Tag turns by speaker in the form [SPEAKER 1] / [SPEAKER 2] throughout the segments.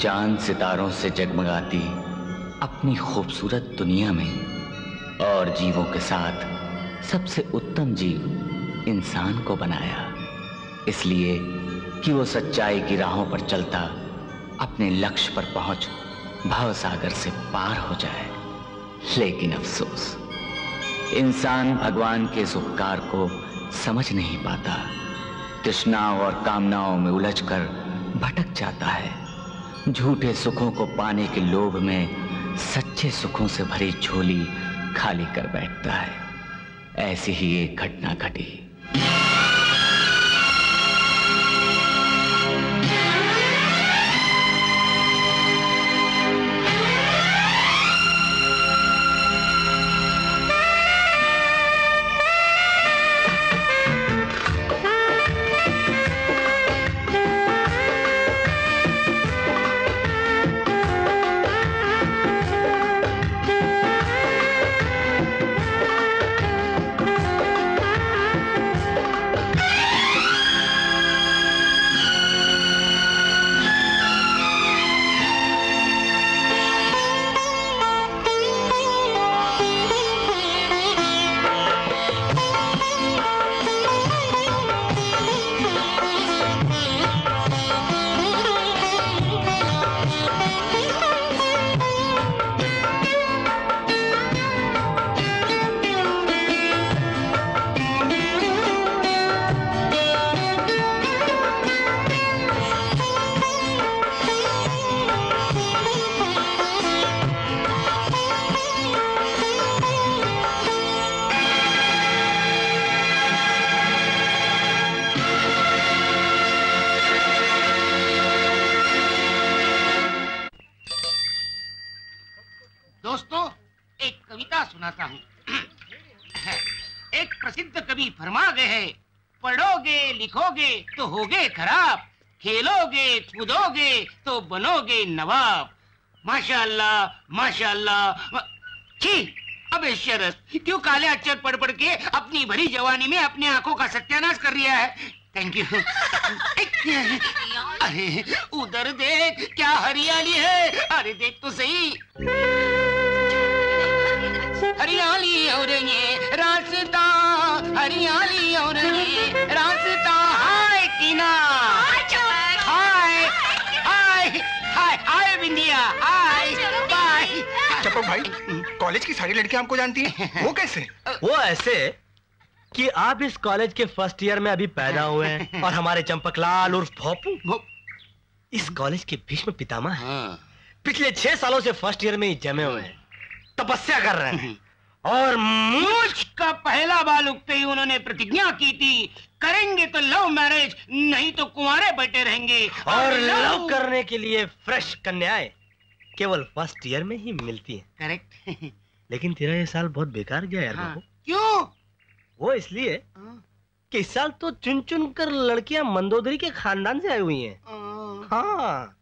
[SPEAKER 1] चाँद सितारों से जगमगाती अपनी खूबसूरत दुनिया में और जीवों के साथ सबसे उत्तम जीव इंसान को बनाया। इसलिए कि वो सच्चाई की राहों पर चलता अपने लक्ष्य पर पहुँच भाव सागर से पार हो जाए। लेकिन अफसोस, इंसान भगवान के इस उपकार को समझ नहीं पाता। तृष्णाओं और कामनाओं में उलझकर भटक जाता है। झूठे सुखों को पाने के लोभ में सच्चे सुखों से भरी झोली खाली कर बैठता है। ऐसी ही एक घटना घटी।
[SPEAKER 2] कूदोगे तो बनोगे नवाब। माशाल्लाह माशाल्लाह। छी अबे शरस क्यों काले अक्षर पढ़ पढ़ के अपनी भरी जवानी में अपने आँखों का सत्यानाश कर लिया है? थैंक यू अरे उधर देख क्या हरियाली है। अरे देख तो सही। हरियाली और ये रास्ता हरियाली और ये रास्ता हाय हाय हाय हाय बिंदिया हाय बाय।
[SPEAKER 3] चपक भाई कॉलेज की सारी लड़कियाँ हमको जानती हैं। वो कैसे?
[SPEAKER 4] वो ऐसे कि आप इस कॉलेज के फ़र्स्ट ईयर में अभी पैदा हुए हैं और हमारे चंपकलाल उर्फ़ भोपू इस कॉलेज के भीष्म पितामह हैं। पिछले छह सालों से फ़र्स्ट ईयर में ही जमे हुए हैं तपस्या कर रहे हैं। और
[SPEAKER 2] मुझ का पहला बाल उगते ही उन्होंने प्रतिज्ञा की थी करेंगे तो लव मैरिज नहीं तो कुंवारे बैठे रहेंगे।
[SPEAKER 4] और लव करने के लिए फ्रेश कन्याएँ केवल फ़र्स्ट ईयर में ही मिलती हैं।
[SPEAKER 2] करेक्ट
[SPEAKER 4] लेकिन तेरा ये साल बहुत बेकार गया यार
[SPEAKER 2] हाँ। क्यों?
[SPEAKER 4] वो इसलिए कि इस साल तो चुन चुन कर लड़कियाँ मंदोदरी के खानदान से आई हुई हैं। हाँ।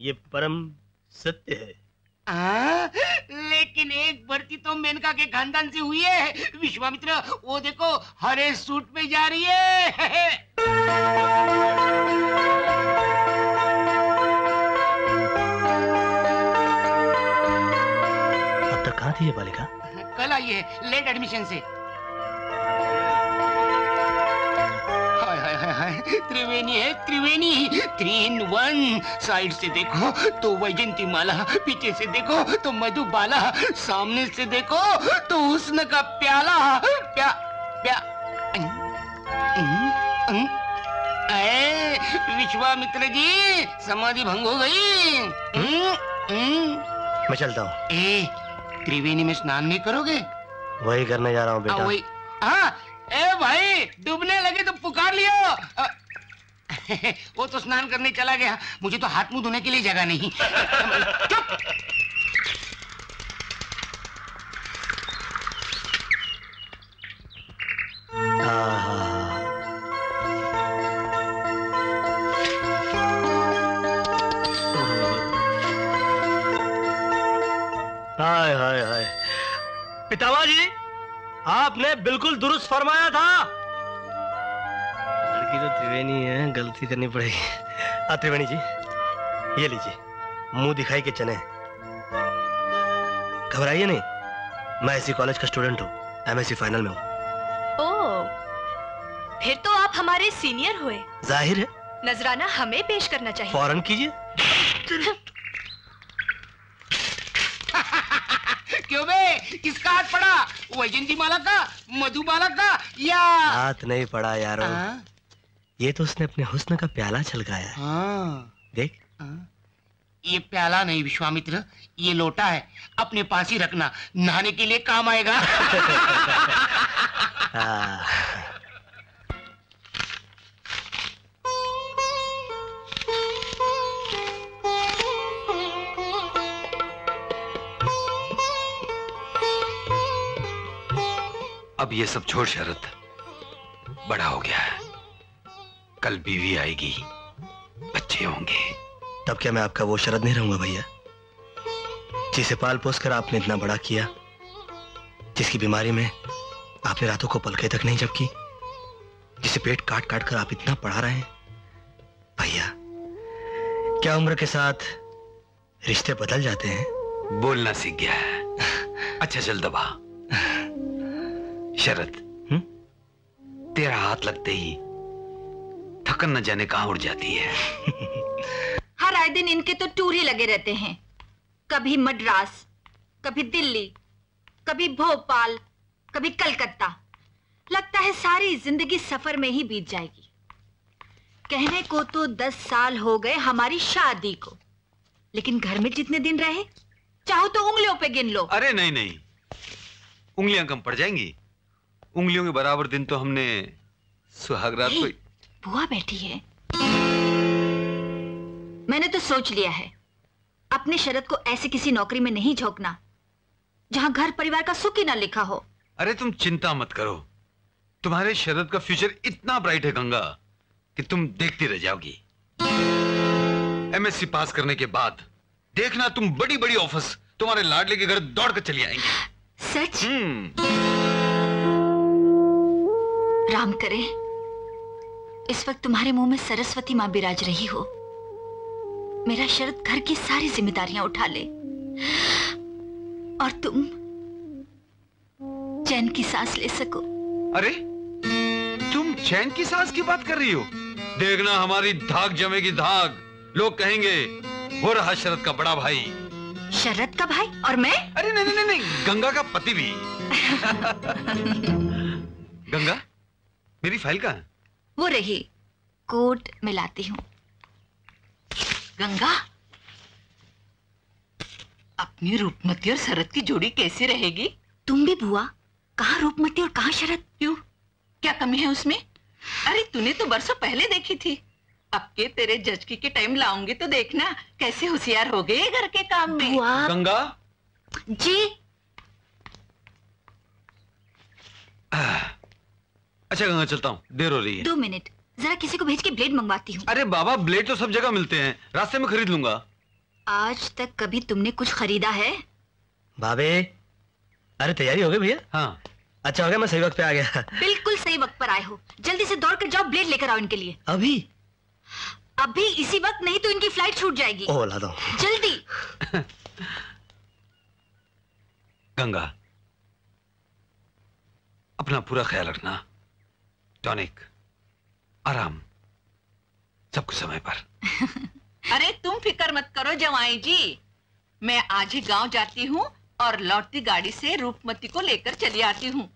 [SPEAKER 4] ये परम सत्य है।
[SPEAKER 2] आ, लेकिन एक बर्ती तो मेनका के खानदान से हुई है। विश्वामित्र वो देखो हरे सूट में जा रही है।
[SPEAKER 4] अब तक कहाँ थी ये बालिका?
[SPEAKER 2] कल आई है लेट एडमिशन से। त्रिवेणी है Triveni. Three in one. Side से देखो तो वैजंती माला पीछे से देखो तो मधुबाला सामने से देखो तो हुस्न का प्याला। प्या प्या अं, अं, अए, विश्वामित्र जी समाधि भंग हो गई। अं, अं।
[SPEAKER 4] मैं चलता हूँ।
[SPEAKER 2] ए त्रिवेणी में स्नान नहीं करोगे?
[SPEAKER 4] वही करने जा रहा हूँ बेटा।
[SPEAKER 2] वही हाँ ए भाई डूबने लगे तो पुकार लियो। अ, वो तो स्नान करने चला गया। मुझे तो हाथ मुँह धोने के लिए जगह नहीं। चुप
[SPEAKER 4] हाय हाय हाय। पितामा जी आपने बिल्कुल दुरुस्त फरमाया था। लड़की तो त्रिवेणी है गलती करनी पड़ेगी। आ त्रिवेणी जी ये लीजिए मुँह दिखाई के चने। घबराइए नहीं मैं इसी कॉलेज का स्टूडेंट हूँ एमएससी फाइनल में हूँ।
[SPEAKER 5] ओह फिर तो आप हमारे सीनियर हुए।
[SPEAKER 4] ज़ाहिर है।
[SPEAKER 5] नजराना हमें पेश करना चाहिए।
[SPEAKER 4] फ़ौरन कीजिए।
[SPEAKER 2] क्यों बे? किसका हाथ पड़ा? वैजंती माला का? मधुबाला का? या
[SPEAKER 4] हाथ नहीं पड़ा यारो।
[SPEAKER 2] हाँ,
[SPEAKER 4] ये तो उसने अपने हुस्न का प्याला छलकाया है।
[SPEAKER 2] हाँ,
[SPEAKER 4] देख।
[SPEAKER 2] हाँ। ये प्याला नहीं विश्वामित्र ये लोटा है। अपने पास ही रखना नहाने के लिए काम आएगा।
[SPEAKER 4] हाँ।
[SPEAKER 6] अब ये सब छोड़ शरद बड़ा हो गया है। कल बीवी आएगी। बच्चे होंगे।
[SPEAKER 4] तब क्या मैं आपका वो शरद नहीं रहूँगा भैया? जिसे पाल पोस कर आपने इतना बड़ा किया जिसकी बीमारी में आपने रातों को पलके तक नहीं जबकि जिसे पेट काट काट कर आप इतना पढ़ा रहे हैं भैया क्या उम्र के साथ रिश्ते बदल जाते हैं?
[SPEAKER 6] बोलना सीख गया है। अच्छा चल दबा। शरद? तेरा हाथ लगते ही थकन न जाने कहाँ उड़ जाती है।
[SPEAKER 7] हर आए दिन इनके तो टूर ही लगे रहते हैं। कभी मद्रास कभी दिल्ली कभी भोपाल कभी कलकत्ता। लगता है सारी ज़िंदगी सफ़र में ही बीत जाएगी। कहने को तो दस साल हो गए हमारी शादी को। लेकिन घर में जितने दिन रहे चाहो तो उंगलियों पे गिन लो।
[SPEAKER 6] अरे नहीं नहीं। उंगलियाँ कम पड़ जाएँगी। उंगलियों के बराबर दिन तो हमने सुहागरात को
[SPEAKER 7] बुआ बैठी है। मैंने तो सोच लिया है अपने शरद को ऐसी किसी नौकरी में नहीं झोंकना जहाँ घर परिवार का सुख ही ना लिखा हो।
[SPEAKER 6] अरे तुम चिंता मत करो। तुम्हारे शरद का फ्यूचर इतना ब्राइट है गंगा कि तुम देखती रह जाओगी। एमएससी पास करने के बाद देखना तुम बड़ी बड़ी ऑफ़िस तुम्हारे लाडले के घर दौड़ कर चली आएँगे।
[SPEAKER 7] सच?
[SPEAKER 6] हम्म।
[SPEAKER 7] राम करे इस वक्त तुम्हारे मुँह में सरस्वती माँ बिराज रही हो। मेरा शरद घर की सारी जिम्मेदारियाँ उठा ले। और तुम चैन की सांस ले सको।
[SPEAKER 6] अरे तुम चैन की सांस की बात कर रही हो? देखना हमारी धाक जमेगी धाक। लोग कहेंगे वो रहा शरद का बड़ा भाई।
[SPEAKER 7] शरद का भाई? और मैं?
[SPEAKER 6] अरे नहीं नहीं नहीं, नहीं गंगा का पति भी। गंगा मेरी फ़ाइल कहाँ है?
[SPEAKER 7] वो रही कोट मिलाती हूँ।
[SPEAKER 8] गंगा अपनी रूपमती और शरद की जोड़ी कैसी रहेगी?
[SPEAKER 7] तुम भी बुआ कहा रूपमती और कहाँ शरद?
[SPEAKER 8] क्यों? क्या कमी है उसमें? अरे तूने तो बरसों पहले देखी थी। अब के तेरे जचकी के टाइम लाऊँगी तो देखना कैसे होशियार हो गए घर के काम में।
[SPEAKER 7] बुआ।
[SPEAKER 6] गंगा?
[SPEAKER 7] जी।
[SPEAKER 6] अच्छा गंगा चलता हूँ। देर हो रही है।
[SPEAKER 7] दो मिनट। जरा किसी को भेज के ब्लेड मंगवाती हूँ।
[SPEAKER 6] अरे बाबा ब्लेड तो सब जगह मिलते हैं। रास्ते में खरीद लूँगा।
[SPEAKER 7] आज तक कभी तुमने कुछ खरीदा है?
[SPEAKER 4] बाबे अरे तैयारी हो गई भैया?
[SPEAKER 6] हाँ।
[SPEAKER 4] अच्छा हो गया मैं सही वक्त पे आ गया।
[SPEAKER 7] बिल्कुल सही वक्त पर आए हो। जल्दी से दौड़ कर जाओ ब्लेड लेकर आओ इनके लिए।
[SPEAKER 4] अभी?
[SPEAKER 7] अभी इसी वक्त नहीं तो इनकी फ़्लाइट छूट जाएगी।
[SPEAKER 4] ओ ला दो।
[SPEAKER 7] जल्दी।
[SPEAKER 6] गंगा अपना पूरा ख्याल रखना। टॉनिक, आराम, सब कुछ समय पर।
[SPEAKER 8] अरे, तुम फ़िक्र मत करो जवाई जी। मैं आज ही गाँव जाती हूँ और लौटती गाड़ी से रूपमती को लेकर चली आती हूँ।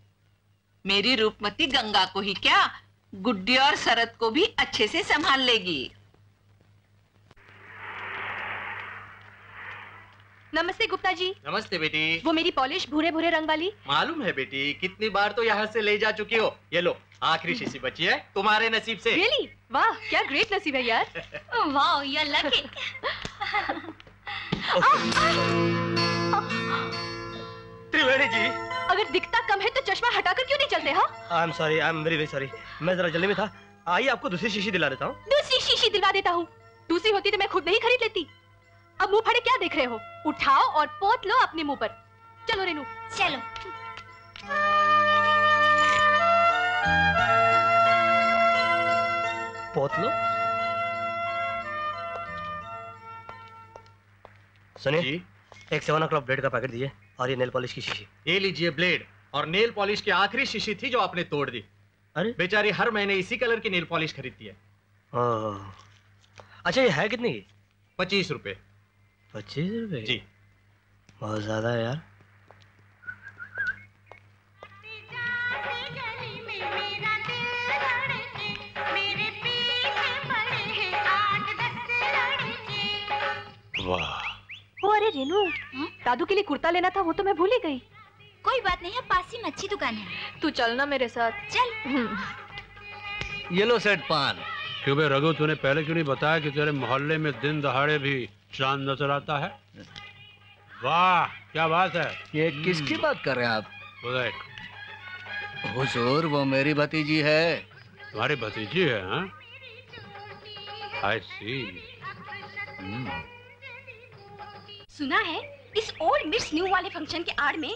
[SPEAKER 8] मेरी रूपमती गंगा को ही क्या गुड्डी और शरद को भी अच्छे से संभाल लेगी।
[SPEAKER 5] नमस्ते गुप्ता जी।
[SPEAKER 9] नमस्ते बेटी।
[SPEAKER 5] वो मेरी पॉलिश भूरे भूरे रंग वाली।
[SPEAKER 9] मालूम है बेटी कितनी बार तो यहाँ से ले जा चुकी हो। ये लो आखिरी शीशी बची है तुम्हारे नसीब से।
[SPEAKER 5] रियली वाह क्या ग्रेट नसीब है यार।
[SPEAKER 7] वाह यू लकी
[SPEAKER 4] त्रिवेणी जी।
[SPEAKER 5] अगर दिखता कम है तो चश्मा हटाकर क्यों नहीं चलते हाँ?
[SPEAKER 4] I am sorry I am very very sorry मैं जरा जल्दी में था। आइए आपको दूसरी शीशी दिला देता हूँ।
[SPEAKER 5] दूसरी शीशी दिलवा देता हूँ। दूसरी होती तो मैं खुद नहीं खरीद लेती। अब मुँह फाड़े क्या देख रहे हो? उठाओ और पोत लो अपने मुँह पर। चलो रेनू।
[SPEAKER 7] चलो।
[SPEAKER 4] पोत लो। सुनिए जी। एक सेवन ओ क्लॉक ब्लेड का पैकेट दिए और ये नेल पॉलिश की शीशी।
[SPEAKER 9] ये लीजिए ब्लेड और नेल पॉलिश की आखिरी शीशी थी जो आपने तोड़ दी।
[SPEAKER 4] अरे।
[SPEAKER 9] बेचारी हर महीने इसी कलर की नेल पॉलिश खरीदती है।
[SPEAKER 4] अच्छा ये है कितनी की?
[SPEAKER 9] पच्चीस रुपए।
[SPEAKER 4] पच्चीस रुपए?
[SPEAKER 9] जी।
[SPEAKER 4] बहुत ज़्यादा है यार।
[SPEAKER 10] वाह।
[SPEAKER 5] ओ अरे रेनू दादू के लिए कुर्ता लेना था वो तो मैं भूल ही गई।
[SPEAKER 7] कोई बात नहीं है पास ही में अच्छी दुकान है।
[SPEAKER 5] तू चलना मेरे साथ।
[SPEAKER 7] चल।
[SPEAKER 11] ये लो सेठ पान।
[SPEAKER 10] क्यों बे रघु तूने पहले क्यों नहीं बताया कि तेरे मोहल्ले में दिन दहाड़े भी चाँद नज़र आता है। वाह क्या बात है।
[SPEAKER 11] ये किसकी बात कर रहे हैं आप?
[SPEAKER 10] वो देख
[SPEAKER 11] हुजूर वो मेरी भतीजी है।
[SPEAKER 10] तुम्हारी भतीजी है हाँ? आई सी
[SPEAKER 12] सुना है इस ओल्ड मिस न्यू वाले फ़ंक्शन के आड़ में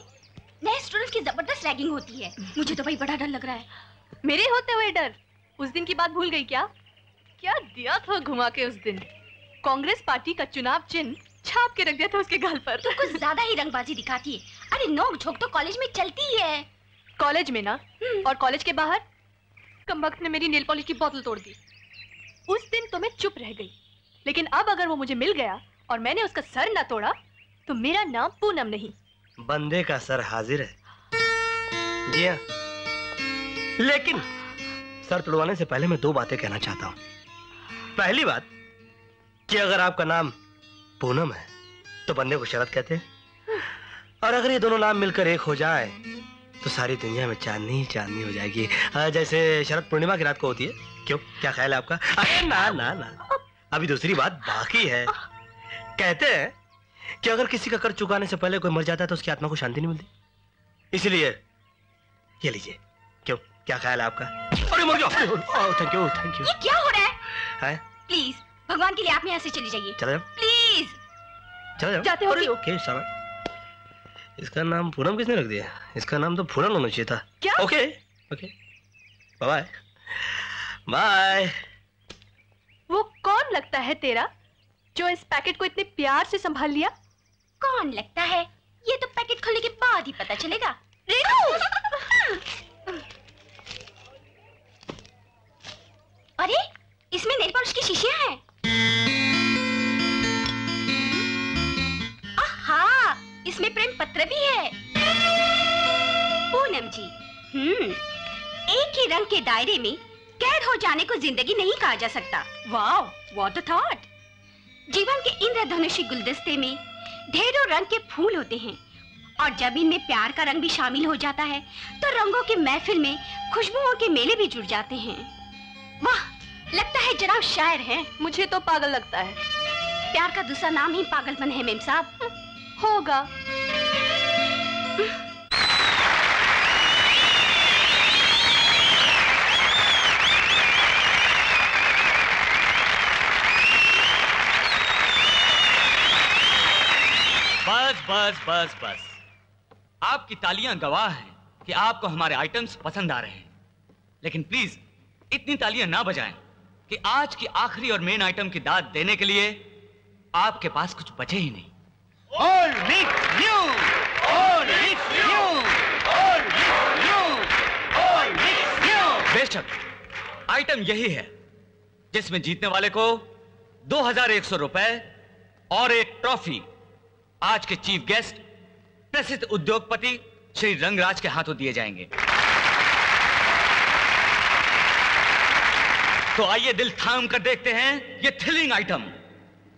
[SPEAKER 12] नए स्टूडेंट्स की ज़बरदस्त रैगिंग होती है। मुझे तो भाई बड़ा डर लग रहा है।
[SPEAKER 5] मेरे होते हुए डर? उस दिन की बात भूल गई क्या? क्या दिया था घुमा के उस दिन? कांग्रेस पार्टी का चुनाव चिन्ह छाप के रख दिया था उसके गाल पर।
[SPEAKER 12] तो कुछ ज़्यादा ही रंगबाजी दिखाती है। अरे नोक झोंक तो कॉलेज में चलती ही। है
[SPEAKER 5] कॉलेज में ना? और कॉलेज के बाहर? कमबख्त ने मेरी नेल पॉलिश की बोतल तोड़ दी। उस दिन तो मैं चुप रह गई। लेकिन अब अगर वो मुझे मिल गया और मैंने उसका सर ना तोड़ा तो मेरा नाम पूनम नहीं।
[SPEAKER 4] बंदे का सर हाजिर है। जी हाँ लेकिन सर तुड़वाने से पहले मैं दो बातें कहना चाहता हूँ। पहली बात कि अगर आपका नाम पूनम है तो बंदे को शरद कहते हैं। और अगर ये दोनों नाम मिलकर एक हो जाए तो सारी दुनिया में चांदनी ही चांदनी हो जाएगी। जैसे शरद पूर्णिमा की रात को होती है। क्यों? क्या ख्याल है आपका? अरे ना ना ना। अभी दूसरी बात बाकी है। कहते हैं कि अगर किसी का कर चुकाने से पहले कोई मर जाता है तो उसकी आत्मा को शांति नहीं मिलती। इसलिए ये लीजिए। क्यों? क्या ख्याल है आपका? अरे मर जाओ। थैंक यू थैंक यू
[SPEAKER 12] क्या हो रहा है?
[SPEAKER 4] है?
[SPEAKER 12] प्लीज़ भगवान के लिए आप यहाँ से चली जाइए।
[SPEAKER 4] चले जाओ।
[SPEAKER 12] प्लीज़।
[SPEAKER 4] चले जाओ।
[SPEAKER 12] जाते हो क्यों?
[SPEAKER 4] ओके सारा इसका नाम पूनम किसने रख दिया? इसका नाम तो पूनम होना चाहिए था।
[SPEAKER 5] क्या?
[SPEAKER 4] Okay okay. बाय बाय
[SPEAKER 5] वो कौन लगता है तेरा जो इस पैकेट को इतने प्यार से संभाल लिया?
[SPEAKER 12] कौन लगता है? ये तो पैकेट खोलने के बाद ही पता चलेगा। अरे इसमें नेल पॉलिश की शीशियाँ हैं। इसमें प्रेम पत्र भी है। पूनम जी हम्म एक ही रंग के दायरे में कैद हो जाने को ज़िंदगी नहीं कहा जा सकता। वाओ व्हाट अ थॉट जीवन के इंद्रधनुषी गुलदस्ते में ढेरों रंग के फूल होते हैं और जब इनमें प्यार का रंग भी शामिल हो जाता है तो रंगों की महफिल में खुशबुओं के मेले भी जुड़ जाते हैं। वाह लगता है जनाब शायर है।
[SPEAKER 5] मुझे तो पागल लगता है।
[SPEAKER 12] प्यार का दूसरा नाम ही पागलपन है मेम साहब।
[SPEAKER 5] होगा।
[SPEAKER 13] बस बस बस बस। आपकी तालियाँ गवाह हैं कि आपको हमारे आइटम्स पसंद आ रहे हैं। लेकिन प्लीज़, इतनी तालियाँ ना बजाएँ कि आज की आखिरी और मेन आइटम की दाद देने के लिए आपके पास कुछ बचे ही नहीं।
[SPEAKER 2] All! All! All! All!
[SPEAKER 13] बेशक आइटम यही है, जिसमें जीतने वाले को दो हज़ार एक सौ रुपए और एक ट्रॉफी आज के चीफ गेस्ट, प्रसिद्ध उद्योगपति श्री रंगराज के हाथों दिए जाएँगे तो आइए दिल थाम कर देखते हैं ये थ्रिलिंग आइटम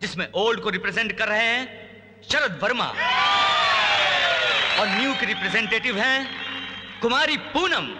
[SPEAKER 13] जिसमें ओल्ड को रिप्रेजेंट कर रहे हैं शरद वर्मा। और न्यू के रिप्रेजेंटेटिव हैं कुमारी पूनम।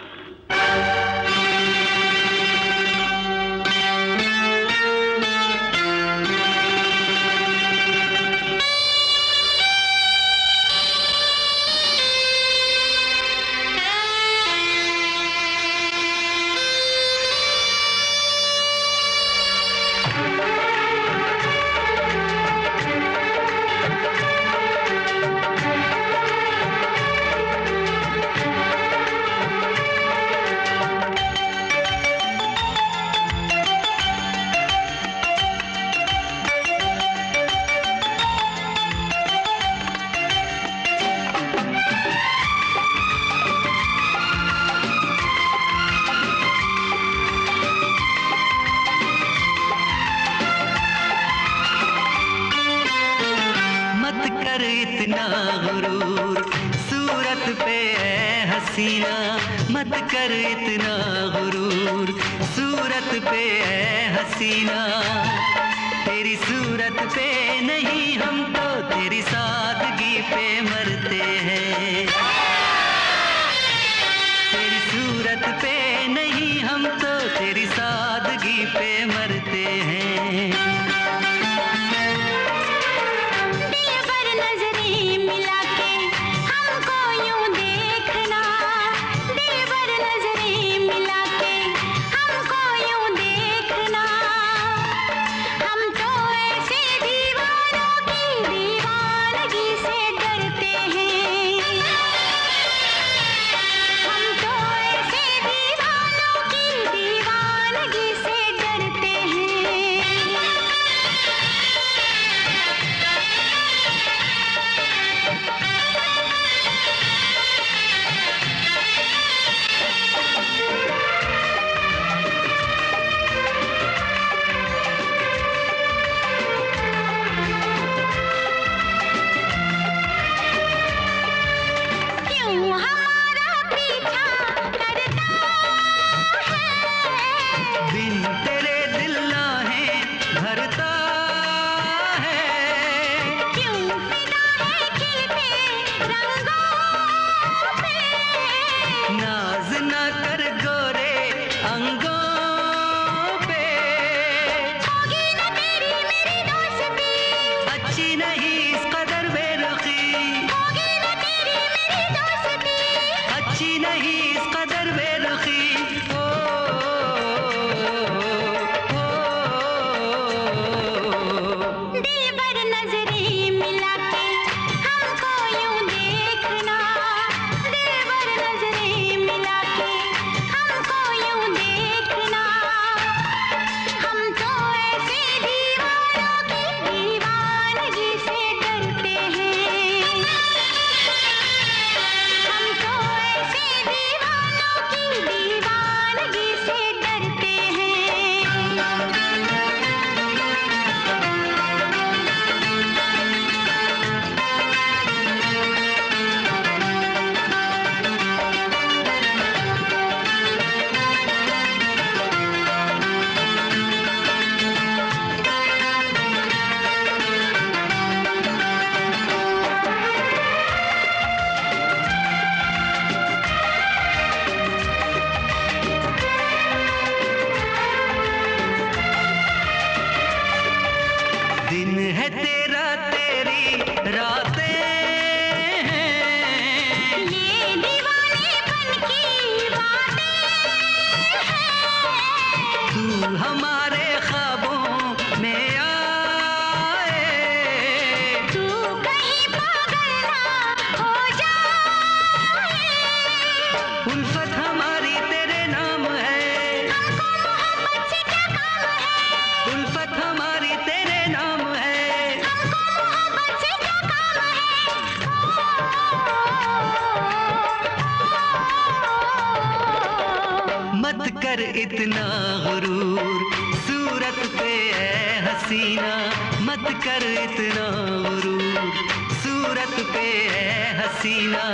[SPEAKER 14] कर इतना गुरूर। सूरत पे है हसीना।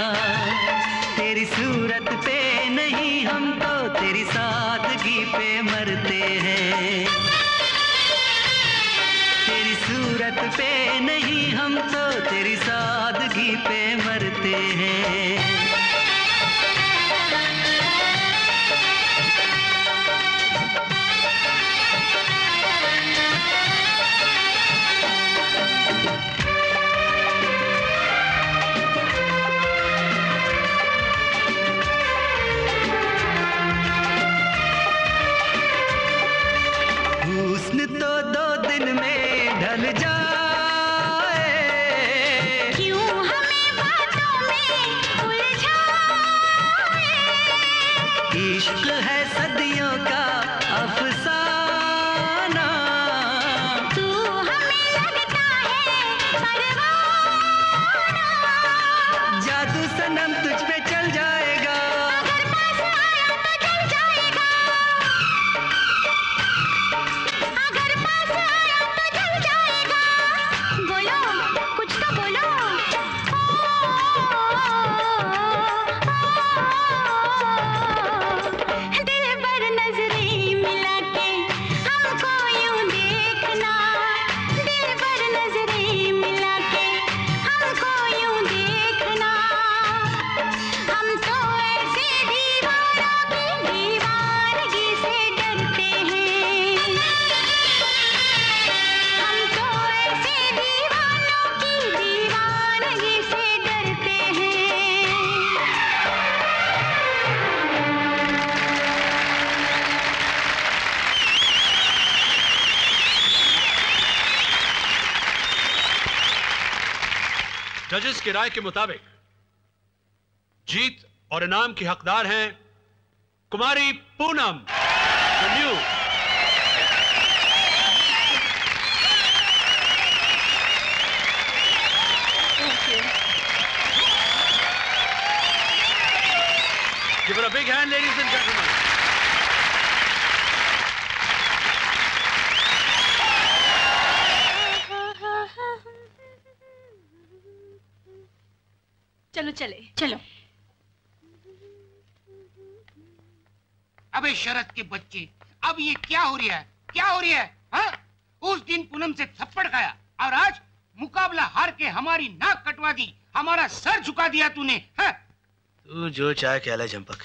[SPEAKER 14] तेरी सूरत पे नहीं हम तो तेरी सादगी पे मरते हैं। तेरी सूरत पे नहीं हम तो तेरी सादगी पे मरते हैं।
[SPEAKER 10] जजेस की राय के मुताबिक जीत और इनाम की हकदार हैं कुमारी पूनम।
[SPEAKER 5] चलो चले।
[SPEAKER 2] अबे शरद के बच्चे अब ये क्या हो रहा है? क्या हो रहा है? हाँ? उस दिन पूनम से थप्पड़ खाया और आज मुकाबला हार के हमारी नाक कटवा दी हमारा सर झुका दिया तूने हाँ?
[SPEAKER 4] तू जो चाहे कह ले चंपक।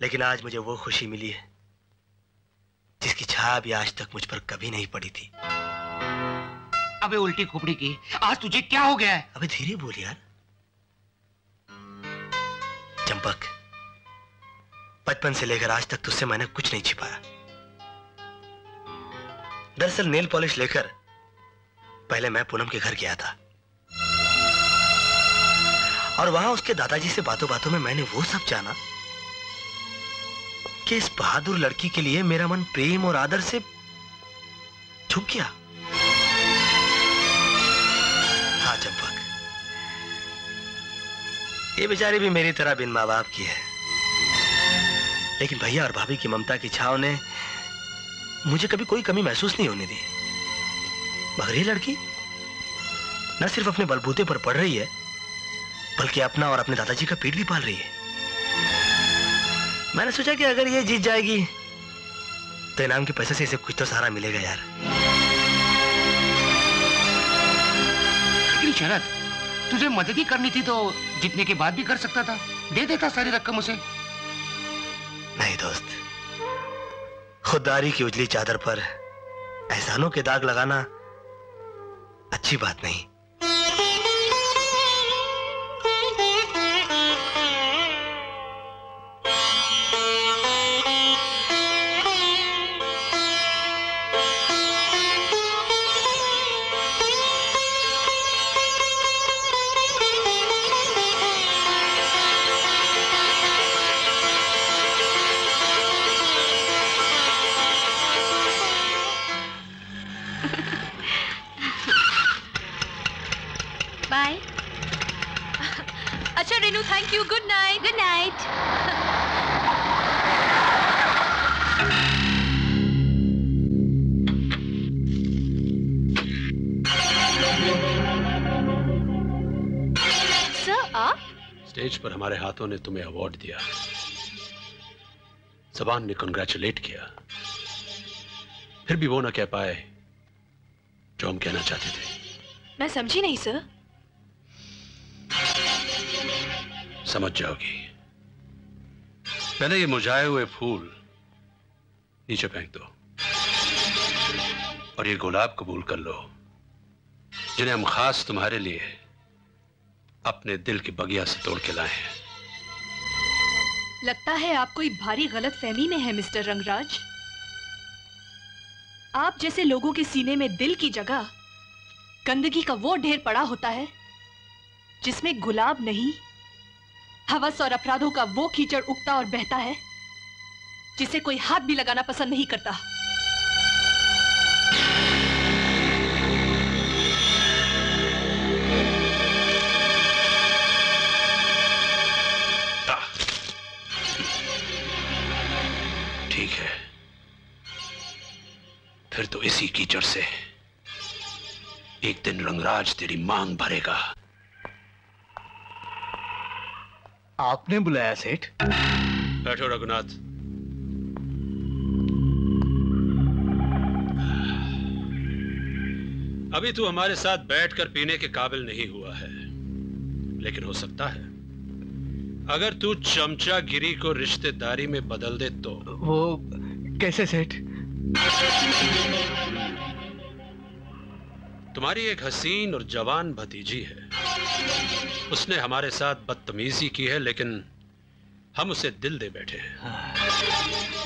[SPEAKER 4] लेकिन आज मुझे वो खुशी मिली है जिसकी छाया भी आज तक मुझ पर कभी नहीं पड़ी थी।
[SPEAKER 2] अबे उल्टी खोपड़ी की आज तुझे क्या हो गया है?
[SPEAKER 4] अबे धीरे बोल यार। चंपक। बचपन से लेकर आज तक तुझसे मैंने कुछ नहीं छिपाया। दरअसल नेल पॉलिश लेकर पहले मैं पूनम के घर गया था। और वहाँ उसके दादाजी से बातों बातों में मैंने वो सब जाना कि इस बहादुर लड़की के लिए मेरा मन प्रेम और आदर से झुक गया। ये बेचारी भी मेरी तरह बिन माँ बाप की है। लेकिन भैया और भाभी की ममता की छाव ने मुझे कभी कोई कमी महसूस नहीं होने दी। मगर ये लड़की न सिर्फ़ अपने बलबूते पर पड़ रही है, बल्कि अपना और अपने दादाजी का पेट भी पाल रही है। मैंने सोचा कि अगर ये जीत जाएगी तो इनाम के पैसे से इसे कुछ तो सहारा मिलेगा यार।
[SPEAKER 2] शरद तुझे मदद ही करनी थी तो जीतने के बाद भी कर सकता था। दे देता सारी रकम उसे।
[SPEAKER 4] नहीं दोस्त, खुददारी की उजली चादर पर एहसानों के दाग लगाना अच्छी बात नहीं।
[SPEAKER 5] Thank you good night
[SPEAKER 12] good night
[SPEAKER 10] stage पर हमारे हाथों ने तुम्हें अवार्ड दिया। जबान ने कंग्रेचुलेट किया। फिर भी वो ना कह पाए जो हम कहना चाहते थे।
[SPEAKER 5] मैं समझी नहीं सर
[SPEAKER 10] समझ जाओगी। पहले ये मुरझाए हुए फूल नीचे फेंक दो और ये गुलाब कबूल कर लो, जिन्हें हम खास तुम्हारे लिए अपने दिल की बगिया से तोड़ के लाए हैं।
[SPEAKER 5] लगता है आप कोई भारी गलत फहमी में है, मिस्टर रंगराज। आप जैसे लोगों के सीने में दिल की जगह, गंदगी का वो ढेर पड़ा होता है, जिसमें गुलाब नहीं हवस और अपराधों का वो कीचड़ उगता और बहता है, जिसे कोई हाथ भी लगाना पसंद नहीं करता।
[SPEAKER 10] ठीक है। फिर तो इसी कीचड़ से एक दिन रंगराज तेरी मांग भरेगा।
[SPEAKER 11] आपने बुलाया सेठ?
[SPEAKER 10] बैठो रघुनाथ। अभी तू हमारे साथ बैठकर पीने के काबिल नहीं हुआ है लेकिन हो सकता है। अगर तू चमचागिरी को रिश्तेदारी में बदल दे तो।
[SPEAKER 11] वो कैसे सेठ?
[SPEAKER 10] तुम्हारी एक हसीन और जवान भतीजी है। उसने हमारे साथ बदतमीजी की है लेकिन हम उसे दिल दे बैठे हैं।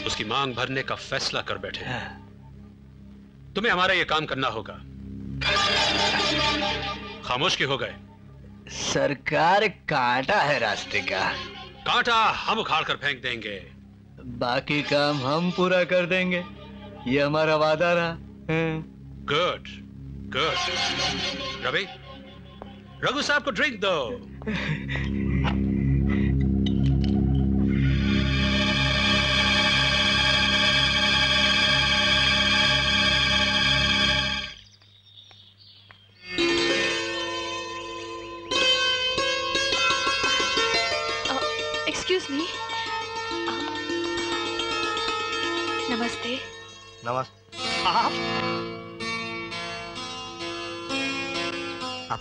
[SPEAKER 10] उसकी मांग भरने का फैसला कर बैठे हैं। तुम्हें हमारा यह काम करना होगा।
[SPEAKER 15] खामोश क्यों हो गए?
[SPEAKER 11] सरकार कांटा है रास्ते का।
[SPEAKER 15] कांटा हम उखाड़ कर फेंक देंगे।
[SPEAKER 11] बाकी काम हम पूरा कर देंगे। ये हमारा वादा रहा।
[SPEAKER 15] गुड गुड रवि रघु साहब को ड्रिंक दो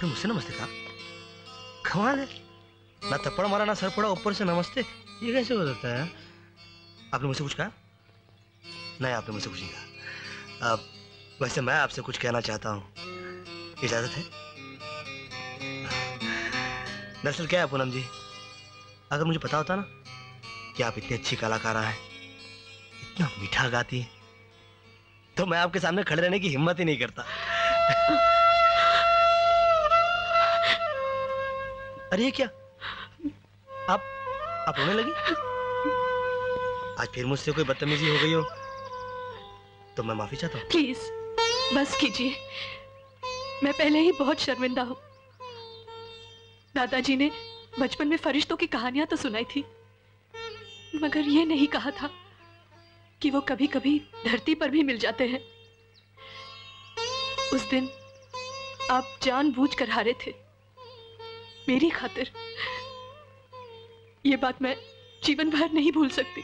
[SPEAKER 4] आपने मुझसे नमस्ते कहा। कमाल है। ना थप्पड़ मारा, ना सर पड़ा, ऊपर से नमस्ते। ये कैसे हो सकता है? आपने मुझसे कुछ कहा? नहीं, आपने मुझसे कुछ नहीं कहा। अब वैसे मैं आपसे कुछ कहना चाहता हूँ। इजाज़त है? दरअसल क्या है पूनम जी? अगर मुझे पता होता ना कि आप इतनी अच्छी कलाकारा हैं इतना मीठा गाती हैं तो मैं आपके सामने खड़े रहने की हिम्मत ही नहीं करता। अरे, ये क्या? आप आप रोने लगी? आज फिर मुझसे कोई बदतमीजी हो गई हो तो मैं माफ़ी चाहता हूँ।
[SPEAKER 5] प्लीज़, बस कीजिए। मैं पहले ही बहुत शर्मिंदा हूँ। दादाजी ने बचपन में फरिश्तों की कहानियाँ तो सुनाई थी, मगर ये नहीं कहा था कि वो कभी कभी धरती पर भी मिल जाते हैं। उस दिन आप जानबूझ कर हारे थे। मेरी खातिर। ये बात मैं जीवन भर नहीं भूल सकती।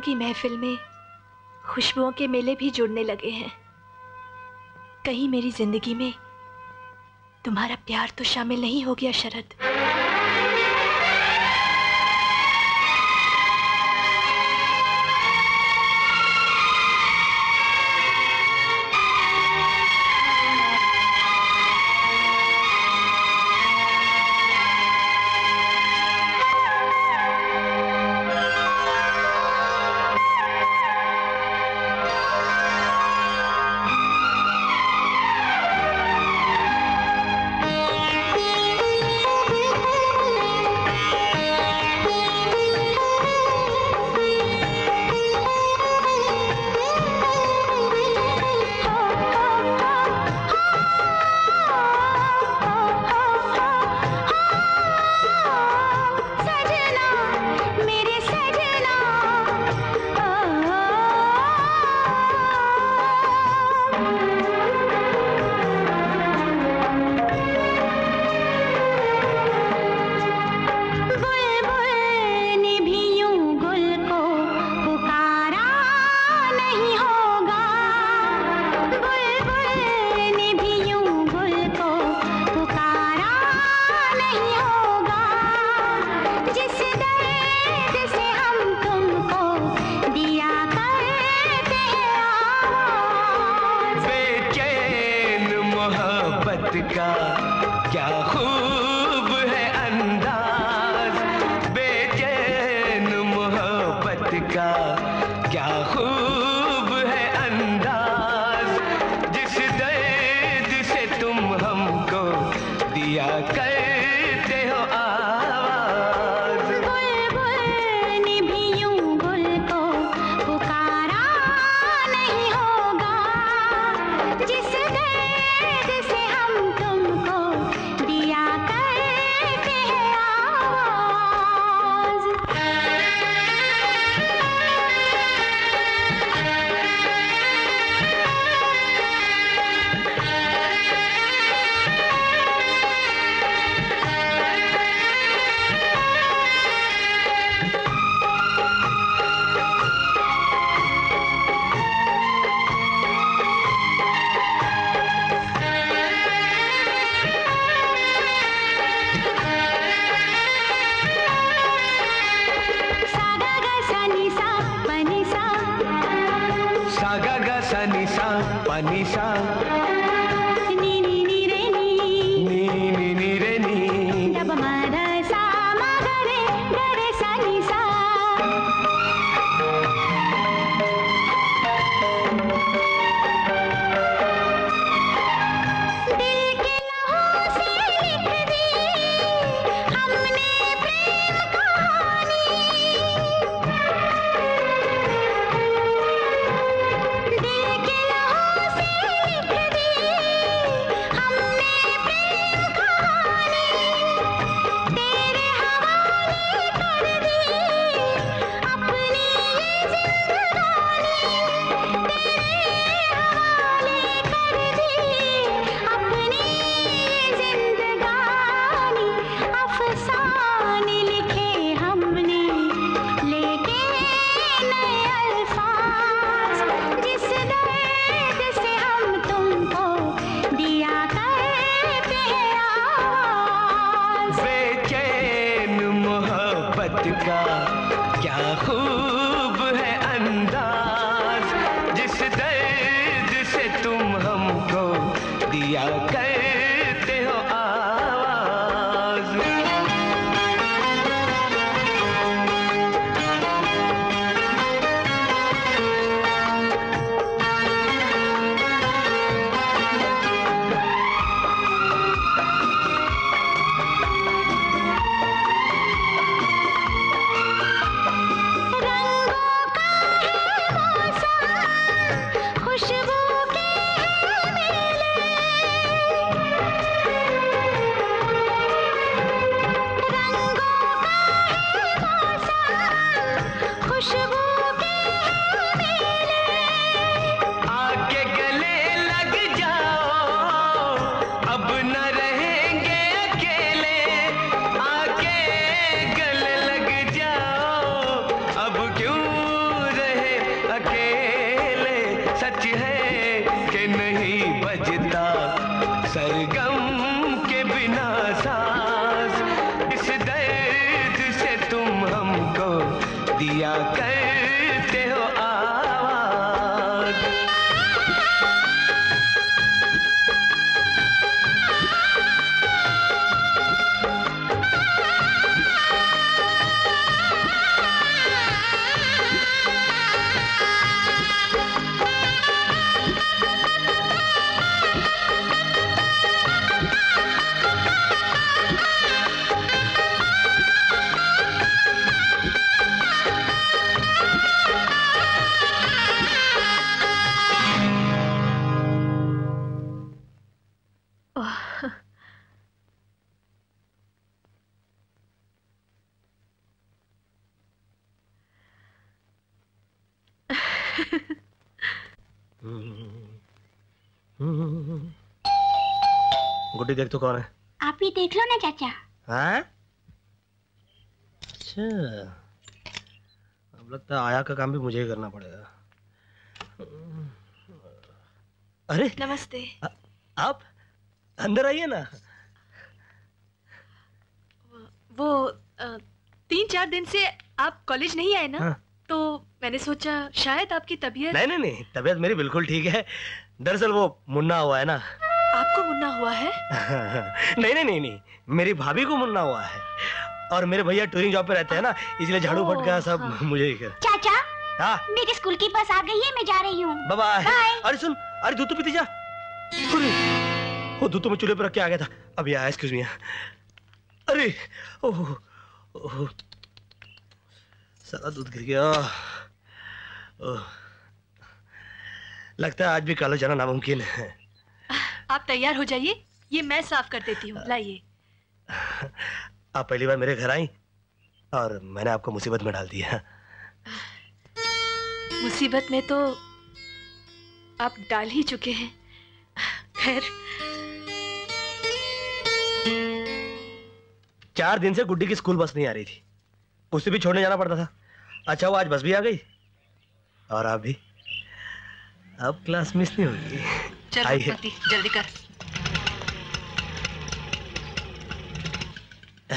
[SPEAKER 5] की महफिल में खुशबुओं के मेले भी जुड़ने लगे हैं। कहीं मेरी ज़िंदगी में तुम्हारा प्यार तो शामिल नहीं हो गया, शरद।
[SPEAKER 4] गुड्डी देख तो कौन है।
[SPEAKER 16] आप ही देख लो ना चाचा।
[SPEAKER 4] हाँ? अच्छा। अब लगता है आया का काम भी मुझे ही करना पड़ेगा। अरे
[SPEAKER 5] नमस्ते।
[SPEAKER 4] आ, आप अंदर आइए ना।
[SPEAKER 5] वो अ, तीन चार दिन से आप कॉलेज नहीं आए ना?
[SPEAKER 4] हाँ।
[SPEAKER 5] तो मैंने सोचा शायद आपकी तबीयत
[SPEAKER 4] नहीं नहीं नहीं तबीयत मेरी बिल्कुल ठीक है। दरअसल वो मुन्ना हुआ है ना।
[SPEAKER 5] मुन्ना हुआ है?
[SPEAKER 4] नहीं नहीं नहीं नहीं। मेरी भाभी को मुन्ना हुआ है। और मेरे भैया टूरिंग जॉब पे रहते हैं ना इसलिए झाड़ू फटका सब मुझे ही कर।
[SPEAKER 16] चाचा
[SPEAKER 4] हाँ?
[SPEAKER 16] मेरी स्कूल की बस आ गई है मैं जा रही हूँ।
[SPEAKER 4] बाय
[SPEAKER 16] बाय
[SPEAKER 4] अरे सुन अरे दूध तो पीती जा। वो दूध तो मैं चूल्हे पर रख के आ गया था। अभी आया एक्सक्यूज मी अरे ओह ओह। सारा दूध गिर गया। ओह। लगता है आज भी कॉलेज जाना नामुमकिन है।
[SPEAKER 5] आप तैयार हो जाइए। ये मैं साफ़ कर देती हूँ। लाइए।
[SPEAKER 4] आप पहली बार मेरे घर आई और मैंने आपको मुसीबत में डाल दिया
[SPEAKER 5] मुसीबत में तो आप डाल ही चुके हैं। खैर।
[SPEAKER 4] चार दिन से गुड्डी की स्कूल बस नहीं आ रही थी। उसे भी छोड़ने जाना पड़ता था। अच्छा वो आज बस भी आ गई। और आप भी। अब क्लास मिस नहीं होगी।
[SPEAKER 8] चल जल्दी कर।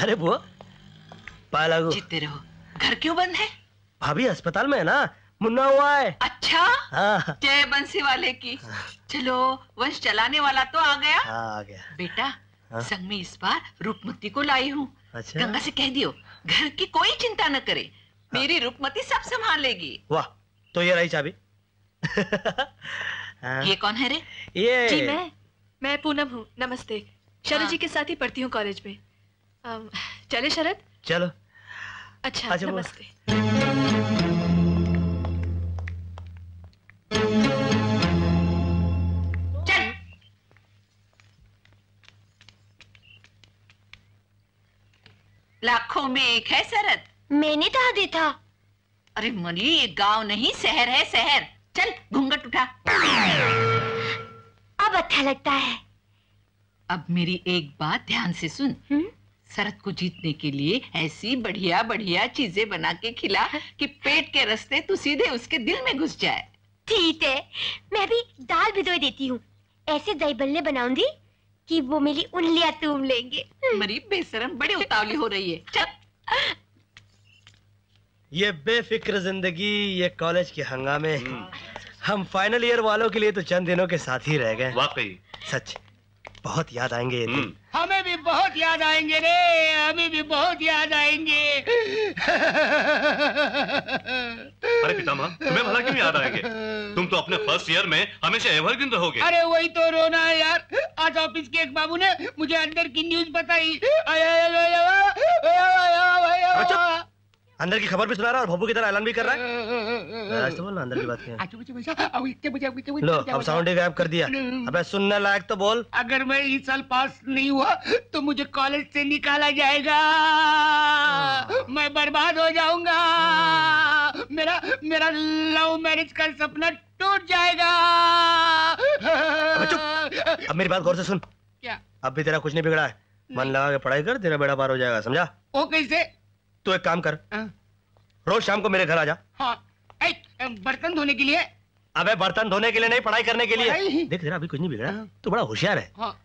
[SPEAKER 4] अरे बुआ
[SPEAKER 8] जीते रहो। घर क्यों बंद है?
[SPEAKER 4] भाभी अस्पताल में है ना? मुन्ना हुआ है।
[SPEAKER 8] अच्छा?
[SPEAKER 4] हाँ।
[SPEAKER 8] जय बंसी वाले की। चलो वंश चलाने वाला तो आ गया।
[SPEAKER 4] हाँ, आ गया।
[SPEAKER 8] बेटा
[SPEAKER 4] हाँ?
[SPEAKER 8] संग में इस बार रूपमती को लाई हूँ।
[SPEAKER 4] अच्छा।
[SPEAKER 8] गंगा से कह दियो घर की कोई चिंता न करे। मेरी रूपमती सब संभालेगी
[SPEAKER 4] वाह तो ये रही चाबी। हाँ,
[SPEAKER 8] ये कौन है रे?
[SPEAKER 4] ये
[SPEAKER 5] जी मैं मैं पूनम हूँ। नमस्ते। शरद
[SPEAKER 8] हाँ।
[SPEAKER 5] जी के साथ ही पढ़ती हूँ कॉलेज में। चले शरद?
[SPEAKER 4] चलो।
[SPEAKER 5] अच्छा
[SPEAKER 4] अच्छा,
[SPEAKER 5] नमस्ते।
[SPEAKER 8] चल। लाखों में एक है शरद।
[SPEAKER 12] मैंने कहा दे था
[SPEAKER 8] अरे मनी ये गाँव नहीं शहर है शहर। चल घूंघट उठा।
[SPEAKER 12] अब अच्छा लगता है।
[SPEAKER 8] अब मेरी एक बात ध्यान से सुन। शरद को जीतने के लिए ऐसी बढ़िया बढ़िया चीज़ें बना के खिला कि पेट के रस्ते तू सीधे उसके दिल में घुस जाए।
[SPEAKER 12] ठीक है मैं अभी दाल भिगो देती हूँ। ऐसे दही बल्ले बनाऊँगी कि वो मेरी उंगलियाँ तुम लेंगे।
[SPEAKER 8] मरी बेसरम बड़ी उतावली हो रही है। चल।
[SPEAKER 4] ये बेफिक्र ज़िंदगी ये कॉलेज के हंगामे हम फाइनल ईयर वालों के लिए तो चंद दिनों के साथ ही रह गए।
[SPEAKER 17] वाकई।
[SPEAKER 4] सच बहुत याद आएँगे ये दिन।
[SPEAKER 2] हमें भी बहुत याद आएँगे रे हमें भी बहुत याद आएँगे।
[SPEAKER 17] अरे पितामह तुम्हें भला क्यों याद आएँगे? तुम तो अपने फ़र्स्ट ईयर में हमेशा एवरग्रीन रहोगे।
[SPEAKER 2] अरे वही तो रोना है यार। आज ऑफ़िस के एक बाबू ने मुझे अंदर की न्यूज़ बताई। आया,
[SPEAKER 4] अंदर की खबर भी सुना रहा है और भब्बू की तरह ऐलान भी कर रहा है आज तो बोल ना अंदर की बात क्या लो अब साउंड ही गायब कर दिया अबे सुनने लायक तो बोल
[SPEAKER 2] अगर मैं इस साल पास नहीं हुआ तो मुझे कॉलेज से निकाला जाएगा मैं बर्बाद हो जाऊँगा मेरा मेरा लव मैरिज का सपना टूट जाएगा
[SPEAKER 4] अब मेरी बात गौर से सुन
[SPEAKER 2] क्या
[SPEAKER 4] अब भी तेरा कुछ नहीं बिगड़ा है मन लगा के पढ़ाई कर तेरा बेड़ा पार हो जाएगा समझा
[SPEAKER 2] वो कैसे
[SPEAKER 4] तू एक काम कर। रोज शाम को मेरे घर आ जा।
[SPEAKER 2] हाँ। बर्तन धोने के लिए।
[SPEAKER 4] अबे बर्तन धोने के लिए नहीं पढ़ाई करने के लिए। देख तेरा अभी कुछ नहीं बिगड़ा। तू बड़ा होशियार है।
[SPEAKER 2] हाँ।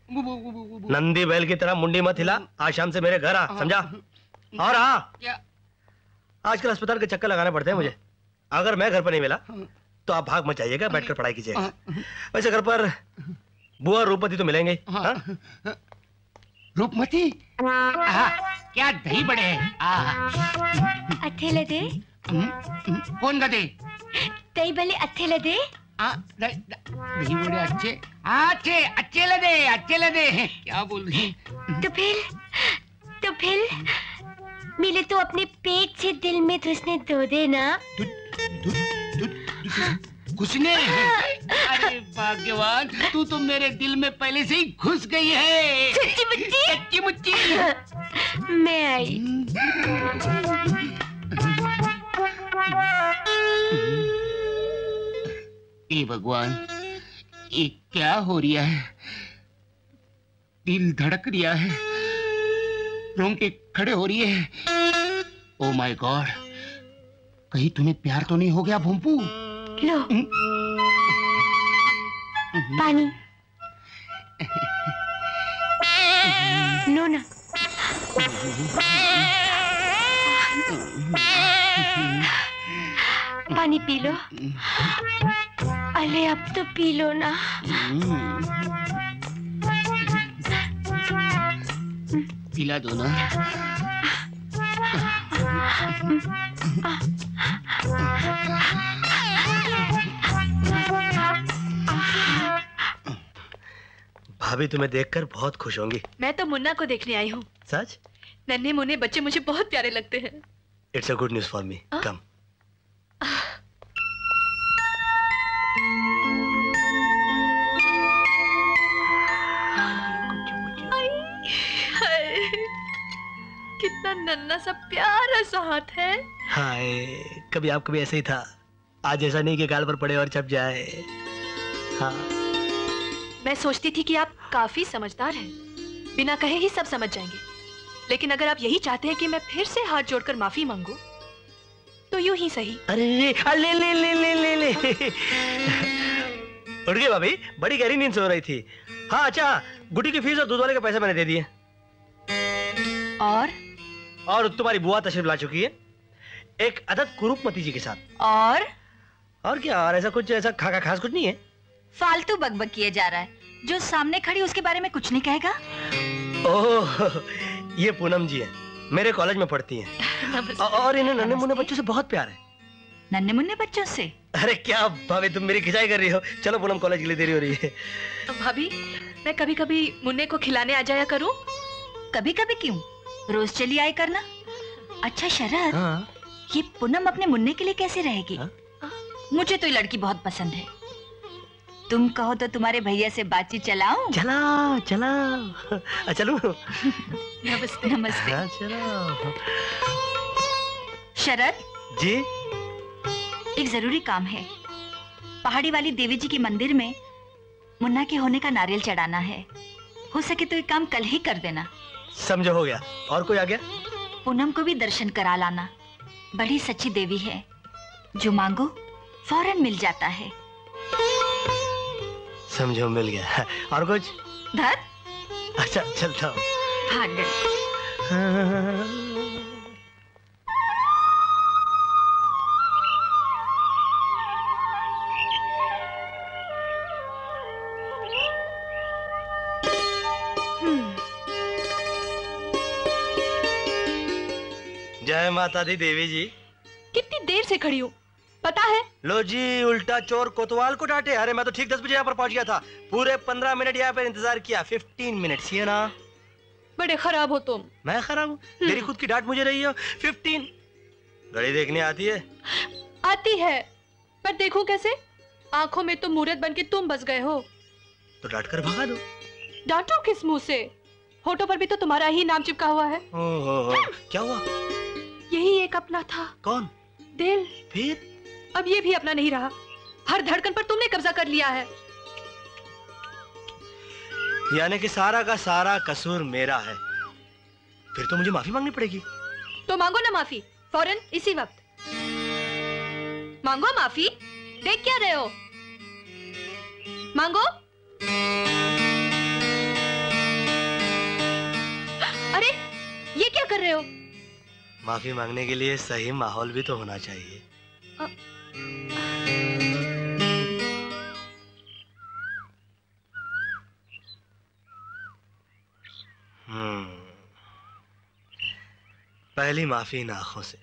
[SPEAKER 4] नंदी बैल की तरह मुंडी मत हिला। आज शाम से मेरे घर आ समझा? और हाँ आजकल अस्पताल के चक्कर लगाने पड़ते हैं मुझे। अगर मैं घर पर नहीं मिला तो आप भाग मचाइएगा बैठकर पढ़ाई कीजिएगा। वैसे घर पर बुआ और रूपमती तो मिलेंगे ही, हाँ?
[SPEAKER 2] रूपमती क्या दही बड़े हैं? आहा।
[SPEAKER 12] अच्छे लगे
[SPEAKER 2] कौन गधे
[SPEAKER 12] दही अच्छे लगे
[SPEAKER 2] आ, दही बड़े अच्छे। अच्छे अच्छे लगे अच्छे लगे क्या बोल रही?
[SPEAKER 12] तो फिर तो फिर मिले तो अपने पेट से दिल में घुसने दो देना
[SPEAKER 2] घुसने अरे भाग्यवान तू तो मेरे दिल में पहले से ही घुस गई है।
[SPEAKER 12] सच्ची मुच्ची
[SPEAKER 2] सच्ची मुच्ची
[SPEAKER 12] मैं आई।
[SPEAKER 2] ए भगवान ये क्या हो रहा है? दिल धड़क रहा है। रोंगटे खड़े हो रही है। ओ माय गॉड कहीं तुम्हें प्यार तो नहीं हो गया भोंपू?
[SPEAKER 12] लो। पानी। लो ना। पानी पी लो। अरे अब तो पी लो ना।
[SPEAKER 2] पिला दो ना।
[SPEAKER 4] भाभी तुम्हें देखकर बहुत खुश होंगी।
[SPEAKER 5] मैं तो मुन्ना को देखने आई हूँ।
[SPEAKER 4] सच?
[SPEAKER 5] नन्हे मुन्ने बच्चे मुझे बहुत प्यारे लगते हैं।
[SPEAKER 4] It's a good news for me कम
[SPEAKER 5] कितना नन्ना सा प्यारा सा हाथ है।
[SPEAKER 4] हाय कभी आप कभी ऐसे ही था। आज ऐसा नहीं कि गाल पर पड़े और छप जाए। हाँ।
[SPEAKER 5] मैं सोचती थी कि आप काफ़ी समझदार हैं। बिना कहे ही सब समझ जाएँगे। लेकिन अगर आप यही चाहते हैं कि मैं फिर से हाथ जोड़कर माफ़ी मांगू तो यूँ ही सही।
[SPEAKER 4] अरे ले ले ले ले ले ले। उठ गई भाभी बड़ी गहरी नींद सो रही थी। हाँ अच्छा गुटी की फ़ीस और दूध वाले के पैसे मैंने दे दिए।
[SPEAKER 8] और?
[SPEAKER 4] और तुम्हारी बुआ तशरीफ़ ला चुकी है। एक अदद कुरूपमती जी के साथ।
[SPEAKER 8] और?
[SPEAKER 4] और क्या और ऐसा कुछ ऐसा खा खास कुछ नहीं है?
[SPEAKER 7] फालतू बकबक किए जा रहा है। जो सामने खड़ी उसके बारे में कुछ नहीं कहेगा?
[SPEAKER 4] ओह ये पूनम जी है। मेरे कॉलेज में पढ़ती है। और इन्हें नन्हे मुन्ने बच्चों से बहुत प्यार है।
[SPEAKER 7] नन्हे मुन्ने बच्चों से?
[SPEAKER 4] अरे क्या भाभी तुम मेरी खिंचाई कर रही हो। चलो पूनम कॉलेज के लिए देरी हो रही है।
[SPEAKER 5] भाभी मैं कभी कभी मुन्ने को खिलाने आ जाया करूँ?
[SPEAKER 7] कभी कभी क्यों? रोज चली आए करना। अच्छा शरद
[SPEAKER 4] हाँ।
[SPEAKER 7] ये पूनम अपने मुन्ने के लिए कैसे रहेगी? मुझे तो ये लड़की बहुत पसंद है। तुम कहो तो तुम्हारे भैया से बातचीत चलाऊं?
[SPEAKER 4] चला चला। चलो।
[SPEAKER 7] नमस्ते। नमस्ते।
[SPEAKER 4] हाँ, चलो।
[SPEAKER 7] शरद?
[SPEAKER 4] जी?
[SPEAKER 7] एक ज़रूरी काम है। पहाड़ी वाली देवी जी के मंदिर में मुन्ना के होने का नारियल चढ़ाना है। हो सके तो ये काम कल ही कर देना।
[SPEAKER 4] समझो हो गया। और कोई आ गया
[SPEAKER 7] पूनम को भी दर्शन करा लाना। बड़ी सच्ची देवी है। जो मांगो फ़ौरन मिल जाता है।
[SPEAKER 4] समझो मिल गया। और कुछ?
[SPEAKER 7] धर
[SPEAKER 4] अच्छा चलता हूँ।
[SPEAKER 7] भाग गई
[SPEAKER 4] जय माता दी देवी जी।
[SPEAKER 5] कितनी देर से खड़ी हूँ? पता है?
[SPEAKER 4] लो जी उल्टा चोर कोतवाल को डांटे। अरे मैं तो ठीक दस बजे यहाँ पर पहुँच गया था। पूरे पंद्रह मिनट यहाँ पर इंतज़ार किया। फिफ्टीन मिनट है ना?
[SPEAKER 5] बड़े खराब हो तुम।
[SPEAKER 4] मैं खराब हूँ? मेरी खुद की डांट मुझे रही है। फिफ्टीन घड़ी देखने आती है।
[SPEAKER 5] आती है पर देखूँ कैसे? आँखों में तो मूर्त बन के तुम बस गए हो।
[SPEAKER 4] तो डांट कर भगा दो।
[SPEAKER 5] डांटो किस मुँह से? होठों पर भी तो तुम्हारा ही नाम चिपका हुआ है।
[SPEAKER 4] ओहो, क्या हुआ?
[SPEAKER 5] यही एक अपना था।
[SPEAKER 4] कौन?
[SPEAKER 5] दिल।
[SPEAKER 4] फिर?
[SPEAKER 5] अब ये भी अपना नहीं रहा। हर धड़कन पर तुमने कब्जा कर लिया है।
[SPEAKER 4] यानी कि सारा का सारा कसूर मेरा है। फिर तो मुझे माफ़ी मांगनी पड़ेगी।
[SPEAKER 5] तो मांगो ना माफ़ी फ़ौरन इसी वक्त। मांगो माफ़ी? देख क्या रहे हो? मांगो? अरे ये क्या कर रहे हो?
[SPEAKER 4] माफ़ी मांगने के लिए सही माहौल भी तो होना चाहिए। हम्म पहली माफ़ी इन आँखों से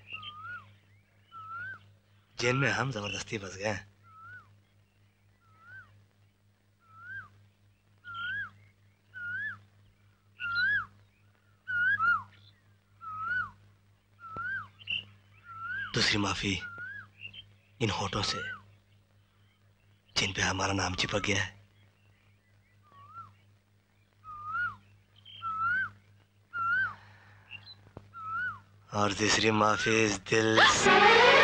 [SPEAKER 4] जिनमें हम ज़बरदस्ती बस गए दूसरी माफ़ी इन होठों से, जिन पे हमारा नाम चिपक गया है। और तीसरी माफ़ी इस दिल से।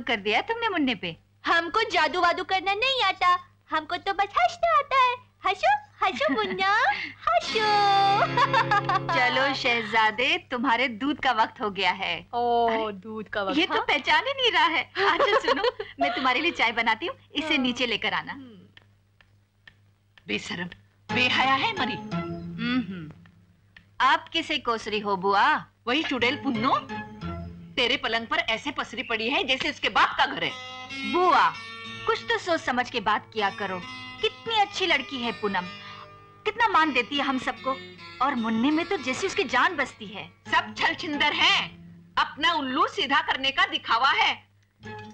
[SPEAKER 7] जादू कर दिया तुमने मुन्ने पे।
[SPEAKER 5] हमको जादू वादू करना नहीं आता। हमको तो बस हंसना आता है। हंसो हंसो मुन्ना हंसो।
[SPEAKER 7] चलो शहजादे तुम्हारे दूध का वक्त हो गया है।
[SPEAKER 5] ओ दूध का वक्त
[SPEAKER 7] ये तो
[SPEAKER 5] हाँ?
[SPEAKER 7] पहचान ही नहीं रहा है। अच्छा सुनो मैं तुम्हारे लिए चाय बनाती हूँ। इसे नीचे लेकर आना।
[SPEAKER 8] बेशरम बेहया है मरी।
[SPEAKER 7] हम्म। आप किसे कोसरी हो बुआ?
[SPEAKER 8] वही चुड़ैल पुन्नो? तेरे पलंग पर ऐसे पसरी पड़ी है जैसे उसके बाप का घर है।
[SPEAKER 7] बुआ कुछ तो सोच समझ के बात किया करो। कितनी अच्छी लड़की है पूनम। कितना मान देती है हम सबको। और मुन्ने में तो जैसे उसकी जान बसती है।
[SPEAKER 8] सब छल छिंदर है। अपना उल्लू सीधा करने का दिखावा है।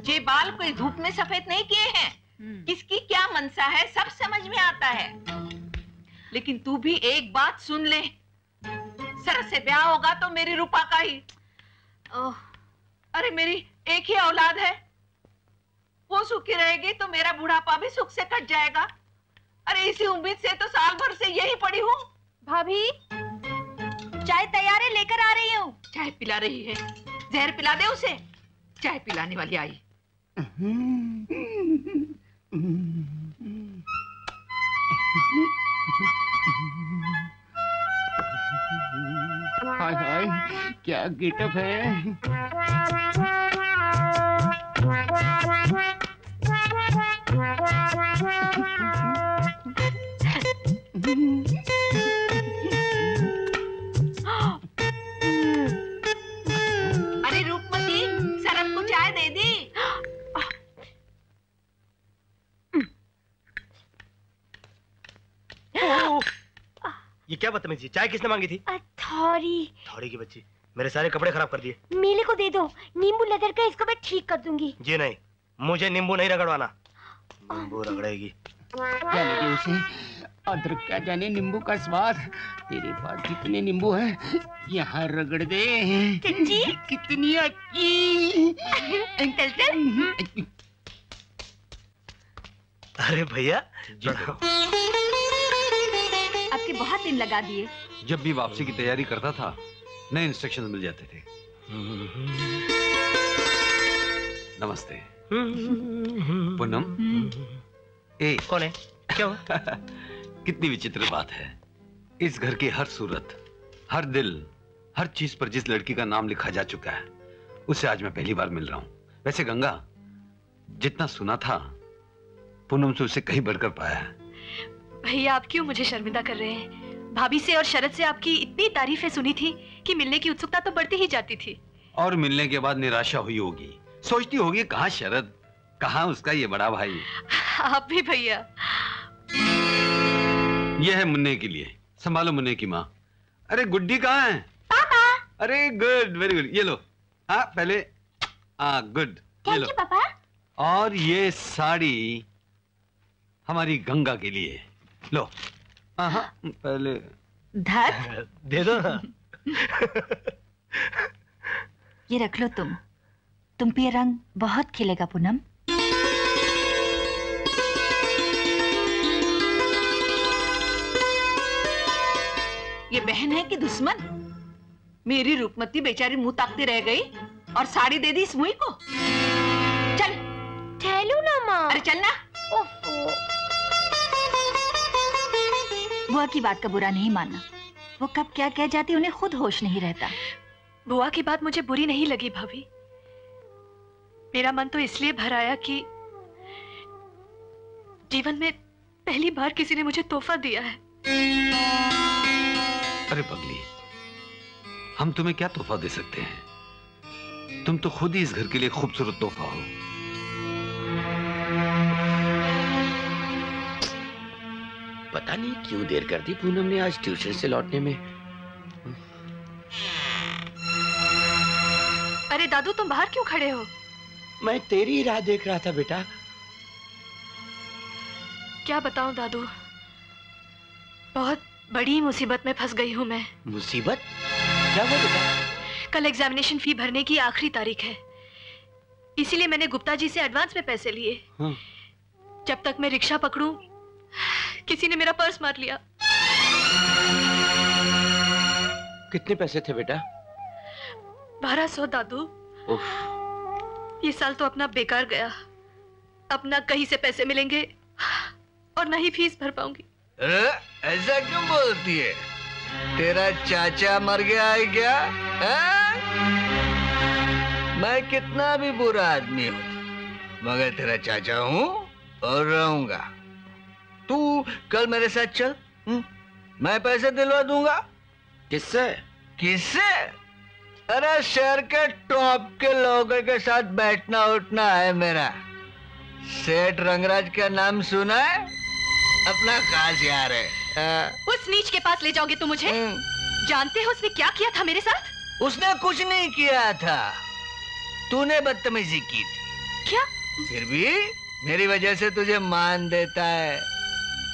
[SPEAKER 8] ये बाल कोई धूप में सफ़ेद नहीं किए हैं। किसकी क्या मनसा है सब समझ में आता है। लेकिन तू भी एक बात सुन ले। सर से ब्याह होगा तो मेरी रूपा का ही। ओह, अरे मेरी एक ही औलाद है। वो सुखी रहेगी तो मेरा बुढ़ापा भी सुख से कट जाएगा। अरे इसी उम्मीद से तो साल भर से यही पड़ी हूँ।
[SPEAKER 7] भाभी चाय तैयार है लेकर आ रही हूँ।
[SPEAKER 8] चाय पिला रही है। जहर पिला दे उसे। चाय पिलाने वाली आई।
[SPEAKER 2] हाय हाय। क्या गेटअप है?
[SPEAKER 8] अरे रूपमती सरम को चाय दे दी।
[SPEAKER 4] ये क्या बदतमीजी? चाय किसने मांगी थी?
[SPEAKER 14] थोड़ी।
[SPEAKER 4] थोड़ी की बच्ची। मेरे सारे कपड़े खराब कर दिए।
[SPEAKER 14] मेले को दे दो। नींबू लदर कर इसको मैं ठीक कर दूँगी।
[SPEAKER 4] जी नहीं मुझे नींबू नहीं रगड़वाना। नींबू रगड़ेगी।
[SPEAKER 2] क्या उसे। अदरक क्या जाने नींबू का स्वाद। तेरे पास कितने नींबू हैं यहाँ रगड़ दे। कितनी? अच्छी।
[SPEAKER 7] चल चल
[SPEAKER 4] अरे भैया।
[SPEAKER 7] आपके बहुत दिन लगा दिए।
[SPEAKER 6] जब भी वापसी की तैयारी करता था नए इंस्ट्रक्शन मिल जाते थे। नमस्ते। पूनम ए
[SPEAKER 4] कौन है? क्या? हुआ
[SPEAKER 6] कितनी विचित्र बात है। इस घर की हर सूरत हर दिल हर चीज़ पर जिस लड़की का नाम लिखा जा चुका है उससे आज मैं पहली बार मिल रहा हूँ। वैसे गंगा जितना सुना था पूनम से उसे कहीं बढ़कर पाया है।
[SPEAKER 5] भैया आप क्यों मुझे शर्मिंदा कर रहे हैं? भाभी से और शरद से आपकी इतनी तारीफें सुनी थी। कि मिलने की उत्सुकता तो बढ़ती ही जाती थी।
[SPEAKER 6] और मिलने के बाद निराशा हुई होगी। सोचती होगी कहाँ शरद? कहा उसका ये बड़ा भाई?
[SPEAKER 5] आप भी भैया।
[SPEAKER 6] ये है मुन्ने के लिए। संभालो मुन्ने की माँ। अरे गुड्डी कहाँ है? पापा। अरे गुड वेरी गुड। ये लो। हाँ पहले हाँ गुड। ये लो।
[SPEAKER 14] पापा।
[SPEAKER 6] और ये साड़ी हमारी गंगा के लिए। लो। हाँ हाँ पहले।
[SPEAKER 7] धत
[SPEAKER 4] दे दो। ना
[SPEAKER 7] ये रख लो तुम। तुम पे रंग बहुत खिलेगा पूनम।
[SPEAKER 8] ये बहन है कि दुश्मन? मेरी रूपमती बेचारी मुँह ताकती रह गई और साड़ी दे दी इस मुई को। चल।
[SPEAKER 14] ठहलो ना माँ।
[SPEAKER 8] अरे चल ना।
[SPEAKER 7] बुआ की बात का बुरा नहीं मानना। वो कब क्या कह जाती उन्हें खुद होश नहीं रहता।
[SPEAKER 5] बुआ की बात मुझे बुरी नहीं लगी भाभी। मेरा मन तो इसलिए भर आया कि जीवन में पहली बार किसी ने मुझे तोहफा दिया है।
[SPEAKER 6] अरे पगली हम तुम्हें क्या तोहफा दे सकते हैं? तुम तो खुद ही इस घर के लिए खूबसूरत तोहफा हो।
[SPEAKER 2] पता नहीं क्यों देर कर दी पूनम ने आज ट्यूशन से लौटने में।
[SPEAKER 5] अरे दादू तुम बाहर क्यों खड़े हो?
[SPEAKER 2] मैं तेरी राह देख रहा था बेटा।
[SPEAKER 5] क्या बताऊँ दादू? बहुत बड़ी मुसीबत में फंस गई हूँ मैं।
[SPEAKER 2] मुसीबत? क्या हुआ बेटा?
[SPEAKER 5] कल एग्जामिनेशन फ़ी भरने की आखिरी तारीख है। इसीलिए मैंने गुप्ता जी से एडवांस में पैसे लिए।
[SPEAKER 2] हाँ।
[SPEAKER 5] जब तक मैं रिक्शा पकड़ूं किसी ने मेरा पर्स मार लिया।
[SPEAKER 2] कितने पैसे थे बेटा?
[SPEAKER 5] बारह सौ दादू।
[SPEAKER 14] ये साल तो अपना बेकार गया। अपना कहीं से पैसे मिलेंगे और ना ही फ़ीस भर पाऊँगी।
[SPEAKER 11] ऐसा क्यों बोलती है? तेरा चाचा मर गया है क्या? हैं? मैं कितना भी बुरा आदमी हूँ मगर तेरा चाचा हूँ और रहूँगा। तू कल मेरे साथ चल हुँ? मैं पैसे दिलवा दूँगा।
[SPEAKER 2] किससे?
[SPEAKER 11] किससे? अरे शहर के टॉप के लोगों के साथ बैठना उठना है मेरा। सेठ रंगराज का नाम सुना है? अपना खास यार है। हाँ।
[SPEAKER 14] उस नीच के पास ले जाओगे तुम मुझे? जानते हो उसने क्या किया था मेरे साथ?
[SPEAKER 11] उसने कुछ नहीं किया था। तूने बदतमीजी की थी।
[SPEAKER 14] क्या?
[SPEAKER 11] फिर भी मेरी वजह से तुझे मान देता है।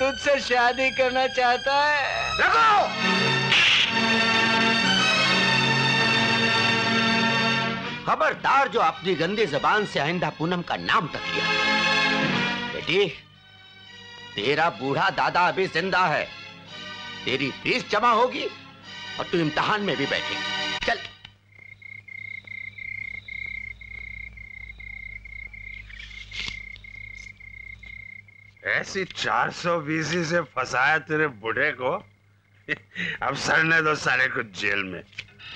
[SPEAKER 11] तुझसे शादी करना चाहता है।
[SPEAKER 3] रखो!
[SPEAKER 18] खबरदार जो अपनी गंदी जबान से आइंदा पूनम का नाम तक लिया। बेटी, तेरा बूढ़ा दादा अभी ज़िंदा है। तेरी फ़ीस जमा होगी और तू इम्तहान में भी बैठेगी। चल।
[SPEAKER 10] ऐसी 400 बीसी से फंसाया तेरे बूढ़े को? अब सड़ने दो सारे को जेल में।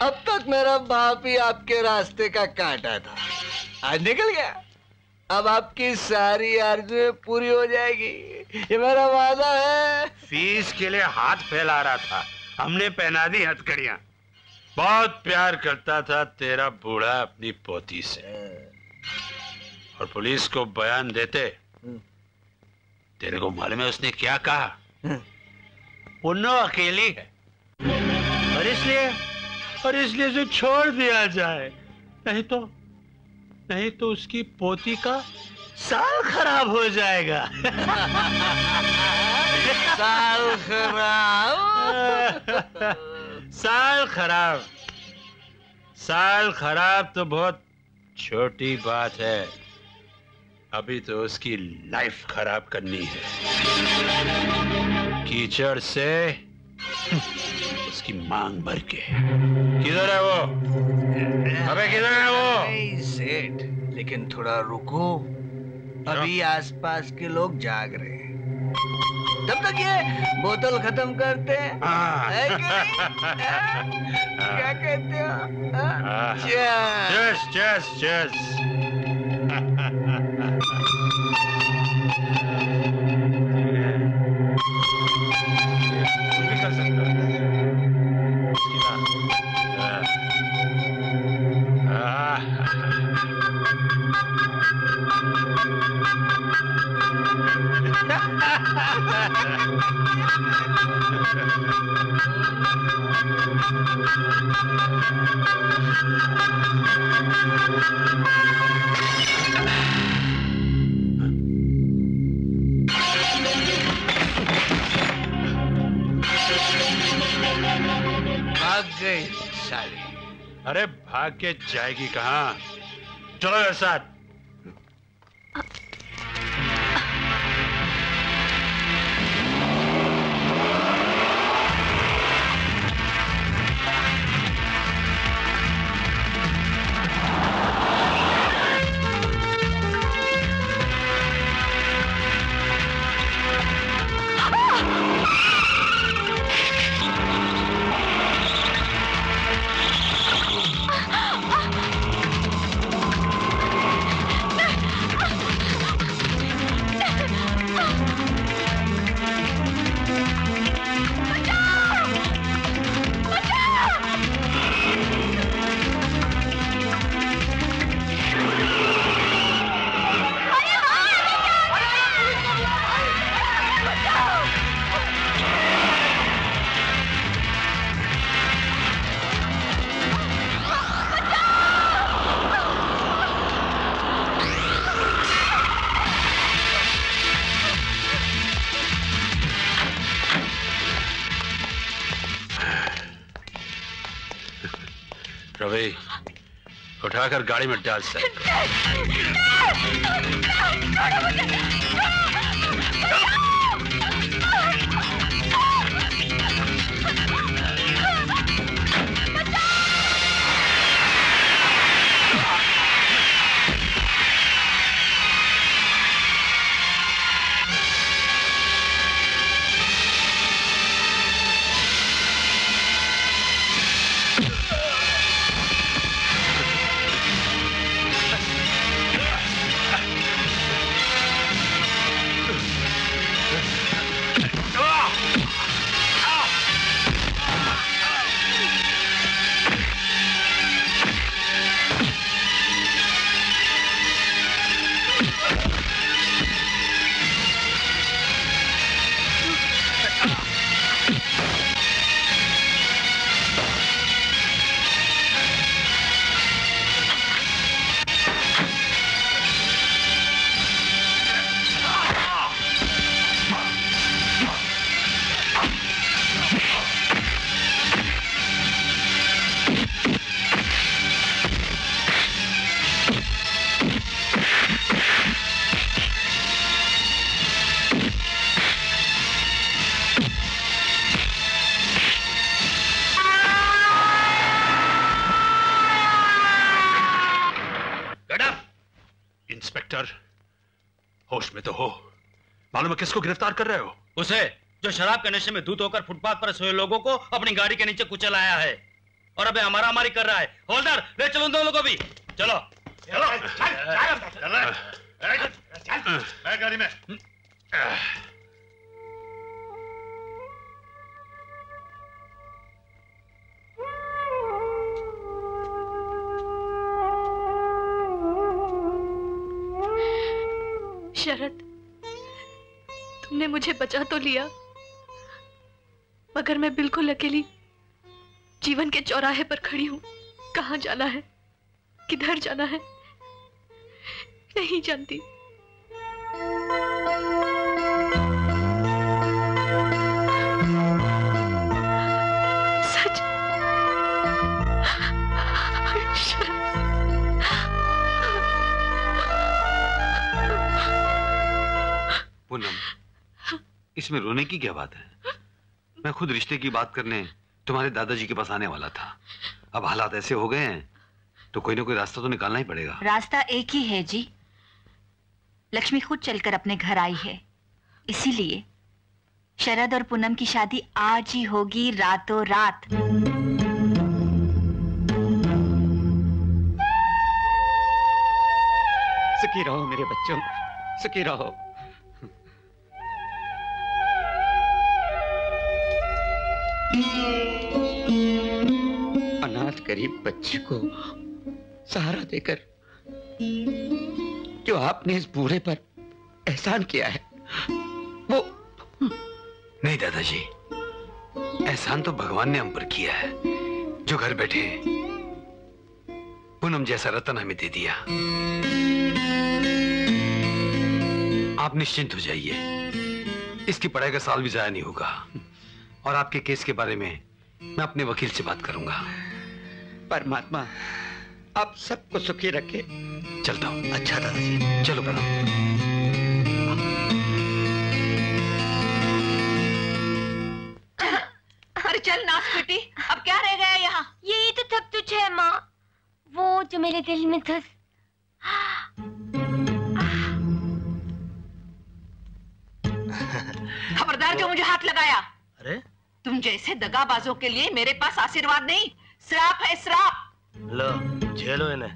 [SPEAKER 11] अब तक मेरा बाप ही आपके रास्ते का कांटा था। आज निकल गया। अब आपकी सारी आरजुएँ पूरी हो जाएगी। ये मेरा वादा है।
[SPEAKER 10] फ़ीस के लिए हाथ फैला रहा था। हमने पहना दी हथकड़ियाँ। बहुत प्यार करता था तेरा बूढ़ा अपनी पोती से। और पुलिस को बयान देते तेरे को मालूम है उसने क्या कहा? पुन्नो अकेली है। और इसलिए और इसलिए उसे छोड़ दिया जाए। नहीं तो नहीं तो उसकी पोती का साल खराब हो जाएगा।
[SPEAKER 11] साल खराब।
[SPEAKER 10] साल खराब। साल खराब तो बहुत छोटी बात है। अभी तो उसकी लाइफ खराब करनी है। कीचड़ से उसकी मांग भर के। किधर है वो? अबे किधर है वो?
[SPEAKER 11] सेठ लेकिन थोड़ा रुको। अभी आसपास के लोग जाग रहे हैं। तब तक ये बोतल खत्म करते हैं है? हाँ? क्या कहते हो? हाँ?
[SPEAKER 10] चस चस चस
[SPEAKER 11] गई साली
[SPEAKER 10] अरे भाग के जाएगी कहा? चलो साथ। उठाकर गाड़ी में डाल सर। मालूम है किसको गिरफ़्तार कर रहे हो?
[SPEAKER 9] उसे जो शराब के नशे में धूत होकर फुटपाथ पर सोए लोगों को अपनी गाड़ी के नीचे कुचल आया है। और अबे हमारा हमारी कर रहा है। होल्डर ले चलो दोनों को भी। चलो।
[SPEAKER 19] चलो। मैं गाड़ी में।
[SPEAKER 5] शरद तुमने मुझे बचा तो लिया। मगर मैं बिल्कुल अकेली, जीवन के चौराहे पर खड़ी हूँ। कहाँ जाना है? किधर जाना है? नहीं जानती।
[SPEAKER 6] इसमें रोने की क्या बात है? मैं खुद रिश्ते की बात करने तुम्हारे दादाजी के पास आने वाला था। अब हालात ऐसे हो गए हैं तो कोई ना कोई रास्ता तो निकालना ही पड़ेगा।
[SPEAKER 7] रास्ता एक ही है जी। लक्ष्मी खुद चलकर अपने घर आई है। इसीलिए शरद और पूनम की शादी आज ही होगी रातों रात।
[SPEAKER 18] सुखी रहो मेरे बच्चों सुखी रहो। अनाथ गरीब बच्चे को सहारा देकर जो आपने इस बूढ़े पर एहसान किया है, वो
[SPEAKER 6] नहीं, दादाजी। एहसान तो भगवान ने हम पर किया है। जो घर बैठे पूनम जैसा रतन हमें दे दिया। आप निश्चिंत हो जाइए। इसकी पढ़ाई का साल भी जाया नहीं होगा। और आपके केस के बारे में मैं अपने वकील से बात करूँगा।
[SPEAKER 18] परमात्मा आप सबको सुखी रखे।
[SPEAKER 6] चलता हूँ।
[SPEAKER 4] अच्छा दादाजी।
[SPEAKER 6] चलो प्रणाम।
[SPEAKER 8] अरे चल नाच बेटी अब क्या रह गया यहाँ?
[SPEAKER 20] यही तो सब कुछ है माँ। वो जो मेरे दिल में धस।
[SPEAKER 8] खबरदार जो मुझे हाथ लगाया।
[SPEAKER 4] अरे?
[SPEAKER 8] तुम जैसे दगाबाजों के लिए मेरे पास आशीर्वाद नहीं। श्राप है श्राप।
[SPEAKER 4] लो झेलो इन्हें।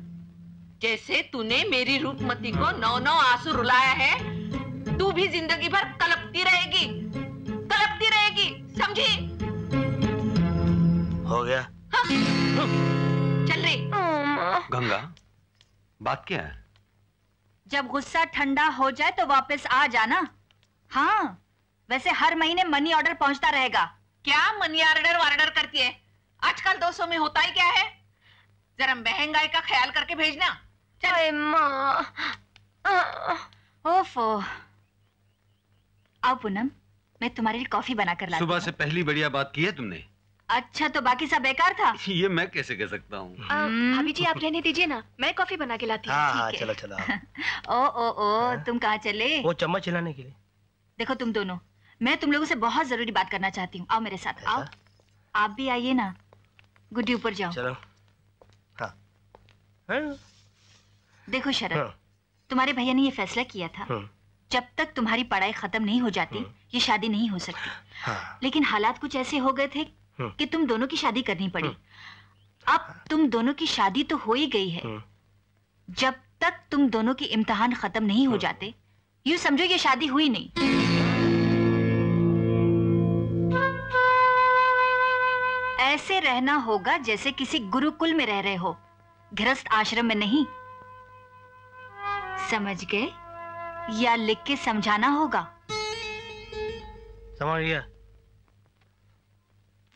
[SPEAKER 8] जैसे तूने मेरी रूपमती को नौ नौ आँसू रुलाया है तू भी ज़िंदगी भर तड़पती रहेगी। तड़पती रहेगी समझी?
[SPEAKER 4] हो गया।
[SPEAKER 8] चल रही
[SPEAKER 6] गंगा बात क्या है?
[SPEAKER 7] जब गुस्सा ठंडा हो जाए तो वापस आ जाना। हाँ वैसे हर महीने मनी ऑर्डर पहुँचता रहेगा।
[SPEAKER 8] क्या मनी ऑर्डर वार्डर करती है? आजकल 200 में होता ही क्या है? जरा महँगाई का ख्याल करके भेजना।
[SPEAKER 20] चल।
[SPEAKER 7] ओफो। आओ पूनम मैं तुम्हारे लिए कॉफ़ी बना कर
[SPEAKER 6] सुबह से पहली बढ़िया बात की है तुमने।
[SPEAKER 7] अच्छा तो बाकी सब बेकार था?
[SPEAKER 6] ये मैं कैसे कह सकता हूँ?
[SPEAKER 5] भाभी जी आप रहने दीजिए ना। मैं कॉफ़ी बना के लाती हूँ।
[SPEAKER 4] हाँ हाँ चलो चलो।
[SPEAKER 7] ओ ओ ओ तुम कहाँ चले?
[SPEAKER 4] वो चम्मच हिलाने के लिए।
[SPEAKER 7] देखो तुम दोनों। मैं तुम लोगों से बहुत ज़रूरी बात करना चाहती हूँ। आओ मेरे साथ। आओ। आप भी आइए ना। गुड्डी ऊपर जाओ।
[SPEAKER 4] चलो। हाँ।
[SPEAKER 7] देखो शरद
[SPEAKER 4] हाँ।
[SPEAKER 7] तुम्हारे भैया ने ये फैसला किया था।
[SPEAKER 4] हम्म।
[SPEAKER 7] जब तक तुम्हारी पढ़ाई खत्म नहीं हो जाती ये शादी नहीं हो सकती।
[SPEAKER 4] हाँ।
[SPEAKER 7] लेकिन हालात कुछ ऐसे हो गए थे
[SPEAKER 4] हम्म।
[SPEAKER 7] कि तुम दोनों की शादी करनी पड़ी। अब तुम दोनों की शादी तो हो ही गई है। जब तक तुम दोनों की इम्तहान खत्म नहीं हो। जाते यूँ समझो ये शादी हुई नहीं। ऐसे रहना होगा जैसे किसी गुरुकुल में रह रहे हो। गृहस्थ आश्रम में नहीं। समझ गए? या लिख के समझाना होगा?
[SPEAKER 4] समझ गया।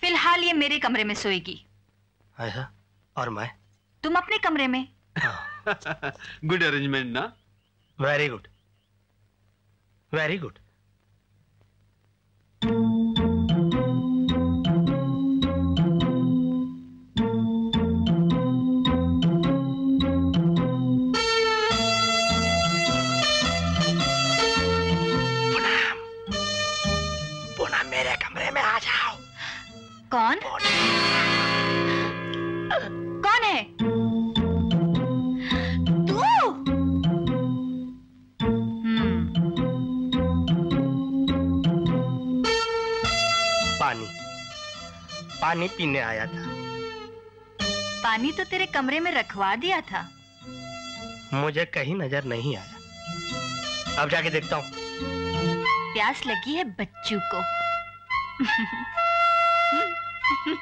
[SPEAKER 7] फ़िलहाल ये मेरे कमरे में सोएगी।
[SPEAKER 4] ऐसा और मैं?
[SPEAKER 7] तुम अपने कमरे में?
[SPEAKER 6] गुड अरेंजमेंट ना।
[SPEAKER 4] वेरी गुड वेरी गुड
[SPEAKER 7] कौन? कौन है? तू? हम्म।
[SPEAKER 4] पानी। पानी पीने आया था।
[SPEAKER 7] पानी तो तेरे कमरे में रखवा दिया था।
[SPEAKER 4] मुझे कहीं नज़र नहीं आया। अब जाके देखता हूँ।
[SPEAKER 7] प्यास लगी है बच्चू को। शरद?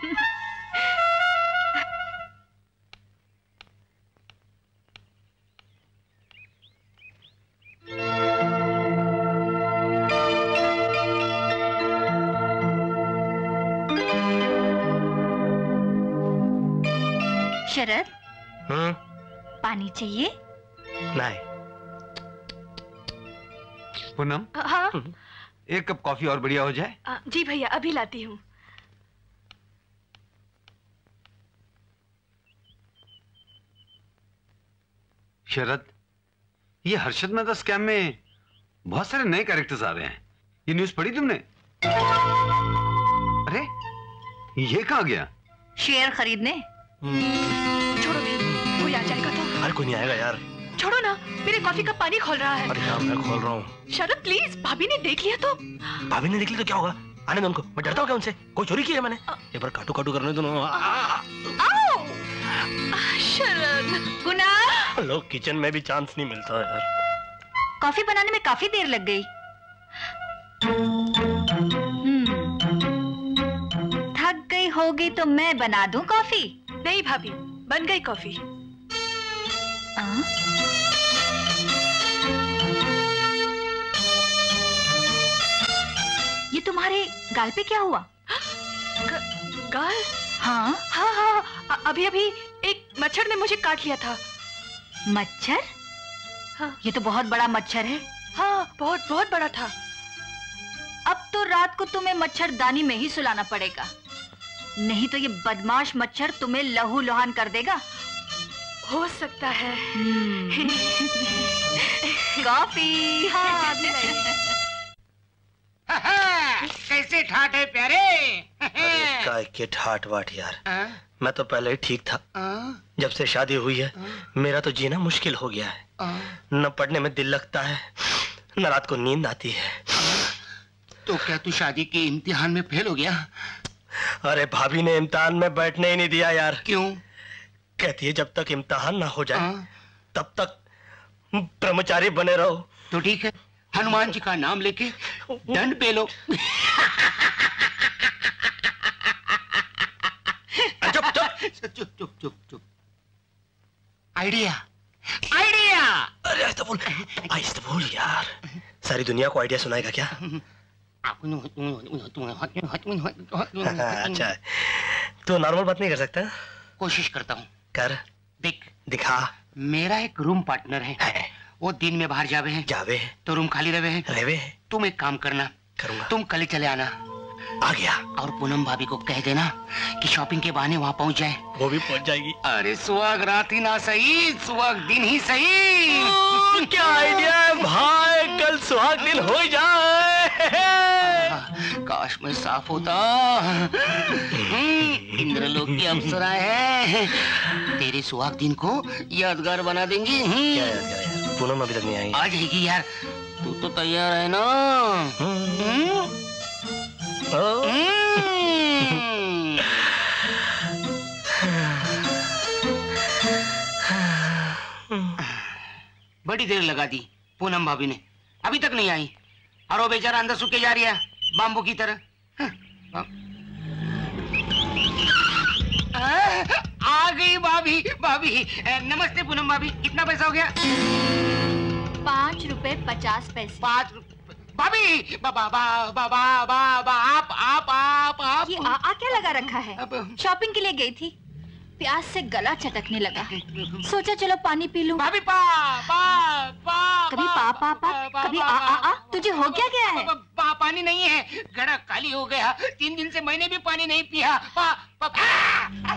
[SPEAKER 4] हम्म
[SPEAKER 7] पानी चाहिए?
[SPEAKER 4] नहीं।
[SPEAKER 6] पूनम?
[SPEAKER 5] हाँ?
[SPEAKER 6] एक कप कॉफ़ी और बढ़िया हो जाए।
[SPEAKER 5] जी भैया अभी लाती हूँ।
[SPEAKER 6] शरद ये हर्षद मेहता स्कैम में बहुत सारे नए कैरेक्टर्स आ रहे हैं। ये न्यूज़ पढ़ी तुमने? अरे ये कहा गया?
[SPEAKER 7] शेयर खरीदने?
[SPEAKER 5] छोड़ो भी कोई आ जाएगा तो।
[SPEAKER 4] अरे कोई नहीं आएगा यार।
[SPEAKER 5] छोड़ो ना मेरे कॉफ़ी का पानी खोल रहा है।
[SPEAKER 4] अरे हाँ मैं खोल रहा हूँ।
[SPEAKER 5] शरद प्लीज़ भाभी ने देख लिया तो।
[SPEAKER 4] भाभी ने निकली तो क्या होगा? आने दो उनको मैं डरता हूँ क्या उनसे? कोई चोरी की है मैंने? एक बार काटू काटू करने दो
[SPEAKER 5] शरद
[SPEAKER 7] गुना!
[SPEAKER 4] लोग किचन में भी चांस नहीं मिलता यार।
[SPEAKER 7] कॉफ़ी बनाने में काफ़ी देर लग गई। हम्म, थक गई होगी तो मैं बना दूँ कॉफ़ी?
[SPEAKER 5] नहीं भाभी बन गई कॉफ़ी।
[SPEAKER 7] ये तुम्हारे गाल पे क्या हुआ?
[SPEAKER 5] गाल?
[SPEAKER 7] हाँ।
[SPEAKER 5] हाँ हाँ अभी अभी एक मच्छर ने मुझे काट लिया था।
[SPEAKER 7] मच्छर?
[SPEAKER 5] हाँ।
[SPEAKER 7] ये तो बहुत बड़ा मच्छर है।
[SPEAKER 5] हाँ बहुत बहुत बड़ा था।
[SPEAKER 7] अब तो रात को तुम्हें मच्छरदानी में ही सुलाना पड़ेगा। नहीं तो ये बदमाश मच्छर तुम्हें लहू लुहान कर देगा।
[SPEAKER 5] हो सकता है।
[SPEAKER 7] कॉफ़ी हाँ
[SPEAKER 2] कैसे ठाट है प्यारे?
[SPEAKER 4] काय के ठाट वाट यार। मैं तो पहले ही ठीक था। जब से शादी हुई है मेरा तो जीना मुश्किल हो गया है। न पढ़ने में दिल लगता है न रात को नींद आती है।
[SPEAKER 2] तो क्या तू शादी के इम्तिहान में फेल हो गया?
[SPEAKER 4] अरे भाभी ने इम्तिहान में बैठने ही नहीं दिया यार।
[SPEAKER 2] क्यों?
[SPEAKER 4] कहती है जब तक इम्तिहान ना हो जाए तब तक ब्रह्मचारी बने रहो।
[SPEAKER 2] तो ठीक है हनुमान जी का नाम लेके दंड पे लो।
[SPEAKER 4] चुप चुप
[SPEAKER 2] चुप चुप। आइडिया। आइडिया!
[SPEAKER 4] अरे आहिस्ता बोल। आहिस्ता बोल यार। सारी दुनिया को आइडिया सुनाएगा क्या? अच्छा तो नॉर्मल बात नहीं कर सकता?
[SPEAKER 2] कोशिश करता हूँ।
[SPEAKER 4] कर।
[SPEAKER 2] देख
[SPEAKER 4] दिखा।
[SPEAKER 2] मेरा एक रूम पार्टनर है, वो दिन में बाहर जावे हैं।
[SPEAKER 4] जावे
[SPEAKER 2] तो रूम खाली रहे हैं।
[SPEAKER 4] रहे
[SPEAKER 2] तुम एक काम करना।
[SPEAKER 4] करूँगा।
[SPEAKER 2] तुम कल ही चले आना।
[SPEAKER 4] आ गया।
[SPEAKER 2] और पूनम भाभी को कह देना कि शॉपिंग के बहाने वहाँ पहुँच जाए।
[SPEAKER 4] वो भी पहुँच जाएगी।
[SPEAKER 2] अरे सुहाग रात ही ना सही सुहाग दिन ही सही।
[SPEAKER 4] ओ, क्या आइडिया है? भाई कल सुहाग दिन हो जाए।
[SPEAKER 2] काश मैं साफ़ होता। हम्म, इंद्रलोक की अप्सरा है। तेरे सुहाग दिन को यादगार बना देंगी। हम्म।
[SPEAKER 4] क्या यादगार यार पूनम अभी तक नहीं आई।
[SPEAKER 2] आ जाएगी यार। तू तो तैयार है ना? हम्म। बड़ी देर लगा दी पूनम भाभी ने। अभी तक नहीं आई। और वो बेचारा अंदर सूखे जा रही है बाम्बू की तरह। हाँ, आ, गई भाभी भाभी। नमस्ते पूनम भाभी कितना पैसा हो गया?
[SPEAKER 7] पाँच रुपए पचास पैसे।
[SPEAKER 2] पाँच भाभी बाबा बाबा बाबा बाबा आप आप आप आप।
[SPEAKER 7] ये आ, आ क्या लगा रखा है? शॉपिंग के लिए गई थी। प्यास से गला चटकने लगा। सोचा चलो पानी पी लूँ।
[SPEAKER 2] भाभी पा पा पा
[SPEAKER 7] कभी पा पा पा कभी आ आ आ तुझे हो क्या गया है?
[SPEAKER 2] पा, पानी नहीं है। गड़ा खाली हो गया। तीन दिन से मैंने भी पानी नहीं पिया। पा, पा, पा।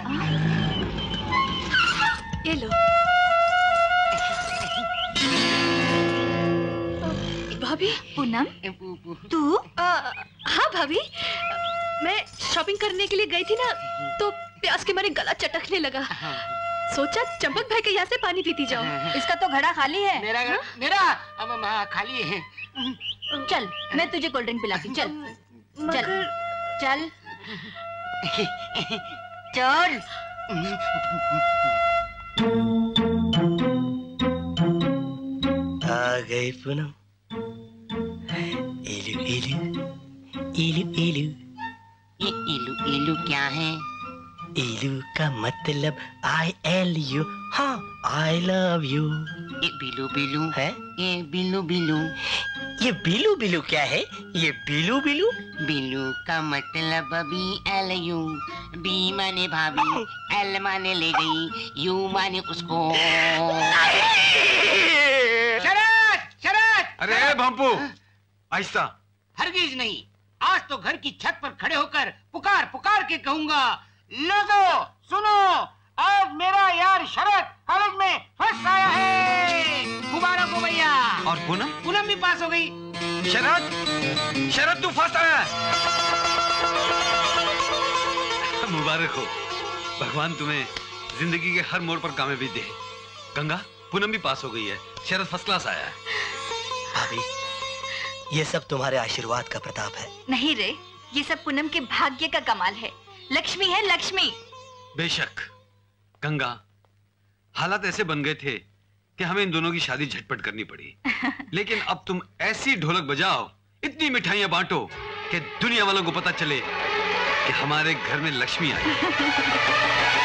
[SPEAKER 5] ये लो। भाभी?
[SPEAKER 7] पूनम? तू?
[SPEAKER 5] हाँ भाभी। मैं शॉपिंग करने के लिए गई थी ना तो प्यास के मारे गला चटकने लगा। सोचा चंपक भाई के यहाँ से पानी पीती जाओ
[SPEAKER 7] इसका तो घड़ा खाली है।
[SPEAKER 2] मेरा मेरा? अब हाँ, खाली है।
[SPEAKER 7] चल मैं तुझे कोल्ड ड्रिंक पिलाती हूँ, चल चल। चल।
[SPEAKER 2] चल।
[SPEAKER 4] आ गए पूनम। इलू इलू इलू इलू
[SPEAKER 2] ये इलू इलू क्या है?
[SPEAKER 4] इलू का मतलब आई एल यू हाँ आई लव यू
[SPEAKER 2] ये बिलू बिलू।
[SPEAKER 4] है?
[SPEAKER 2] ये बिलू बिलू।
[SPEAKER 4] ये बिलू बिलू क्या है? ये बिलू बिलू।
[SPEAKER 2] बिलू का मतलब बी एल यू बी माने भाभी एल माने ले गई यू माने उसको। शरद शरद!
[SPEAKER 21] अरे भंपू। आहिस्ता।
[SPEAKER 2] हरगिज नहीं आज तो घर की छत पर खड़े होकर पुकार पुकार के कहूँगा लोगो सुनो आज मेरा यार शरद कॉलेज में फ़र्स्ट आया है। मुबारक हो भैया।
[SPEAKER 21] और पूनम?
[SPEAKER 2] पूनम भी पास हो गई।
[SPEAKER 21] शरद शरद तू फ़र्स्ट आया मुबारक हो। भगवान तुम्हें ज़िंदगी के हर मोड़ पर कामयाबी दे। गंगा पूनम भी पास हो गई है। शरद फ़र्स्ट क्लास आया है।
[SPEAKER 4] भाभी ये सब तुम्हारे आशीर्वाद का प्रताप है।
[SPEAKER 7] नहीं रे ये सब पूनम के भाग्य का कमाल है। लक्ष्मी है लक्ष्मी।
[SPEAKER 21] बेशक। गंगा हालात ऐसे बन गए थे कि हमें इन दोनों की शादी झटपट करनी पड़ी। लेकिन अब तुम ऐसी ढोलक बजाओ इतनी मिठाइयाँ बांटो कि दुनिया वालों को पता चले कि हमारे घर में लक्ष्मी आई।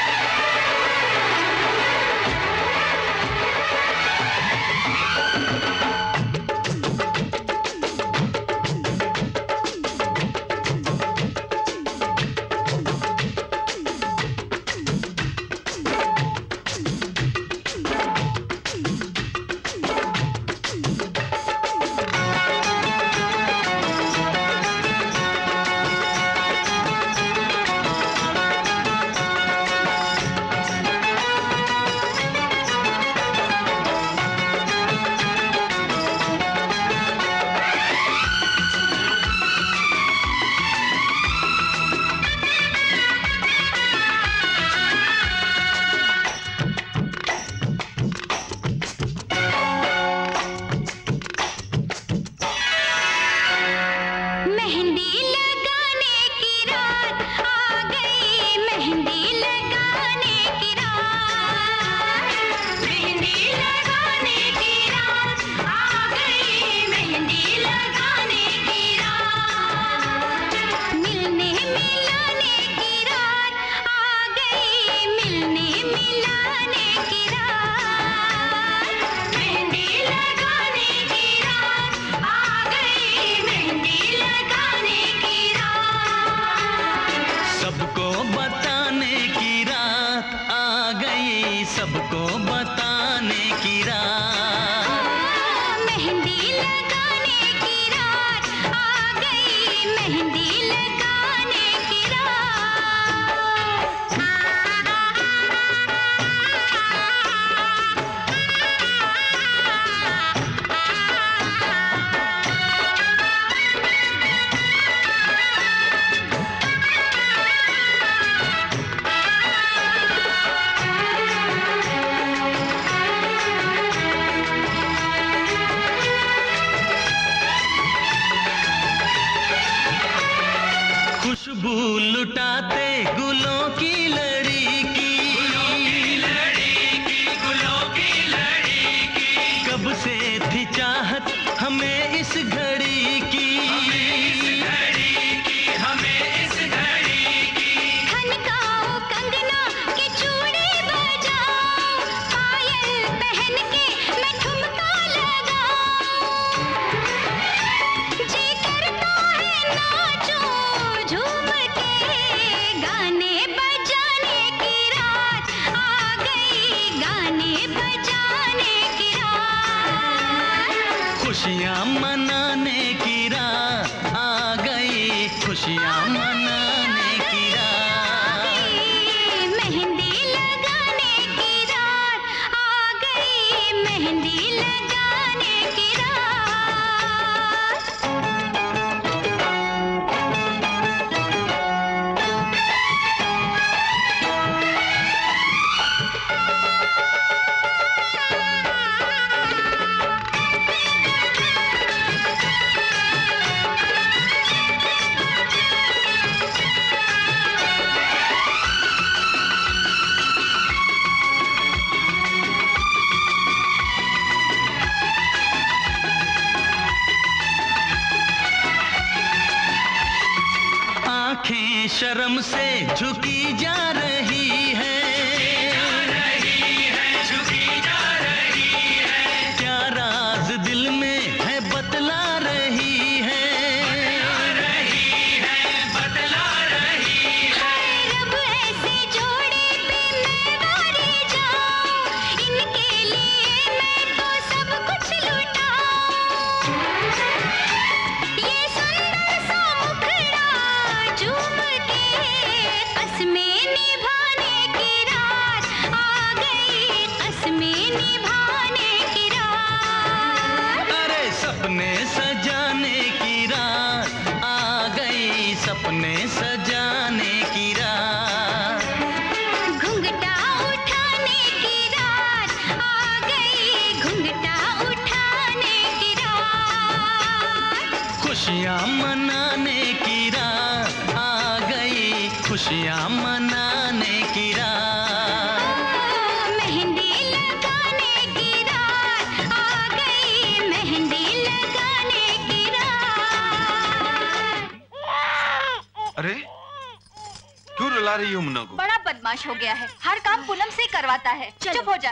[SPEAKER 7] बदमाश हो गया है। हर काम पूनम से ही करवाता है। चुप हो जा।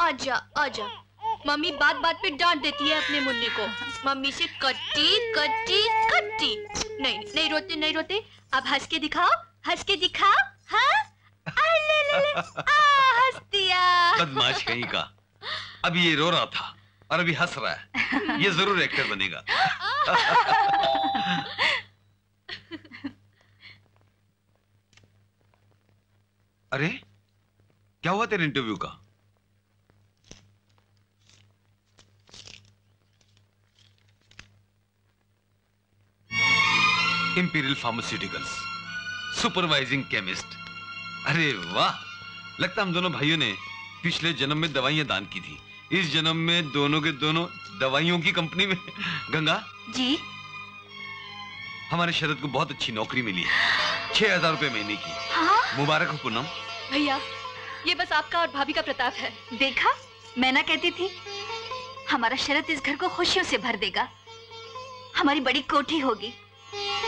[SPEAKER 5] आजा आजा मम्मी बात बात पे डांट देती है अपने मुन्नी को। मम्मी से कट्टी कट्टी कट्टी। नहीं नहीं रोते नहीं रोते। अब हंस के दिखाओ हंस के दिखाओ हाँ? हंस दिया।
[SPEAKER 6] बदमाश कहीं का। अभी ये रो रहा था और अभी हंस रहा है। ये ज़रूर एक्टर बनेगा। अरे क्या हुआ तेरे इंटरव्यू का? इंपीरियल फार्मास्यूटिकल्स सुपरवाइजिंग केमिस्ट अरे वाह लगता हम दोनों भाइयों ने पिछले जन्म में दवाइयाँ दान की थी। इस जन्म में दोनों के दोनों दवाइयों की कंपनी में। गंगा?
[SPEAKER 7] जी।
[SPEAKER 6] हमारे शरद को बहुत अच्छी नौकरी मिली। है छह हज़ार रुपए महीने की।
[SPEAKER 7] हाँ?
[SPEAKER 6] मुबारक हो पूनम।
[SPEAKER 5] भैया ये बस आपका और भाभी का प्रताप है।
[SPEAKER 7] देखा? मैं ना कहती थी हमारा शरद इस घर को खुशियों से भर देगा। हमारी बड़ी कोठी होगी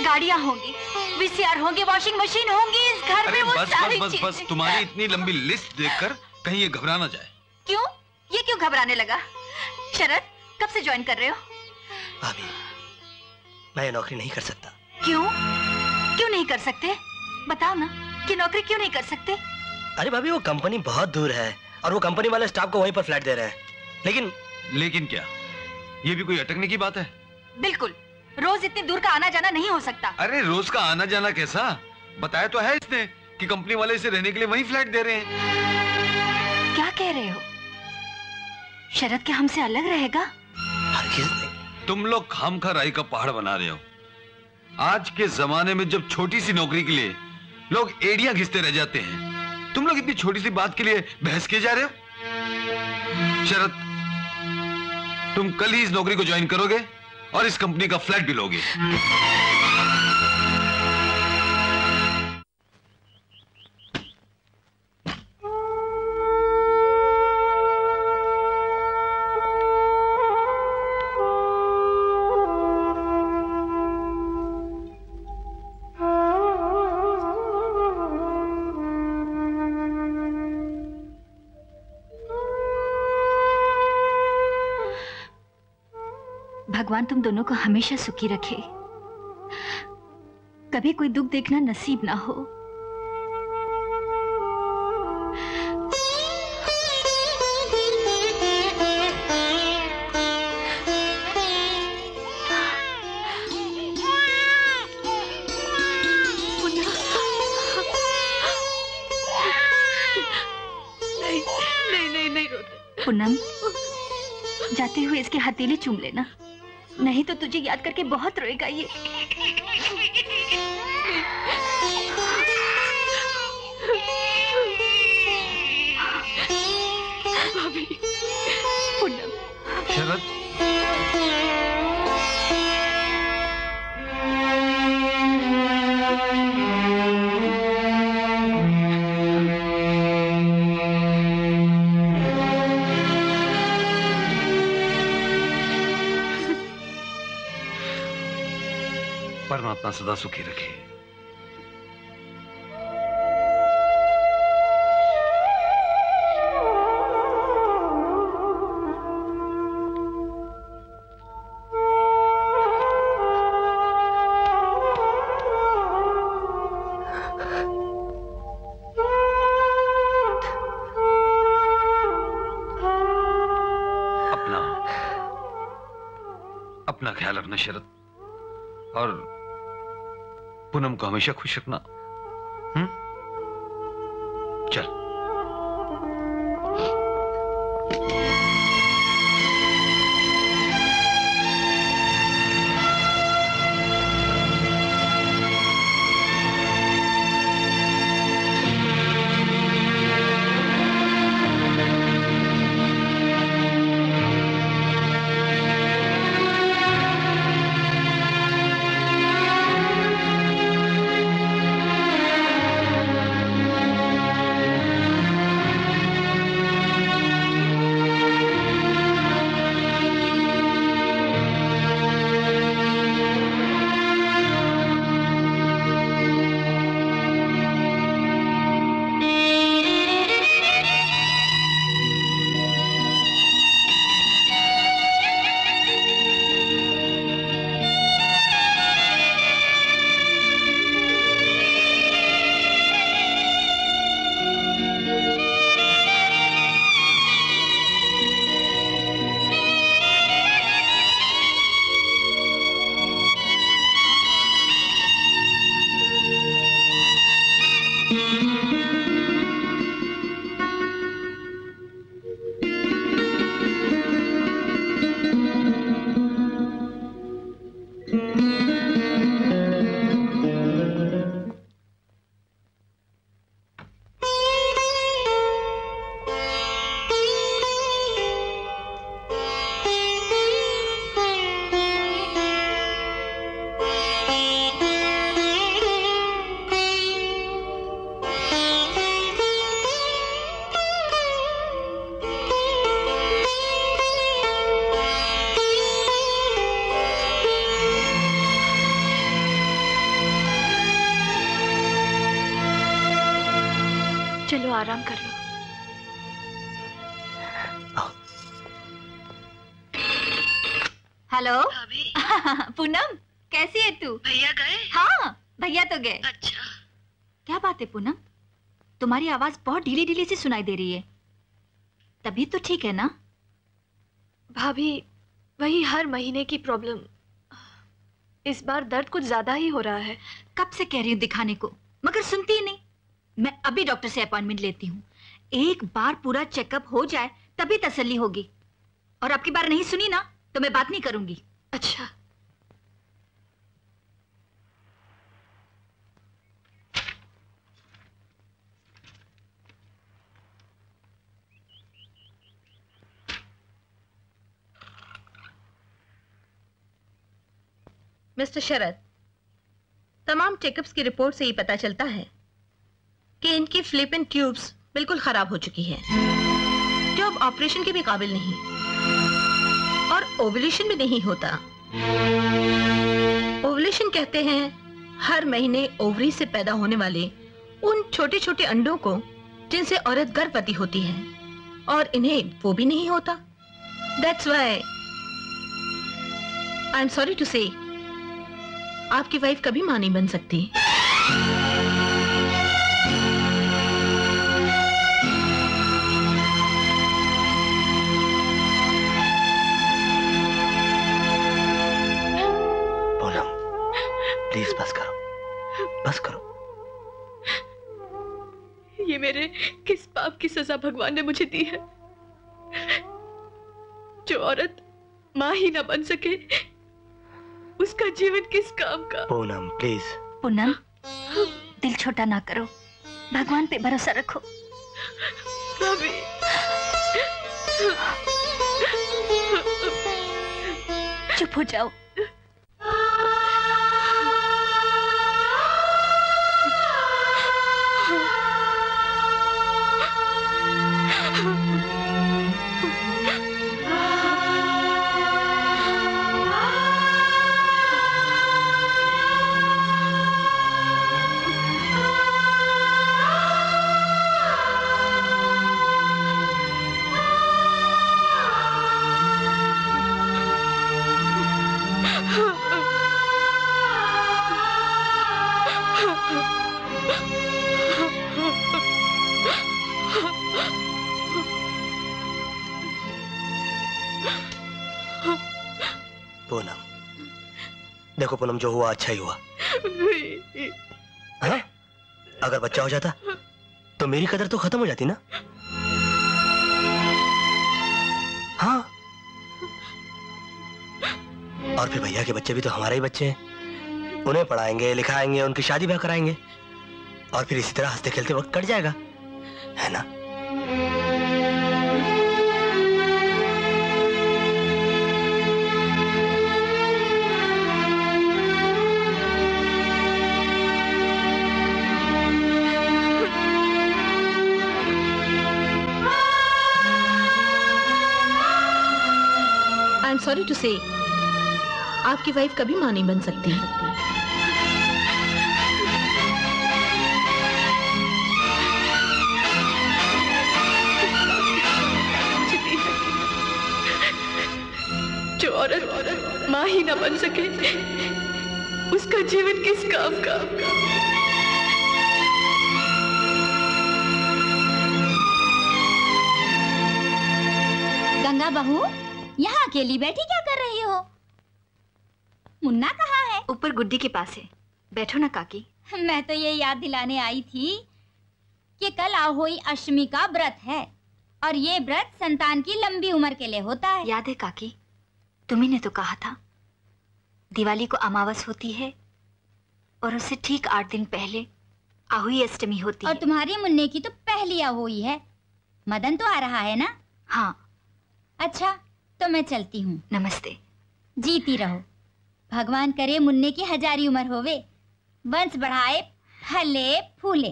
[SPEAKER 7] गाड़ियाँ होंगी वीसीआर होंगे वॉशिंग मशीन होंगी इस घर में वो
[SPEAKER 6] बस
[SPEAKER 7] सारी
[SPEAKER 6] बस बस बस तुम्हारी इतनी लंबी लिस्ट देखकर कहीं ये घबरा ना जाए।
[SPEAKER 7] क्यों? ये क्यों घबराने लगा? शरद कब से ज्वाइन कर रहे हो?
[SPEAKER 4] भाभी मैं ये नौकरी नहीं कर सकता।
[SPEAKER 7] क्यों? क्यों नहीं कर सकते? बताओ ना कि नौकरी क्यों नहीं कर सकते?
[SPEAKER 4] अरे भाभी वो कंपनी बहुत दूर है और वो कंपनी वाले स्टाफ को वहीं पर फ्लैट दे रहे हैं। लेकिन
[SPEAKER 6] लेकिन क्या? ये भी कोई अटकने की बात है?
[SPEAKER 7] बिल्कुल। रोज इतनी दूर का आना जाना नहीं हो सकता।
[SPEAKER 6] अरे रोज का आना जाना कैसा? बताया तो है इसने कि कंपनी वाले इसे रहने के लिए वहीं फ्लैट दे रहे हैं।
[SPEAKER 7] क्या कह रहे हो? शरद क्या हमसे अलग रहेगा?
[SPEAKER 6] तुम लोग खाम खा राई का पहाड़ बना रहे हो। आज के जमाने में जब छोटी सी नौकरी के लिए लोग एड़िया घिसते रह जाते हैं तुम लोग इतनी छोटी सी बात के लिए बहस किए जा रहे हो? शरद तुम कल ही इस नौकरी को ज्वाइन करोगे और इस कंपनी का फ्लैट भी लोगे।
[SPEAKER 7] भगवान तुम दोनों को हमेशा सुखी रखे। कभी कोई दुख देखना नसीब ना हो।
[SPEAKER 5] नहीं नहीं नहीं नहीं रोते।
[SPEAKER 7] पूनम जाते हुए इसके हथेली चूम लेना। नहीं तो तुझे याद करके बहुत रोएगा ये।
[SPEAKER 5] भाभी।
[SPEAKER 6] शरद? हाँ सदा सुखी रखे अपना ख्याल रखना शरत और पूनम को हमेशा खुश रखना। हम्म?
[SPEAKER 7] सुनाई दे रही है। तबीयत तो ठीक है ना?
[SPEAKER 5] भाभी वही हर महीने की प्रॉब्लम। इस बार दर्द कुछ ज़्यादा ही हो रहा है।
[SPEAKER 7] कब से कह रही हूँ दिखाने को? मगर सुनती ही नहीं। मैं अभी डॉक्टर से अपॉइंटमेंट लेती हूँ। एक बार पूरा चेकअप हो जाए तभी तसल्ली होगी। और आपकी बार नहीं सुनी ना तो मैं बात नहीं करूँगी।
[SPEAKER 5] अच्छा।
[SPEAKER 22] मिस्टर शरद, तमाम चेकअप्स की रिपोर्ट से ये पता चलता है कि इनकी फ्लिपिन ट्यूब्स बिल्कुल खराब हो चुकी है, जो अब ऑपरेशन के भी काबिल नहीं और ओवुलेशन भी नहीं होता। ओवुलेशन कहते हैं, हर महीने ओवरी से पैदा होने वाले उन छोटे छोटे अंडों को जिनसे औरत गर्भवती होती है और इन्हें वो भी नहीं होता। That's why I am sorry to say आपकी वाइफ कभी माँ नहीं बन सकती।
[SPEAKER 4] पूनम प्लीज़ बस करो। बस करो।
[SPEAKER 5] ये मेरे किस पाप की सजा भगवान ने मुझे दी है? जो औरत माँ ही ना बन सके उसका जीवन किस काम का?
[SPEAKER 4] पूनम प्लीज़
[SPEAKER 7] पूनम दिल छोटा ना करो। भगवान पे भरोसा रखो।
[SPEAKER 5] भाभी।
[SPEAKER 7] चुप हो जाओ।
[SPEAKER 4] पूनम जो हुआ अच्छा ही हुआ। है? अगर बच्चा हो जाता तो मेरी कदर तो खत्म हो जाती ना? हाँ। और फिर भैया के बच्चे भी तो हमारे ही बच्चे हैं। उन्हें पढ़ाएँगे लिखाएँगे उनकी शादी ब्याह कराएँगे। और फिर इसी तरह हँसते खेलते वक्त कट जाएगा। है ना?
[SPEAKER 22] टू से आपकी वाइफ कभी माँ नहीं बन सकती।
[SPEAKER 14] जो औरत माँ ही ना बन सके, उसका जीवन किस काम का?
[SPEAKER 12] गंगा बहू, यहाँ अकेली बैठी क्या कर रही हो मुन्ना कहाँ है
[SPEAKER 7] ऊपर गुड्डी के पास है। बैठो ना काकी।
[SPEAKER 12] मैं तो ये याद दिलाने आई थी कि कल आहोई अष्टमी का व्रत है और ये व्रत संतान की लंबी उम्र के लिए होता है।
[SPEAKER 7] याद है काकी? तुम्ही ने तो कहा था दिवाली को अमावस होती है और उससे ठीक आठ दिन पहले आहुई अष्टमी होती
[SPEAKER 12] और
[SPEAKER 7] है।
[SPEAKER 12] तुम्हारी मुन्ने की तो पहली आहोई है। मदन तो आ रहा है ना?
[SPEAKER 7] हाँ।
[SPEAKER 12] अच्छा तो मैं चलती हूँ।
[SPEAKER 7] नमस्ते।
[SPEAKER 12] जीती रहो। भगवान करे मुन्ने की हजारी उम्र होवे। वंश बढ़ाए फले फूले।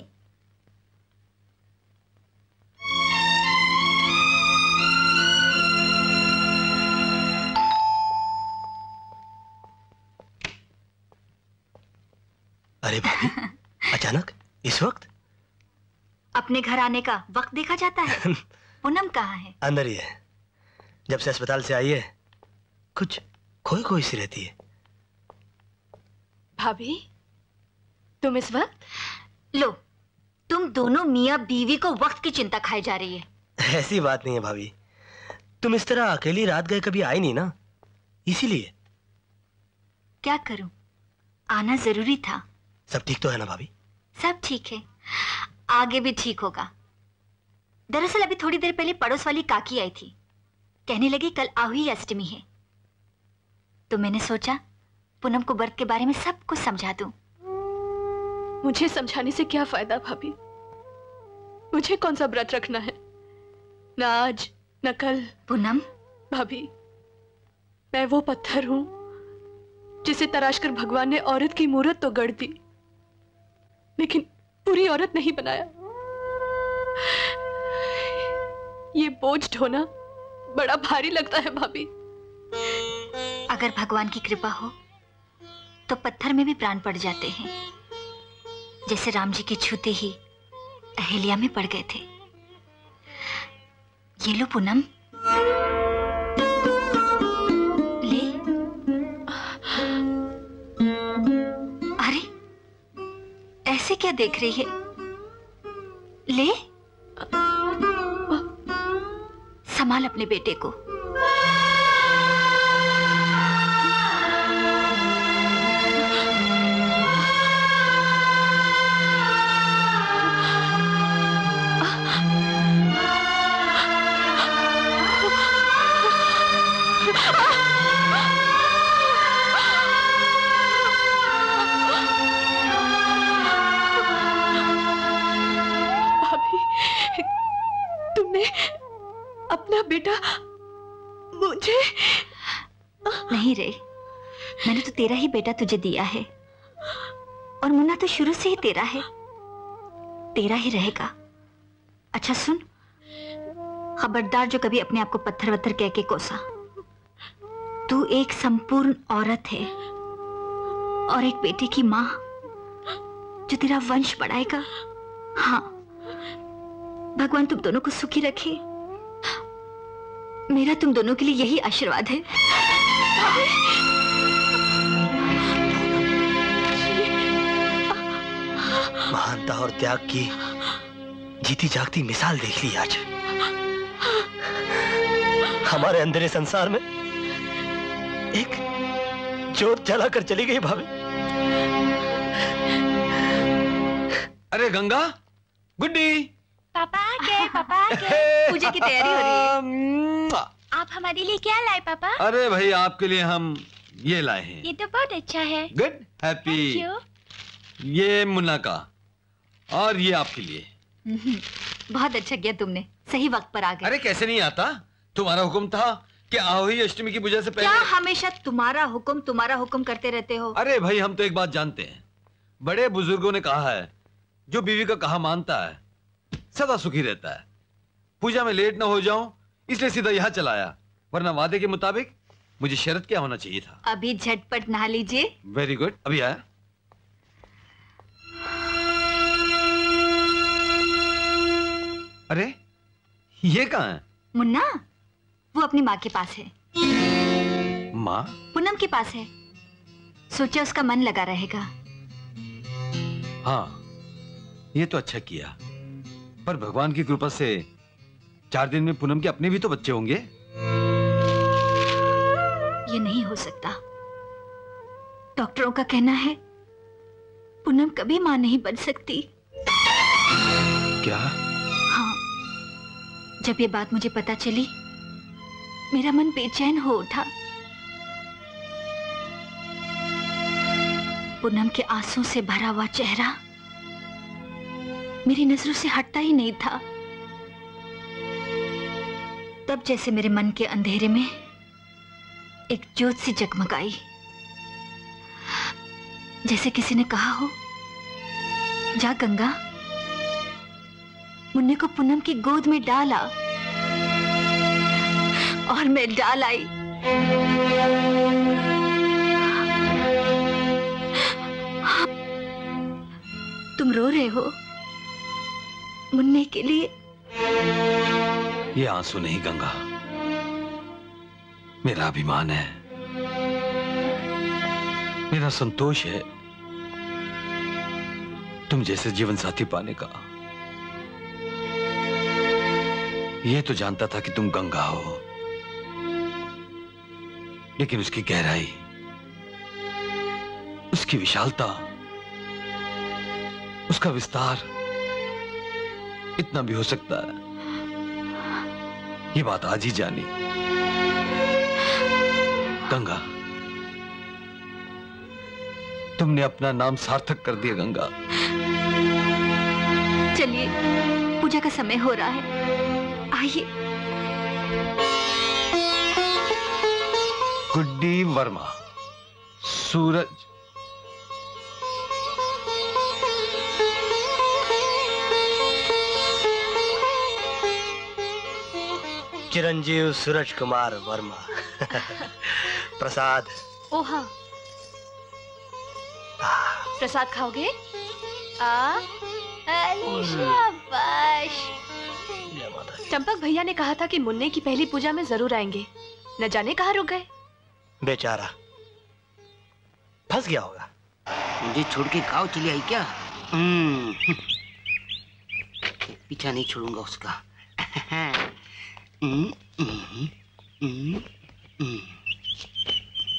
[SPEAKER 4] अरे भाभी अचानक? इस वक्त?
[SPEAKER 7] अपने घर आने का वक्त देखा जाता है। पूनम कहाँ है?
[SPEAKER 4] अंदर ही है। जब से अस्पताल से आई है कुछ खोई खोई सी रहती है।
[SPEAKER 5] भाभी तुम इस वक्त?
[SPEAKER 7] लो तुम दोनों मियाँ बीवी को वक्त की चिंता खाई जा रही है।
[SPEAKER 4] ऐसी बात नहीं है भाभी। तुम इस तरह अकेली रात गए कभी आई नहीं ना? इसीलिए।
[SPEAKER 7] क्या करूँ? आना ज़रूरी था।
[SPEAKER 4] सब ठीक तो है ना भाभी?
[SPEAKER 7] सब ठीक है। आगे भी ठीक होगा। दरअसल अभी थोड़ी देर पहले पड़ोस वाली काकी आई थी। कहने लगी कल आहुई अष्टमी है। तो मैंने सोचा पूनम को व्रत के बारे में सब कुछ समझा दूँ।
[SPEAKER 5] मुझे समझाने से क्या फ़ायदा भाभी? मुझे कौन सा व्रत रखना है? ना आज न कल।
[SPEAKER 7] पूनम?
[SPEAKER 5] भाभी मैं वो पत्थर हूँ जिसे तराश कर भगवान ने औरत की मूर्त तो गढ़ दी लेकिन पूरी औरत नहीं बनाया। ये बोझ ढोना बड़ा भारी लगता है भाभी।
[SPEAKER 7] अगर भगवान की कृपा हो तो पत्थर में भी प्राण पड़ जाते हैं। जैसे राम जी के छूते ही अहिल्या में पड़ गए थे। ये लो पूनम। ले। अरे, ऐसे क्या देख रही है? ले। संभाल अपने बेटे को।
[SPEAKER 5] अपना बेटा, मुझे।
[SPEAKER 7] नहीं रे, मैंने तो तेरा ही बेटा तुझे दिया है। और मुन्ना तो शुरू से ही तेरा है। तेरा ही रहेगा। अच्छा सुन, खबरदार जो कभी अपने आप को पत्थर वत्थर कह के कोसा। तू एक संपूर्ण औरत है, और एक बेटे की माँ, जो तेरा वंश बढ़ाएगा। हाँ भगवान तुम दोनों को सुखी रखे। मेरा तुम दोनों के लिए यही आशीर्वाद है।
[SPEAKER 4] महानता और त्याग की जीती जागती मिसाल देख ली आज। हमारे अंधेरे संसार में एक जोत जलाकर चली गई भाभी।
[SPEAKER 6] अरे गंगा गुड्डी।
[SPEAKER 12] पापा आ गए पापा आ गए पूजा की तैयारी हो रही है। आप हमारे लिए क्या लाए पापा?
[SPEAKER 6] अरे भाई आपके लिए हम ये लाए हैं।
[SPEAKER 12] ये तो बहुत अच्छा है।
[SPEAKER 6] गुड हैप्पी ये मुन्ना का। और ये आपके लिए।
[SPEAKER 7] हम्म, बहुत अच्छा किया तुमने। सही वक्त पर आ गए।
[SPEAKER 6] अरे कैसे नहीं आता? तुम्हारा हुक्म था कि आओही अष्टमी की पूजा से पहले क्या
[SPEAKER 7] हमेशा तुम्हारा हुक्म तुम्हारा हुक्म करते रहते हो?
[SPEAKER 6] अरे भाई हम तो एक बात जानते हैं। बड़े बुज़ुर्गों ने कहा है जो बीवी का कहा मानता है सदा सुखी रहता है। पूजा में लेट ना हो जाऊँ इसलिए सीधा यहाँ चलाया वरना वादे के मुताबिक मुझे शरत क्या होना चाहिए था?
[SPEAKER 7] अभी झटपट नहा लीजिए।
[SPEAKER 6] वेरी गुड अभी आया। अरे ये कहाँ है?
[SPEAKER 7] मुन्ना वो अपनी माँ के पास है।
[SPEAKER 6] माँ?
[SPEAKER 7] पूनम के पास है। सोचा उसका मन लगा रहेगा।
[SPEAKER 6] हाँ ये तो अच्छा किया। पर भगवान की कृपा से चार दिन में पूनम के अपने भी तो बच्चे होंगे।
[SPEAKER 7] ये नहीं हो सकता। डॉक्टरों का कहना है पूनम कभी माँ नहीं बन सकती।
[SPEAKER 6] क्या?
[SPEAKER 7] हाँ। जब ये बात मुझे पता चली मेरा मन बेचैन हो उठा। पूनम के आँसू से भरा हुआ चेहरा मेरी नज़रों से हटता ही नहीं था। तब जैसे मेरे मन के अंधेरे में एक ज्योत सी जगमगाई। जैसे किसी ने कहा हो, जा गंगा, मुन्ने को पूनम की गोद में डाला और मैं डाल आई। तुम रो रहे हो? मुन्ने के लिए।
[SPEAKER 6] ये आँसू नहीं, गंगा। मेरा अभिमान है। मेरा संतोष है। तुम जैसे जीवन साथी पाने का। ये तो जानता था कि तुम गंगा हो। लेकिन उसकी गहराई, उसकी विशालता, उसका विस्तार इतना भी हो सकता है। ये बात आज ही जानी। गंगा। तुमने अपना नाम सार्थक कर दिया गंगा।
[SPEAKER 7] चलिए पूजा का समय हो रहा है। आइए।
[SPEAKER 6] गुड्डी वर्मा सूरज।
[SPEAKER 4] चिरंजीव सूरज कुमार वर्मा। प्रसाद।
[SPEAKER 5] ओ हाँ। प्रसाद खाओगे? चंपक भैया ने कहा था कि मुन्ने की पहली पूजा में ज़रूर आएँगे। न जाने कहाँ रुक गए।
[SPEAKER 4] बेचारा। फंस गया होगा।
[SPEAKER 2] मुझे छोड़ के गाँव चली आई क्या? हम्म, पीछा नहीं छोड़ूँगा उसका।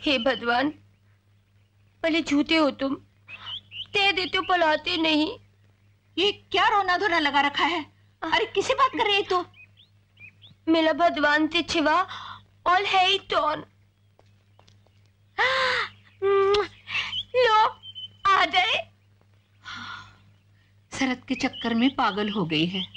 [SPEAKER 12] हे भगवान भले झूठे हो तुम दे देते हो पलाते नहीं।
[SPEAKER 8] ये क्या रोना धोना लगा रखा है? अरे किसी बात कर रही है तू?
[SPEAKER 12] मेरा भगवान से छिवा ऑल है ही टॉन। लो आ गए।
[SPEAKER 8] शरद के चक्कर में पागल हो गई है।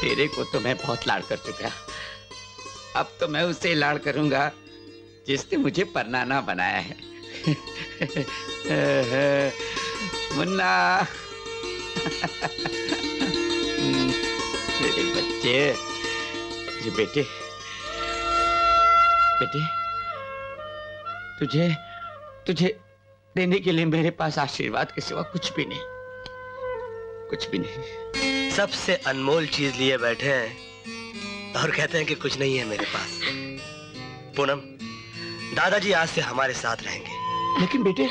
[SPEAKER 21] तेरे को तो मैं
[SPEAKER 18] बहुत लाड़ कर चुका। अब तो मैं उसे लाड़ करूँगा, जिसने मुझे परनाना बनाया है। मुन्ना। मेरे बच्चे। जी बेटे। बेटे, तुझे तुझे देने के लिए मेरे पास आशीर्वाद के सिवा कुछ भी नहीं। कुछ भी नहीं।
[SPEAKER 4] सबसे अनमोल चीज़ लिए बैठे हैं और कहते हैं कि कुछ नहीं है मेरे पास। पूनम दादाजी आज से हमारे साथ रहेंगे।
[SPEAKER 18] लेकिन बेटे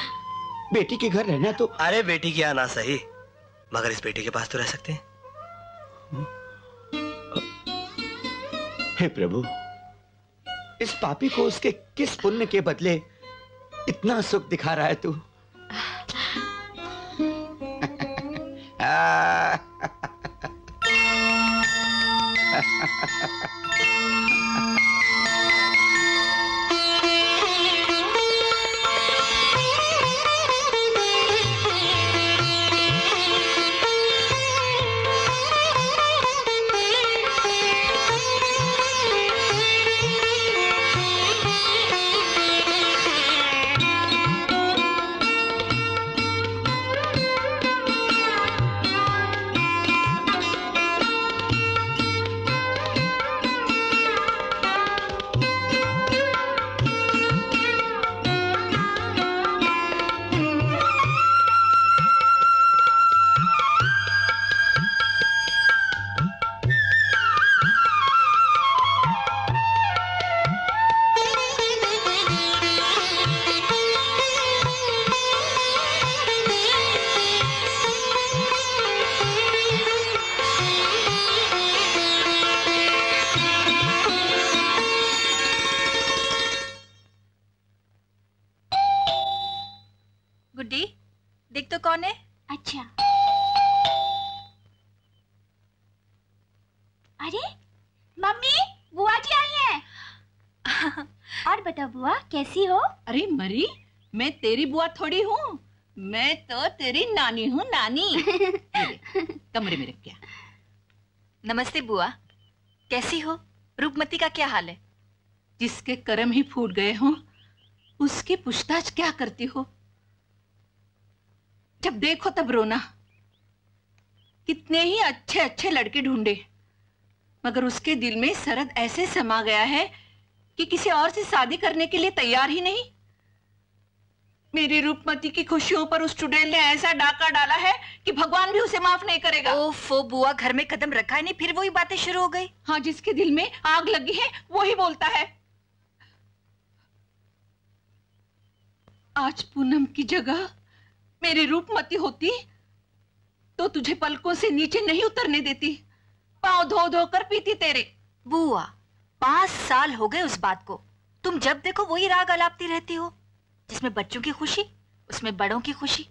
[SPEAKER 18] बेटी के घर रहना तो
[SPEAKER 4] अरे बेटी की आना सही मगर इस बेटी के पास तो रह सकते हैं।
[SPEAKER 18] हे प्रभु इस पापी को उसके किस पुण्य के बदले इतना सुख दिखा रहा है तू
[SPEAKER 8] नानी हूँ नानी। कमरे में रख क्या?
[SPEAKER 7] नमस्ते बुआ कैसी हो? रूपमती का क्या हाल है?
[SPEAKER 8] जिसके कर्म ही फूट गए हों उसकी पूछताछ क्या करती हो? जब देखो तब रोना। कितने ही अच्छे अच्छे लड़के ढूंढे मगर उसके दिल में सरद ऐसे समा गया है कि किसी और से शादी करने के लिए तैयार ही नहीं। मेरी रूपमती की खुशियों पर उस चुड़ैल ने ऐसा डाका डाला है कि भगवान भी उसे माफ़ नहीं करेगा।
[SPEAKER 7] ओफो बुआ घर में कदम रखा है नहीं फिर वही बातें शुरू हो गई।
[SPEAKER 8] हाँ जिसके दिल में आग लगी है वही बोलता है। आज पूनम की जगह मेरी रूपमती होती तो तुझे पलकों से नीचे नहीं उतरने देती। पाँव धो धो कर पीती तेरे।
[SPEAKER 7] बुआ पाँच साल हो गए उस बात को। तुम जब देखो वही राग अलापती रहती हो। जिसमें बच्चों की खुशी उसमें बड़ों की खुशी।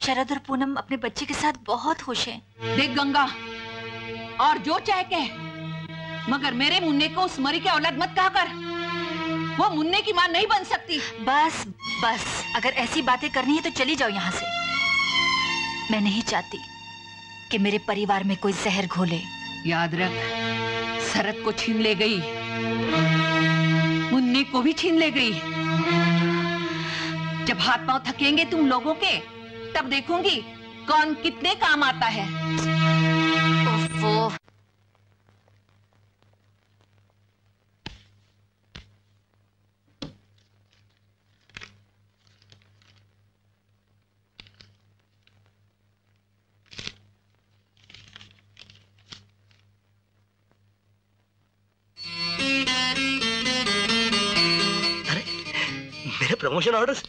[SPEAKER 7] शरद और पूनम अपने बच्चे के साथ बहुत खुश हैं।
[SPEAKER 8] देख गंगा और जो चाहे कह मगर मेरे मुन्ने को उस मरी के औलाद मत कहा कर। वो मुन्ने की माँ नहीं बन सकती।
[SPEAKER 7] बस बस अगर ऐसी बातें करनी है तो चली जाओ यहाँ से। मैं नहीं चाहती कि मेरे परिवार में कोई जहर घोले।
[SPEAKER 8] याद रख शरद को छीन ले गई। मुन्ने को भी छीन ले गई। जब हाथ पाँव थकेंगे तुम लोगों के, तब देखूँगी कौन कितने काम आता है।
[SPEAKER 7] ओफो।
[SPEAKER 4] मेरे प्रमोशन ऑर्डर्स?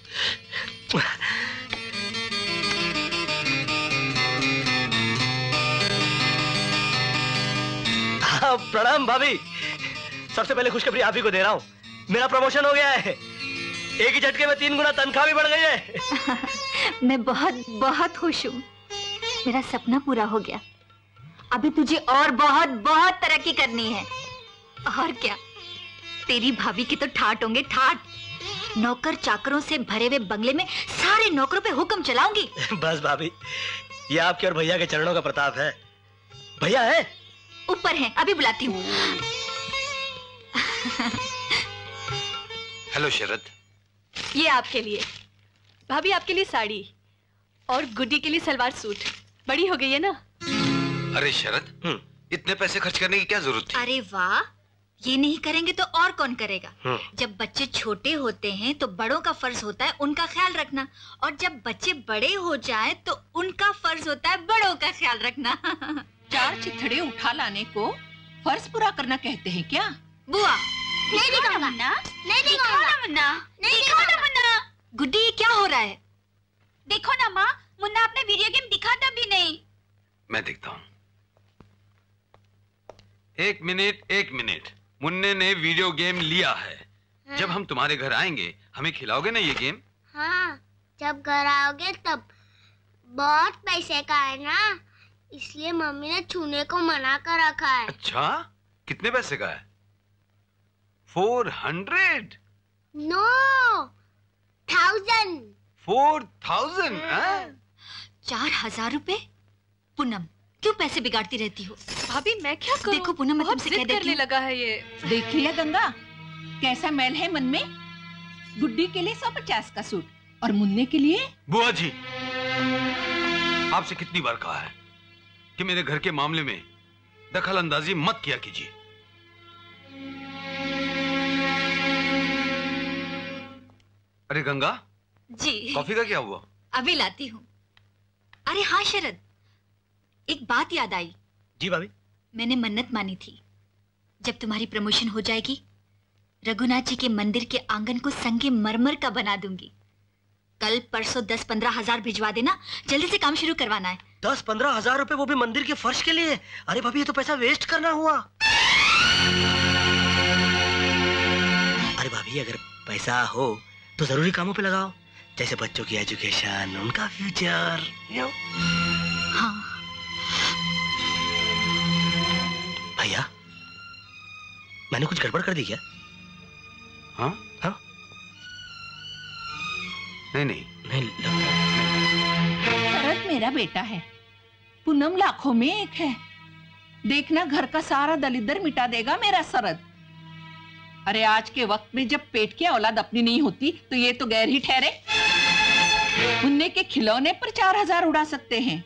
[SPEAKER 4] हाँ प्रणाम भाभी। सबसे पहले खुशखबरी आप ही को दे रहा हूँ। मेरा प्रमोशन हो गया है। एक ही झटके में तीन गुना तनख्वाह भी बढ़ गई है।
[SPEAKER 12] मैं बहुत बहुत खुश हूँ। मेरा सपना पूरा हो गया। अभी तुझे और बहुत बहुत तरक्की करनी है। और क्या? तेरी भाभी की तो ठाट होंगे, ठाट। नौकर चाकरों से भरे हुए बंगले में सारे नौकरों पे हुक्म चलाऊँगी।
[SPEAKER 4] बस भाभी ये आपके और भैया के चरणों का प्रताप है। भैया है?
[SPEAKER 12] ऊपर है अभी बुलाती हूँ।
[SPEAKER 6] हेलो शरद।
[SPEAKER 5] ये आपके लिए। भाभी आपके लिए साड़ी और गुड्डी के लिए सलवार सूट। बड़ी हो गई है ना?
[SPEAKER 6] अरे शरद इतने पैसे खर्च करने की क्या ज़रूरत थी?
[SPEAKER 12] अरे वाह ये नहीं करेंगे तो और कौन करेगा? जब बच्चे छोटे होते हैं तो बड़ों का फ़र्ज़ होता है उनका ख्याल रखना। और जब बच्चे बड़े हो जाएँ तो उनका फ़र्ज़ होता है बड़ों का ख्याल रखना।
[SPEAKER 8] चार चिथड़े उठा लाने को फ़र्ज़ पूरा करना कहते हैं क्या?
[SPEAKER 12] बुआ नहीं दिखाऊँगा। मुन्ना। नहीं दिखाऊँगा। मुन्ना। नहीं दिखाऊँगा। मुन्ना। गुड्डी ये क्या हो रहा है? देखो ना माँ मुन्ना अपने वीडियो गेम दिखाता भी नहीं।
[SPEAKER 6] मैं देखता हूँ। एक मिनट एक मिनट। मुन्ने ने वीडियो गेम लिया है। जब हम तुम्हारे घर आएँगे हमें खिलाओगे ना ये गेम
[SPEAKER 23] हाँ जब घर आओगे तब। बहुत पैसे का है ना इसलिए मम्मी ने छूने को मना कर रखा है।
[SPEAKER 6] अच्छा कितने पैसे का है? Four hundred
[SPEAKER 23] no thousand
[SPEAKER 6] four thousand
[SPEAKER 7] चार हज़ार रुपए? पूनम क्यों पैसे बिगाड़ती रहती हो?
[SPEAKER 5] भाभी मैं क्या करूँ?
[SPEAKER 7] देखो पूनम मैं तुमसे कह देती
[SPEAKER 5] करने लगा है ये।
[SPEAKER 8] देख लिया गंगा? कैसा मैल है मन में? गुड्डी के लिए सौ पचास का सूट और मुन्ने के लिए?
[SPEAKER 6] बुआ जी आपसे कितनी बार कहा है कि मेरे घर के मामले में दखल अंदाजी मत किया कीजिए। अरे गंगा
[SPEAKER 7] जी।
[SPEAKER 6] कॉफ़ी का क्या हुआ?
[SPEAKER 7] अभी लाती हूँ। अरे हाँ शरद। एक बात याद आई।
[SPEAKER 4] जी भाभी।
[SPEAKER 7] मैंने मन्नत मानी थी। जब तुम्हारी प्रमोशन हो जाएगी रघुनाथ जी के मंदिर के आँगन को संगे मरमर का बना दूँगी। कल परसों दस पंद्रह हज़ार भिजवा देना जल्दी से काम शुरू करवाना है।
[SPEAKER 4] दस पंद्रह हज़ार रुपए वो भी मंदिर के फर्श के लिए? अरे भाभी ये तो पैसा वेस्ट करना हुआ। अरे भाभी अगर पैसा हो तो ज़रूरी कामों पे लगाओ। जैसे बच्चों की एजुकेशन उनका फ्यूचर
[SPEAKER 7] हाँ।
[SPEAKER 4] मैंने कुछ गड़बड़ कर दी क्या?
[SPEAKER 6] हाँ?
[SPEAKER 4] हाँ?
[SPEAKER 6] नहीं नहीं।
[SPEAKER 4] नहीं लगता
[SPEAKER 8] शरद मेरा बेटा है। पूनम लाखों में एक है। देखना घर का सारा दलिदर मिटा देगा मेरा शरद। अरे आज के वक्त में जब पेट की औलाद अपनी नहीं होती तो ये तो गैर ही ठहरे। मुन्ने के खिलौने पर चार हज़ार उड़ा सकते हैं।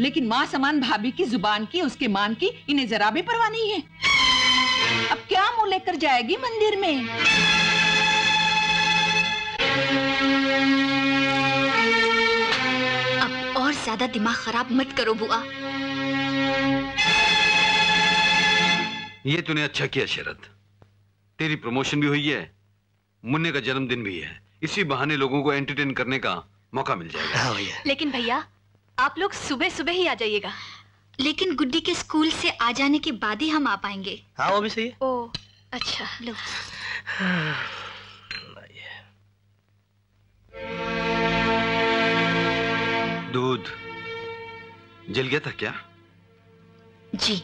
[SPEAKER 8] लेकिन माँ समान भाभी की ज़ुबान की उसके मान की इन्हें जरा भी परवाह नहीं है। अब क्या मुँह लेकर जाएगी मंदिर में?
[SPEAKER 7] अब और ज़्यादा दिमाग खराब मत करो बुआ।
[SPEAKER 6] ये तूने अच्छा किया शरद। तेरी प्रमोशन भी हुई है मुन्ने का जन्मदिन भी है। इसी बहाने लोगों को एंटरटेन करने का मौका मिल जाएगा।
[SPEAKER 4] हाँ
[SPEAKER 5] लेकिन भैया आप लोग सुबह सुबह ही आ जाइएगा।
[SPEAKER 7] लेकिन गुड्डी के स्कूल से आ जाने के बाद ही हम आ पाएँगे।
[SPEAKER 4] हाँ वो भी सही है।
[SPEAKER 5] ओ अच्छा
[SPEAKER 7] लो।
[SPEAKER 6] दूध। जल गया था क्या?
[SPEAKER 7] जी।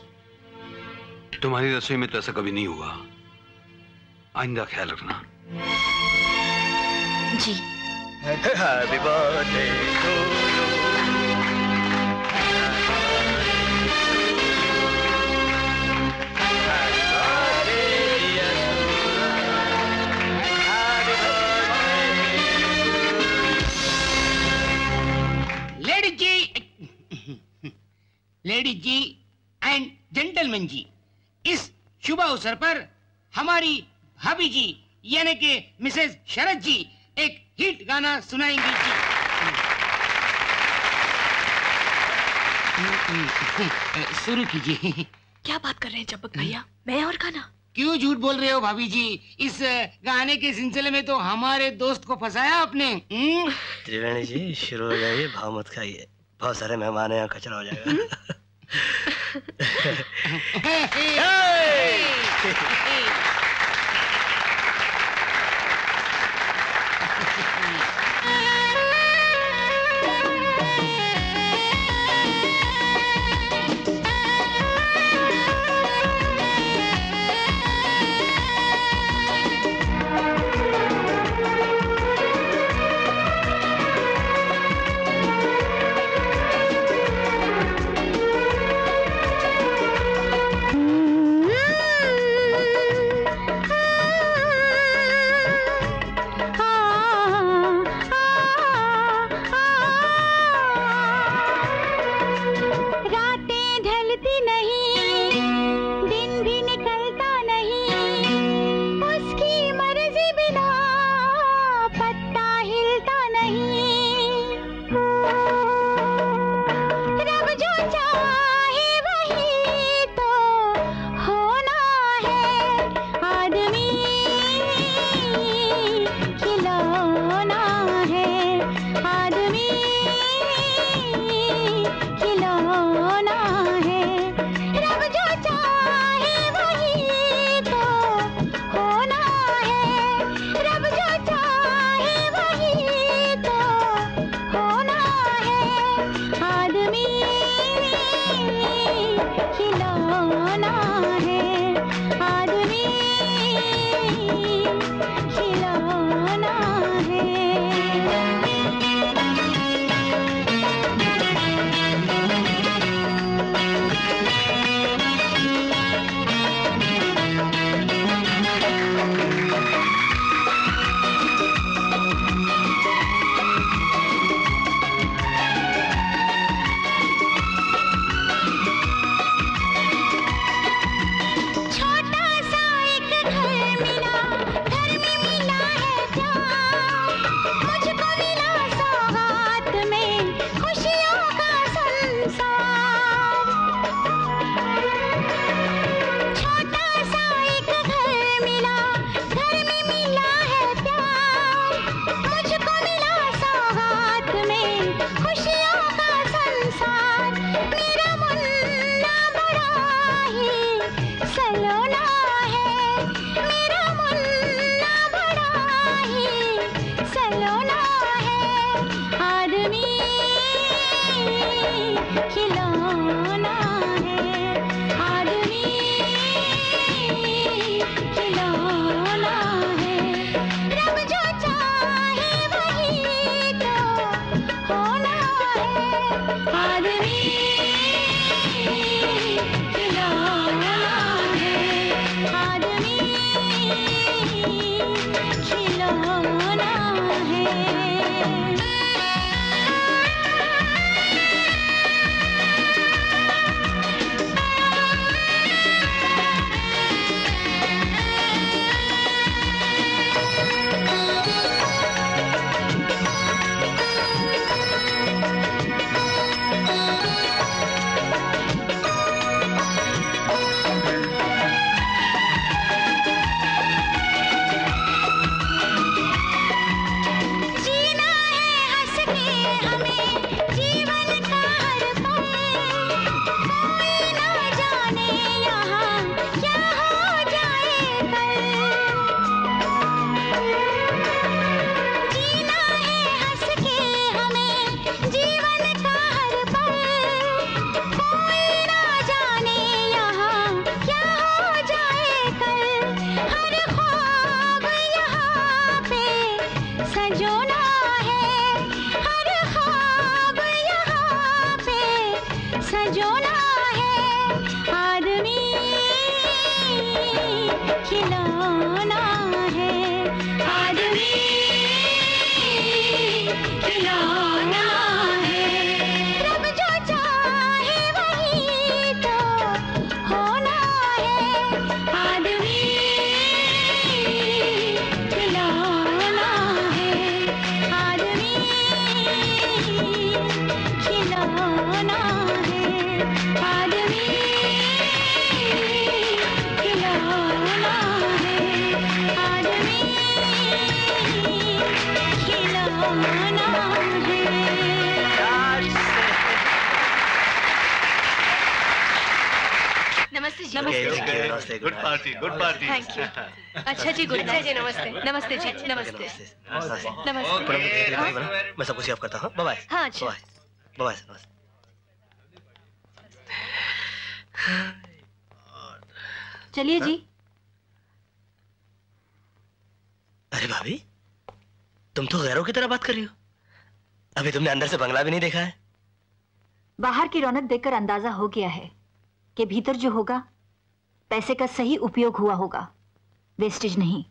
[SPEAKER 6] तुम्हारी रसोई में तो ऐसा कभी नहीं हुआ। आइंदा ख्याल रखना।
[SPEAKER 7] जी।
[SPEAKER 4] हैप्पी बर्थडे टू
[SPEAKER 2] लेडीज़ जी एंड जेंटलमैन जी। इस शुभ अवसर पर हमारी भाभी जी यानी कि मिसेस शरद जी एक हिट गाना सुनाएँगी जी। शुरू कीजिए।
[SPEAKER 5] क्या बात कर रहे हैं चंपक भैया? मैं और गाना?
[SPEAKER 2] क्यों झूठ बोल रहे हो भाभी जी? इस गाने के सिलसिले में तो हमारे दोस्त को फंसाया आपने हम्म?
[SPEAKER 4] त्रिवेणी जी शुरू हो जाइए भाव मत खाइए। बहुत सारे मेहमान हैं यहाँ कचरा हो जाएगा।
[SPEAKER 14] थैंक यू अच्छा जी गुड नाइट जी नमस्ते नमस्ते जी नमस्ते नमस्ते हाँ?
[SPEAKER 4] मैं सबको सेव करता हूँ बाय
[SPEAKER 14] हाँ अच्छा।
[SPEAKER 4] बाय बाय
[SPEAKER 7] चलिए जी।
[SPEAKER 4] अरे भाभी तुम तो गैरों की तरह बात कर रही हो। अभी तुमने अंदर से बंगला भी नहीं देखा है।
[SPEAKER 7] बाहर की रौनक देखकर अंदाज़ा हो गया है कि भीतर जो होगा पैसे का सही उपयोग हुआ होगा। वेस्टेज नहीं।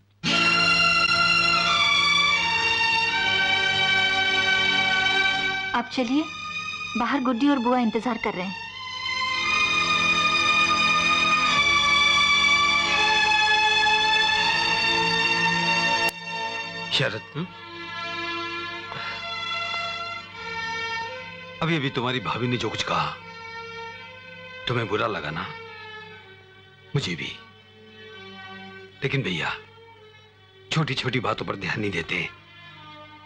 [SPEAKER 7] आप चलिए, बाहर गुड्डी और बुआ इंतज़ार कर रहे हैं।
[SPEAKER 6] शरद अभी अभी तुम्हारी भाभी ने जो कुछ कहा, तुम्हें बुरा लगा ना? मुझे भी। लेकिन भैया छोटी छोटी बातों पर ध्यान नहीं देते।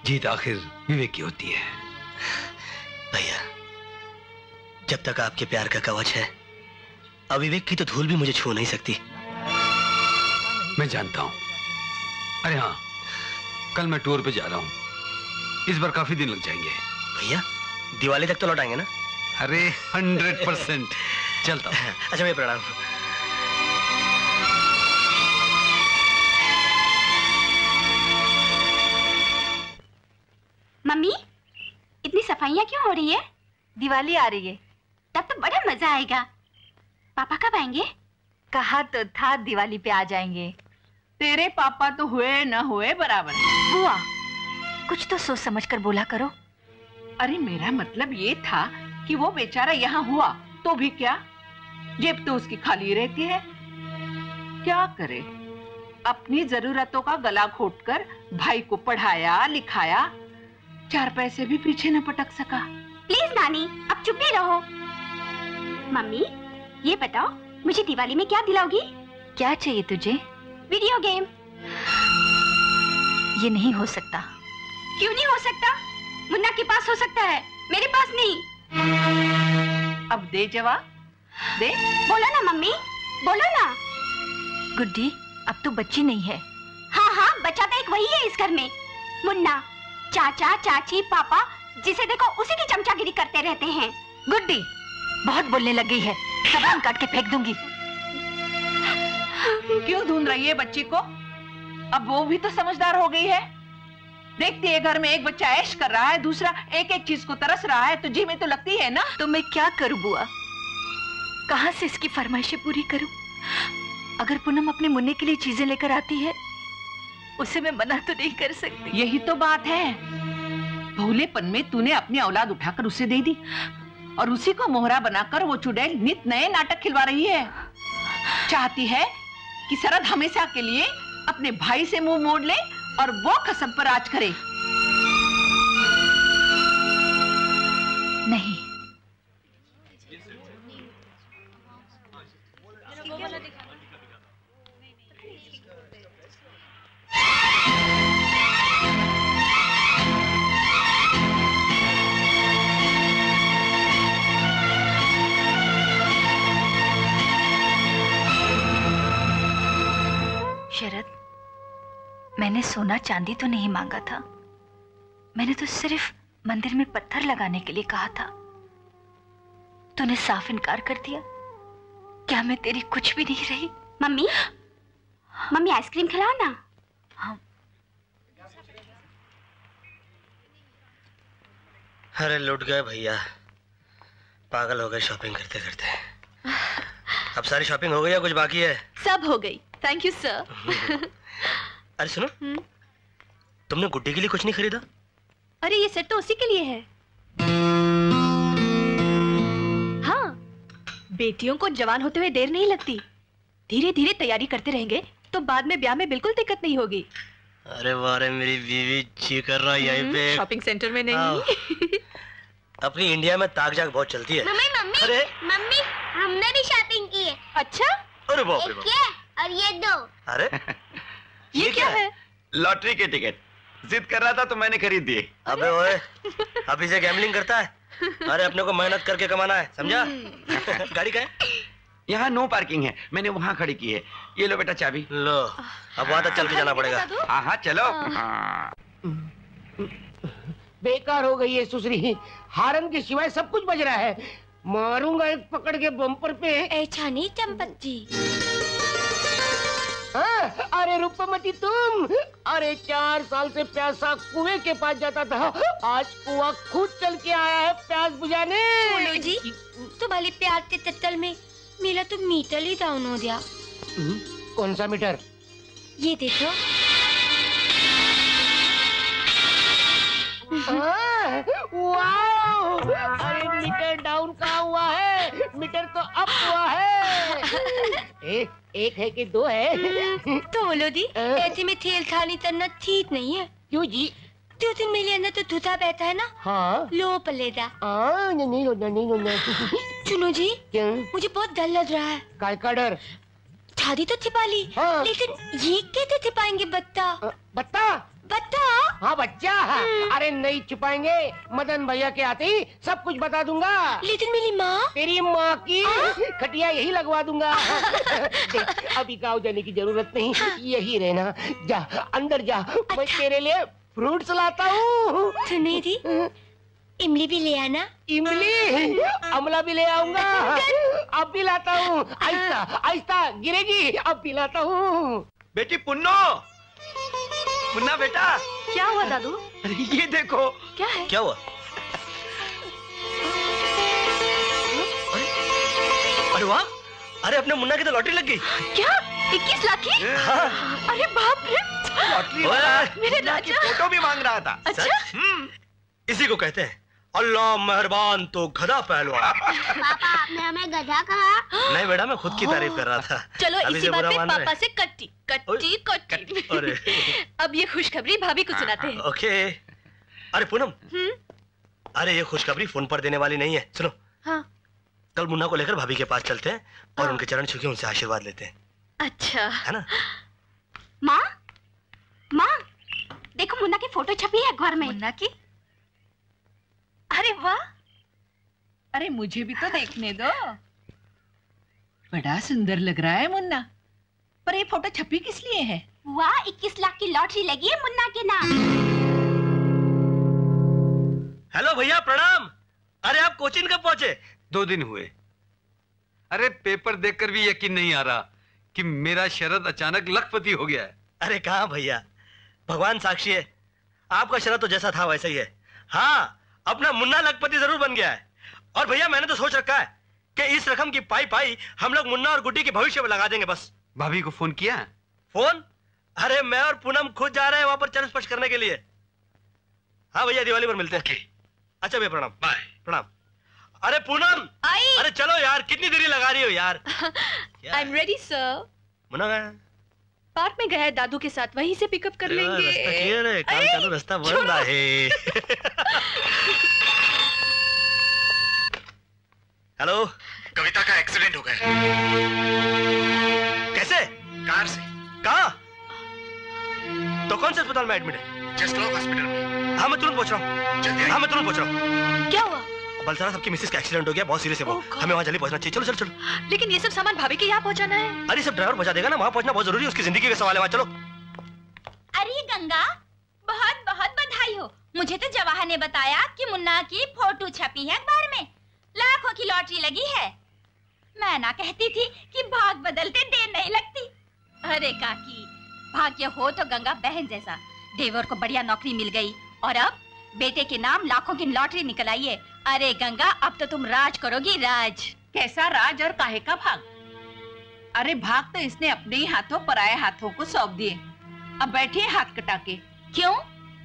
[SPEAKER 6] जीत आखिर विवेक की होती है।
[SPEAKER 4] भैया जब तक आपके प्यार का कवच है अविवेक की तो धूल भी मुझे छू नहीं सकती।
[SPEAKER 6] मैं जानता हूँ। अरे हाँ कल मैं टूर पे जा रहा हूँ। इस बार काफ़ी दिन लग जाएँगे।
[SPEAKER 4] भैया दिवाली तक तो लौट आएँगे ना?
[SPEAKER 6] अरे हंड्रेड परसेंट चलता हूँ।
[SPEAKER 4] अच्छा भैया प्रणाम।
[SPEAKER 12] मम्मी इतनी सफाइयाँ क्यों हो रही है?
[SPEAKER 7] दिवाली आ रही है।
[SPEAKER 12] तब तो बड़ा मज़ा आएगा। पापा कब आएँगे?
[SPEAKER 7] कहा तो था दिवाली पे आ जाएँगे।
[SPEAKER 8] तेरे पापा तो हुए न हुए बराबर।
[SPEAKER 7] बुआ कुछ तो सोच समझ कर बोला करो।
[SPEAKER 8] अरे मेरा मतलब ये था कि वो बेचारा यहाँ हुआ तो भी क्या? जेब तो उसकी खाली रहती है। क्या करे? अपनी जरूरतों का गला घोटकर भाई को पढ़ाया लिखाया चार पैसे भी पीछे न पटक सका।
[SPEAKER 12] प्लीज़ नानी अब चुप ही रहो। मम्मी ये बताओ मुझे दिवाली में क्या दिलाओगी?
[SPEAKER 7] क्या चाहिए तुझे?
[SPEAKER 12] वीडियो गेम
[SPEAKER 7] ये नहीं हो सकता।
[SPEAKER 12] क्यों नहीं हो सकता? मुन्ना के पास हो सकता है मेरे पास नहीं।
[SPEAKER 8] अब दे जवाब। दे।
[SPEAKER 12] बोलो ना मम्मी बोलो ना।
[SPEAKER 7] गुड्डी अब तो बच्ची नहीं है।
[SPEAKER 12] हाँ हाँ बच्चा तो एक वही है इस घर में। मुन्ना चाचा चाची पापा जिसे देखो उसी की चमचागिरी करते रहते हैं।
[SPEAKER 7] गुड्डी बहुत बोलने लग गई है। जबान काट के फेंक दूँगी।
[SPEAKER 8] क्यों ढूंढ रही है बच्ची को? अब वो भी तो समझदार हो गई है। देखती है घर में एक बच्चा ऐश कर रहा है दूसरा एक एक चीज़ को तरस रहा है तो जी में तो लगती है ना?
[SPEAKER 7] तो मैं क्या करूँ बुआ? कहाँ से इसकी फरमाइशें पूरी करूँ? अगर पूनम अपने मुन्ने के लिए चीज़ें लेकर आती है उसे मैं मना तो नहीं कर सकती।
[SPEAKER 8] यही तो बात है। भोलेपन में तूने अपनी औलाद उठाकर उसे दे दी। और उसी को मोहरा बनाकर वो चुड़ैल नित नए नाटक खिलवा रही है। चाहती है कि शरद हमेशा के लिए अपने भाई से मुँह मोड़ ले और वो कसम पर राज करे।
[SPEAKER 7] मैंने सोना चांदी तो नहीं मांगा था। मैंने तो सिर्फ़ मंदिर में पत्थर लगाने के लिए कहा था। तूने साफ़ इनकार कर दिया। क्या मैं तेरी कुछ भी नहीं रही?
[SPEAKER 12] मम्मी? मम्मी आइसक्रीम खिलाओ ना। हाँ।
[SPEAKER 4] अरे लुट गए भैया। पागल हो गए शॉपिंग करते करते। अब सारी शॉपिंग हो गई या कुछ बाकी है?
[SPEAKER 5] सब हो गई। थैंक यू सर
[SPEAKER 4] अरे सुनो। तुमने गुड्डी के लिए कुछ नहीं खरीदा?
[SPEAKER 5] अरे ये सेट तो उसी के लिए है। हाँ बेटियों को जवान होते हुए देर नहीं लगती। धीरे धीरे तैयारी करते रहेंगे तो बाद में ब्याह में बिल्कुल दिक्कत नहीं होगी।
[SPEAKER 4] अरे वाह रे मेरी बीवी जी कर रहा है यहीं पे।
[SPEAKER 5] शॉपिंग सेंटर में। नहीं।
[SPEAKER 4] अपनी इंडिया में ताक जाक बहुत चलती है।
[SPEAKER 20] मम्मी मम्मी
[SPEAKER 4] अरे।
[SPEAKER 20] मम्मी हमने भी शॉपिंग की है।
[SPEAKER 5] अच्छा?
[SPEAKER 4] अरे बाप रे बाप।
[SPEAKER 20] और ये दो।
[SPEAKER 18] अरे।
[SPEAKER 5] ये क्या है?
[SPEAKER 18] लॉटरी के टिकट। जिद कर रहा था तो मैंने खरीद दिए।
[SPEAKER 4] अबे ओए अभी से गैम्बलिंग करता है? अरे अपने को मेहनत करके कमाना है समझा? गाड़ी का है?
[SPEAKER 18] यहाँ नो पार्किंग है। मैंने वहाँ खड़ी की है। ये लो बेटा चाबी।
[SPEAKER 4] लो अब वहाँ तक चल के जाना पड़ेगा।
[SPEAKER 18] हाँ हाँ चलो।
[SPEAKER 2] बेकार हो गई है सुसरी। हारन के सिवाय सब कुछ बज रहा है। मारूँगा एक पकड़ के बम्पर पे।
[SPEAKER 20] ऐसा नहीं चंपक जी
[SPEAKER 2] हाँ, अरे रूपमती तुम अरे चार साल से प्यासा कुएँ के पास जाता था। आज कुआ खुद चल के आया है प्यास बुझाने।
[SPEAKER 20] बोलो जी तुम्हारे प्यार के चक्कर में मेरा तो मीटर ही डाउन हो गया।
[SPEAKER 2] हम्म, कौन सा मीटर?
[SPEAKER 20] ये देखो।
[SPEAKER 2] हाँ, वाओ! अरे मीटर डाउन कहाँ हुआ है? मीटर तो अप हुआ है। ए, एक है कि दो है?
[SPEAKER 20] तो बोलो जी ऐसे में तेल खानी करना ठीक नहीं है।
[SPEAKER 2] क्यों जी?
[SPEAKER 20] दो दिन मेरे अंदर तो धुता बैठा है ना?
[SPEAKER 2] हाँ।
[SPEAKER 20] लो पलेदा।
[SPEAKER 2] हाँ नहीं नहीं होना नहीं होना
[SPEAKER 20] सुनो जी
[SPEAKER 2] क्या?
[SPEAKER 20] मुझे बहुत डर लग रहा है।
[SPEAKER 2] काय का डर।
[SPEAKER 20] शादी तो छिपा ली
[SPEAKER 2] हाँ।
[SPEAKER 20] लेकिन ये कैसे छिपाएँगे बत्ता?
[SPEAKER 2] बत्ता?
[SPEAKER 20] बत्ता
[SPEAKER 2] हाँ बच्चा। अरे नहीं छुपाएँगे। मदन भैया के आते ही सब कुछ बता दूँगा।
[SPEAKER 20] लेकिन मेरी माँ?
[SPEAKER 2] तेरी माँ की खटिया यही लगवा दूँगा। अभी गाँव जाने की ज़रूरत नहीं। यही रहना। जा अंदर जा। मैं तेरे लिए फ्रूट्स लाता हूँ।
[SPEAKER 20] इमली भी ले आना।
[SPEAKER 2] इमली? अमला भी ले आऊँगा। अब भी लाता हूँ। आहिस्ता आहिस्ता गिरेगी। अब भी लाता हूँ।
[SPEAKER 18] बेटी पुन्नो। पुन्ना बेटा।
[SPEAKER 5] क्या हुआ दादू?
[SPEAKER 18] अरे ये देखो।
[SPEAKER 5] क्या है?
[SPEAKER 4] क्या हुआ? अरे। वाह अरे अपने मुन्ना की तो लॉटरी लग गई।
[SPEAKER 5] क्या? इक्कीस लाख? की अरे बाप रे।
[SPEAKER 18] लॉटरी
[SPEAKER 5] मेरे राजा।
[SPEAKER 18] फ़ोटो भी मांग रहा था।
[SPEAKER 5] अच्छा।
[SPEAKER 4] इसी को कहते हैं अल्लाह मेहरबान तो गधा पहलवान।
[SPEAKER 20] पापा आपने हमें गधा कहा?
[SPEAKER 4] नहीं बेटा मैं खुद की तारीफ़ कर रहा था।
[SPEAKER 5] चलो इसी
[SPEAKER 4] से
[SPEAKER 5] बात पे पापा से कट्टी कट्टी कट्टी।
[SPEAKER 4] अरे।
[SPEAKER 5] अब ये खुशखबरी भाभी को सुनाते हैं।
[SPEAKER 4] ओके। अरे पूनम।
[SPEAKER 5] हम्म?
[SPEAKER 4] अरे ये खुशखबरी फ़ोन पर देने वाली नहीं है। सुनो।
[SPEAKER 5] हाँ।
[SPEAKER 4] कल मुन्ना को लेकर भाभी के पास चलते हैं और उनके चरण छू के उनसे आशीर्वाद लेते हैं।
[SPEAKER 5] अच्छा।
[SPEAKER 4] है ना?
[SPEAKER 12] माँ? माँ? देखो मुन्ना की फ़ोटो छपी है अखबार में।
[SPEAKER 8] मुन्ना की? अरे वाह। अरे मुझे भी तो देखने दो। बड़ा सुंदर लग रहा है मुन्ना। पर ये फ़ोटो छपी किस लिए है?
[SPEAKER 12] वाह इक्कीस लाख की लॉटरी लगी है मुन्ना के नाम।
[SPEAKER 4] हेलो भैया प्रणाम। अरे आप कोचिंग कब पहुँचे?
[SPEAKER 6] दो दिन हुए। अरे पेपर देखकर भी यकीन नहीं आ रहा कि मेरा शरद अचानक लखपति हो गया है।
[SPEAKER 4] अरे कहा भैया? भगवान साक्षी है। आपका शरद तो जैसा था वैसा ही है। हाँ अपना मुन्ना लखपति ज़रूर बन गया है। और भैया मैंने तो सोच रखा है कि इस रकम की पाई पाई हम लोग मुन्ना और गुड्डी के भविष्य में लगा देंगे बस।
[SPEAKER 6] भाभी को फ़ोन किया?
[SPEAKER 4] फ़ोन? अरे मैं और पूनम खुद जा रहे हैं वहाँ पर चरण स्पर्श करने के लिए। हाँ भैया दिवाली पर मिलते हैं। अच्छा भैया प्रणाम। बाय। प्रणाम। अरे पूनम! अरे चलो यार कितनी देरी लगा रही हो यार।
[SPEAKER 5] I am ready sir
[SPEAKER 4] Munna
[SPEAKER 5] park में गया है दादू के साथ। वहीं से पिकअप कर लेंगे।
[SPEAKER 4] रास्ता क्लियर है काम चालू रास्ता बंद
[SPEAKER 5] छोड़ो।
[SPEAKER 4] आहे हेलो?
[SPEAKER 3] कविता का एक्सीडेंट हो गया
[SPEAKER 4] कैसे?
[SPEAKER 3] कार से।
[SPEAKER 4] कहा? तो कौन से अस्पताल में एडमिट है?
[SPEAKER 3] जसलोक हॉस्पिटल में।
[SPEAKER 4] हाँ मैं तुरंत पहुँच रहा हूँ। हाँ मैं तुरंत पहुँच रहा हूँ।
[SPEAKER 5] क्या हुआ?
[SPEAKER 4] बलसारा सबकी मिसेस का एक्सीडेंट हो गया बहुत सीरियस है वो। हमें वहाँ जल्दी पहुँचना चाहिए। चलो चलो चलो।
[SPEAKER 5] लेकिन ये सब सामान भाभी के यहाँ पहुँचाना है।
[SPEAKER 4] अरे सब ड्राइवर पहुँचा देगा ना वहाँ पहुँचना बहुत ज़रूरी है उसकी ज़िंदगी का सवाल है वहाँ चलो।
[SPEAKER 12] अरे गंगा बहुत बहुत बधाई हो। मुझे तो जवाहर ने बताया कि मुन्ना की फ़ोटो छपी है अखबार में। लाखों की लॉटरी लगी है। मैं ना कहती थी कि भाग बदलते देर नहीं लगती। अरे काकी भाग्य हो तो गंगा बहन जैसा। देवर को बढ़िया नौकरी मिल गई। और अब बेटे के नाम लाखों की लॉटरी निकल आई है।
[SPEAKER 7] अरे गंगा अब तो तुम राज करोगी राज।
[SPEAKER 8] कैसा राज और काहे का भाग? अरे भाग तो इसने अपने ही हाथों पराए हाथों को सौंप दिए। अब बैठिए हाथ कटा के।
[SPEAKER 7] क्यों?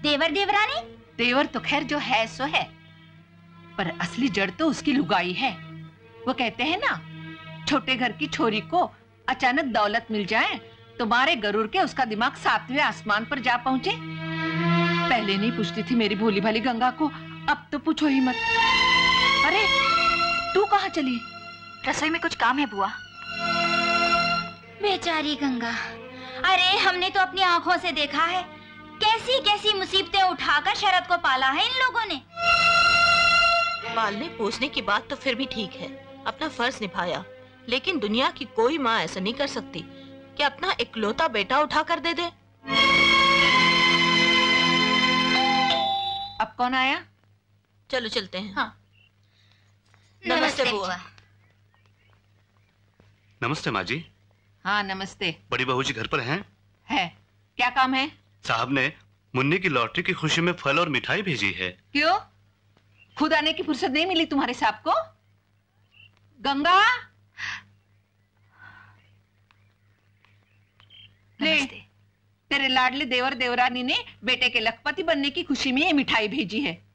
[SPEAKER 7] देवर देवरानी?
[SPEAKER 8] देवर तो खैर जो है सो है। पर असली जड़ तो उसकी लुगाई है। वो कहते हैं ना छोटे घर की छोरी को अचानक दौलत मिल जाए तुम्हारे गरुड़ के उसका दिमाग सातवें आसमान पर जा पहुँचे। पहले नहीं पूछती थी मेरी भोली भाली गंगा को अब तो पूछो ही मत। अरे तू कहाँ चली?
[SPEAKER 7] रसोई में कुछ काम है बुआ। बेचारी गंगा अरे हमने तो अपनी आँखों से देखा है। कैसी कैसी मुसीबतें उठाकर शरद को पाला है इन लोगों ने?
[SPEAKER 22] पालने पोसने की बात तो फिर भी ठीक है अपना फ़र्ज़ निभाया। लेकिन दुनिया की कोई माँ ऐसा नहीं कर सकती कि अपना इकलौता बेटा उठा कर दे दे।
[SPEAKER 8] अब कौन आया?
[SPEAKER 22] चलो चलते हैं।
[SPEAKER 8] हाँ।
[SPEAKER 22] नमस्ते बुआ।
[SPEAKER 17] नमस्ते माँ जी
[SPEAKER 8] हाँ नमस्ते।
[SPEAKER 17] बड़ी बहू जी घर पर हैं?
[SPEAKER 8] है। क्या काम है?
[SPEAKER 17] साहब ने मुन्नी की लॉटरी की खुशी में फल और मिठाई भेजी है।
[SPEAKER 8] क्यों? खुद आने की फुर्सत नहीं मिली तुम्हारे साहब को? गंगा? ले तेरे लाडले देवर देवरानी ने बेटे के लखपति बनने की खुशी में ये मिठाई भेजी है।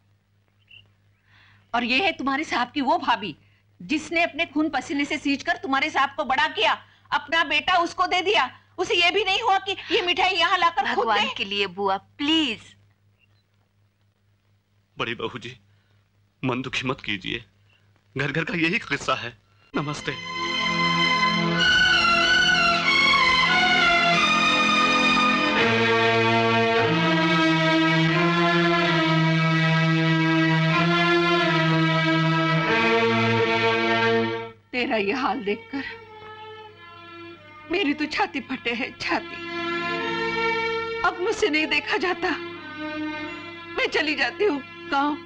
[SPEAKER 8] और ये है तुम्हारे साहब की वो भाभी जिसने अपने खून पसीने से सींच कर तुम्हारे साहब को बड़ा किया अपना बेटा उसको दे दिया। उसे ये भी नहीं हुआ कि ये मिठाई यहाँ लाकर
[SPEAKER 7] भगवान के लिए बुआ प्लीज़।
[SPEAKER 17] बड़ी बहू जी मन दुखी मत कीजिए। घर घर का यही किस्सा है। नमस्ते।
[SPEAKER 8] ये हाल देखकर मेरी तो छाती फटे है, छाती। अब मुझसे नहीं देखा जाता। मैं चली जाती हूँ गाँव।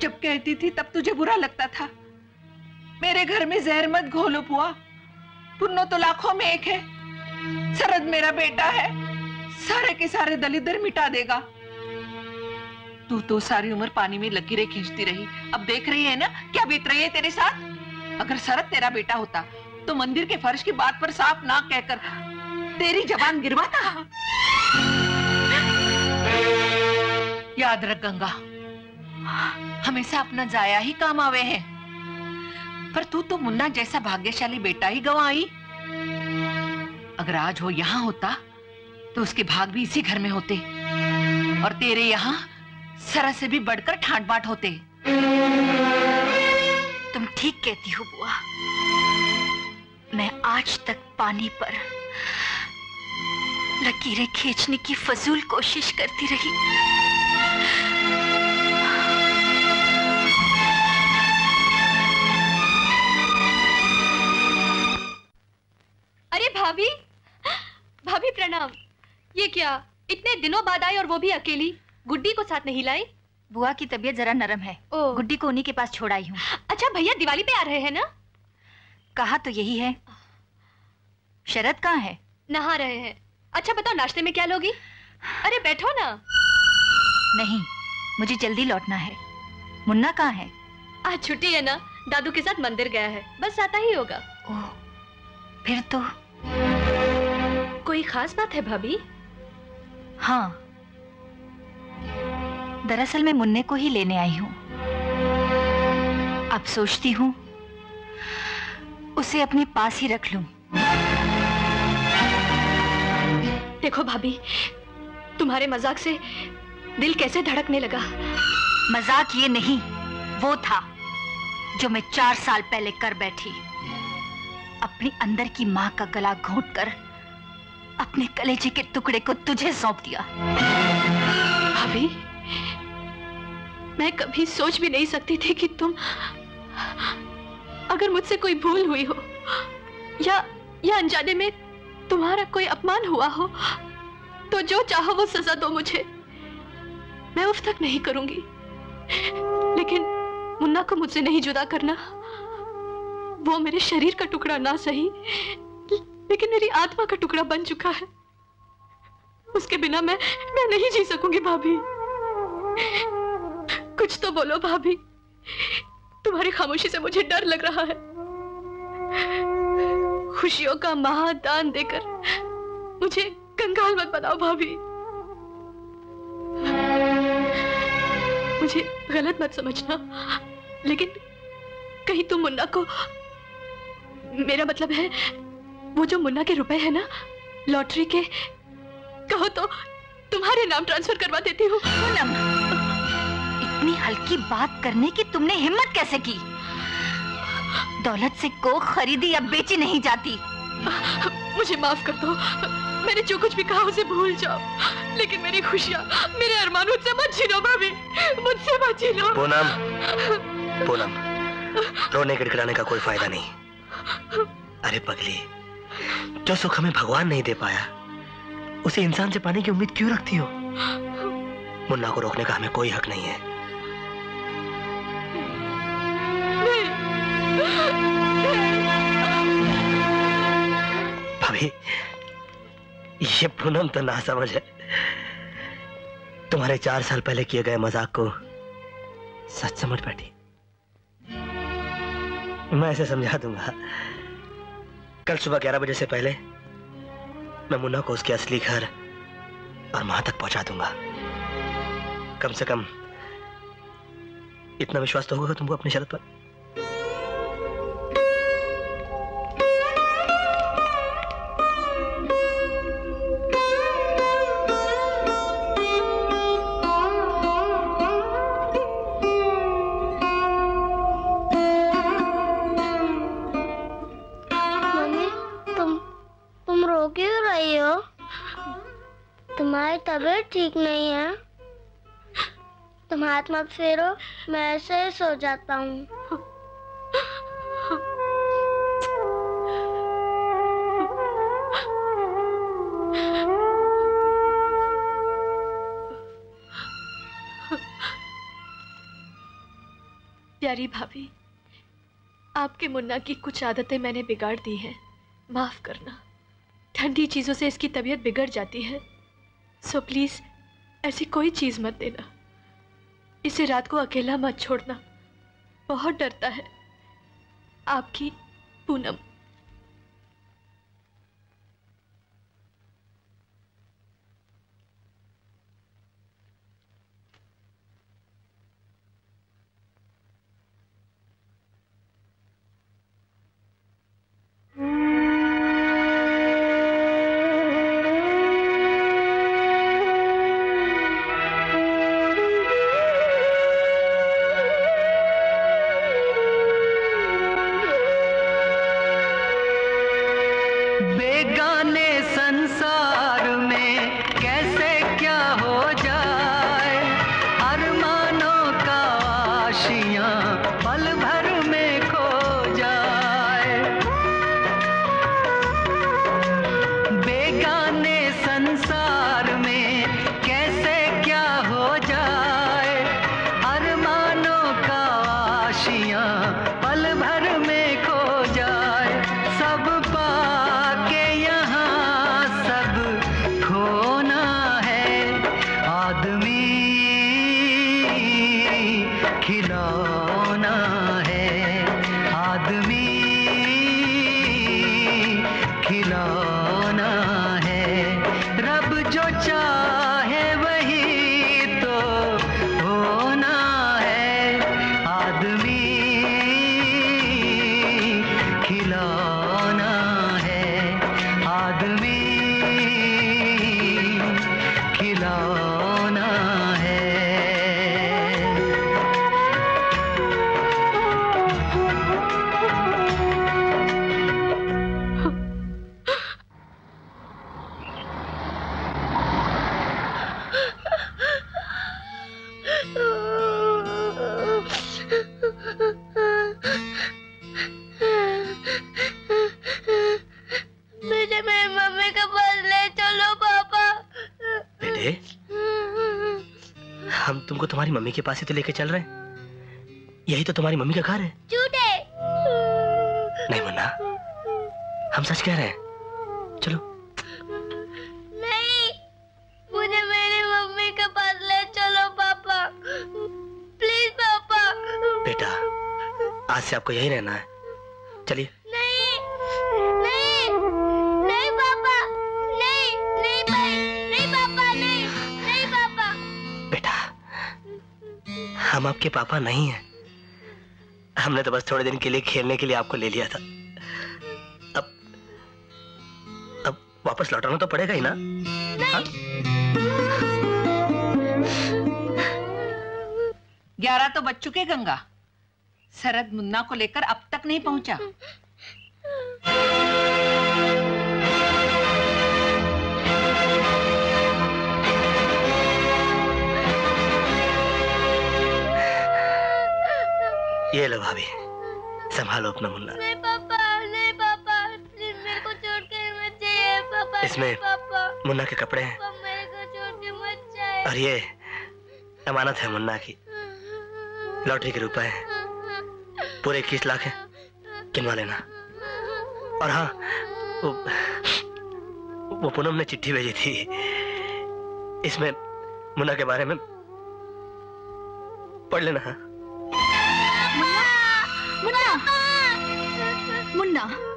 [SPEAKER 8] जब कहती थी तब तुझे बुरा लगता था। मेरे घर में जहर मत घोलो पुआ। पुन्नो तो लाखों में एक है। सरद मेरा बेटा है। सारे के सारे दलिदर मिटा देगा। तू तो सारी उम्र पानी में लकीरें खींचती रही। अब देख रही है ना क्या बीत रही है तेरे साथ? अगर शरद तेरा बेटा होता तो मंदिर के फर्श की बात पर साफ़ ना कहकर तेरी जबान गिरवाता। याद रख गंगा, हमेशा अपना जाया ही काम आवे हैं। पर तू तो मुन्ना जैसा भाग्यशाली बेटा ही गवाई अगर आज वो यहाँ होता तो उसके भाग भी इसी घर में होते। और तेरे यहाँ सरह से भी बढ़कर ठाट बाट होते।
[SPEAKER 7] तुम ठीक कहती हो बुआ। मैं आज तक पानी पर लकीरें खींचने की फजूल कोशिश करती रही।
[SPEAKER 5] अरे भाभी भाभी प्रणाम। ये क्या, इतने दिनों बाद आई और वो भी अकेली? गुड्डी को साथ नहीं लाई?
[SPEAKER 7] बुआ की तबीयत जरा नरम है। गुड्डी को उन्हीं के पास छोड़ आई हूँ।
[SPEAKER 5] अच्छा भैया दिवाली पे आ रहे हैं ना?
[SPEAKER 7] कहा तो यही है। शरद कहाँ है?
[SPEAKER 5] नहा रहे हैं। अच्छा बताओ नाश्ते में क्या लोगी? अरे बैठो ना।
[SPEAKER 7] नहीं मुझे जल्दी लौटना है। मुन्ना कहाँ है?
[SPEAKER 5] आज छुट्टी है ना? दादू के साथ मंदिर गया है। बस आता ही होगा।
[SPEAKER 7] ओ, फिर तो।
[SPEAKER 5] कोई खास बात है भाभी?
[SPEAKER 7] हाँ दरअसल मैं मुन्ने को ही लेने आई हूँ। अब सोचती हूँ उसे अपने पास ही रख लूँ।
[SPEAKER 5] देखो भाभी तुम्हारे मज़ाक से दिल कैसे धड़कने लगा?
[SPEAKER 7] मज़ाक ये नहीं वो था जो मैं चार साल पहले कर बैठी। अपनी अंदर की माँ का गला घोंट कर अपने कलेजे के टुकड़े को तुझे सौंप दिया।
[SPEAKER 5] भाभी, मैं कभी सोच भी नहीं सकती थी कि तुम अगर मुझसे कोई भूल हुई हो, या या अनजाने में तुम्हारा कोई अपमान हुआ हो तो जो चाहो वो सजा दो मुझे। मैं उफ तक नहीं करूँगी। लेकिन मुन्ना को मुझसे नहीं जुदा करना, वो मेरे शरीर का टुकड़ा ना सही। लेकिन मेरी आत्मा का टुकड़ा बन चुका है। उसके बिना मैं मैं नहीं जी सकूँगी, भाभी।
[SPEAKER 14] कुछ तो बोलो, भाभी। तुम्हारी खामोशी से मुझे डर लग रहा है। खुशियों का महादान देकर मुझे कंगाल मत बनाओ, भाभी। मुझे गलत मत समझना। लेकिन कहीं तुम मुन्ना को मेरा मतलब है वो जो मुन्ना के रुपए है ना लॉटरी के कहो तो तुम्हारे नाम ट्रांसफ़र करवा देती हूँ।
[SPEAKER 7] पूनम इतनी हल्की बात करने की तुमने हिम्मत कैसे की? दौलत से को खरीदी या बेची नहीं जाती।
[SPEAKER 14] मुझे माफ़ कर दो। मैंने जो कुछ भी कहा उसे भूल जाओ। लेकिन मेरी खुशियाँ मेरे अरमान मुझसे मत छीनो भाभी। मुझसे मत छीनो।
[SPEAKER 4] पूनम पूनम रोने गिड़गिड़ाने का कोई फ़ायदा नहीं। अरे पगली जो सुख हमें भगवान नहीं दे पाया, उसे इंसान से पाने की उम्मीद क्यों रखती हो? मुन्ना को रोकने का हमें कोई हक नहीं है। भाभी, ये पूनम तो ना समझ है। तुम्हारे चार साल पहले किए गए मज़ाक को सच समझ बैठी। मैं ऐसे समझा दूँगा। कल सुबह ग्यारह बजे से पहले मैं मुन्ना को उसके असली घर और वहाँ तक पहुँचा दूँगा। कम से कम इतना विश्वास तो होगा तुमको अपनी शरत पर?
[SPEAKER 23] हाथ मत फेरो, मैं ऐसे सो जाता हूँ।
[SPEAKER 14] प्यारी भाभी, आपके मुन्ना की कुछ आदतें मैंने बिगाड़ दी हैं। माफ़ करना। ठंडी चीज़ों से इसकी तबीयत बिगड़ जाती है। सो प्लीज़, ऐसी कोई चीज़ मत देना। इसे रात को अकेला मत छोड़ना। बहुत डरता है। आपकी पूनम।
[SPEAKER 21] के
[SPEAKER 23] पास
[SPEAKER 4] ही तो लेके चल रहे हैं। यही तो तुम्हारी मम्मी का घर है।
[SPEAKER 23] झूठे।
[SPEAKER 4] नहीं मुन्ना हम सच कह रहे हैं। चलो।
[SPEAKER 23] नहीं मुझे मेरी मम्मी के पास ले चलो पापा। प्लीज़ पापा।
[SPEAKER 4] बेटा आज से आपको यही रहना है। चलिए। हम आपके पापा नहीं हैं। हमने तो बस थोड़े दिन के लिए खेलने के लिए आपको ले लिया था। अब अब वापस लौटाना तो पड़ेगा ही ना? हाँ?
[SPEAKER 8] ग्यारह तो बज चुके गंगा। शरद मुन्ना को लेकर अब तक नहीं पहुँचा।
[SPEAKER 4] ये लो भाभी संभालो अपना मुन्ना।
[SPEAKER 23] नहीं पापा नहीं पापा प्लीज़ मेरे को छोड़ के मत जाइए पापा
[SPEAKER 4] इसमें
[SPEAKER 23] पापा।
[SPEAKER 4] मुन्ना के कपड़े हैं।
[SPEAKER 23] पापा मेरे को छोड़ के मत जाइए।
[SPEAKER 4] और ये अमानत है मुन्ना की। लॉटरी के रुपए हैं। पूरे इक्कीस लाख हैं। किनवा लेना। और हाँ वो वो पूनम ने चिट्ठी भेजी थी। इसमें मुन्ना के बारे में पढ़ लेना हाँ।
[SPEAKER 23] मुन्ना।
[SPEAKER 7] मुन्ना।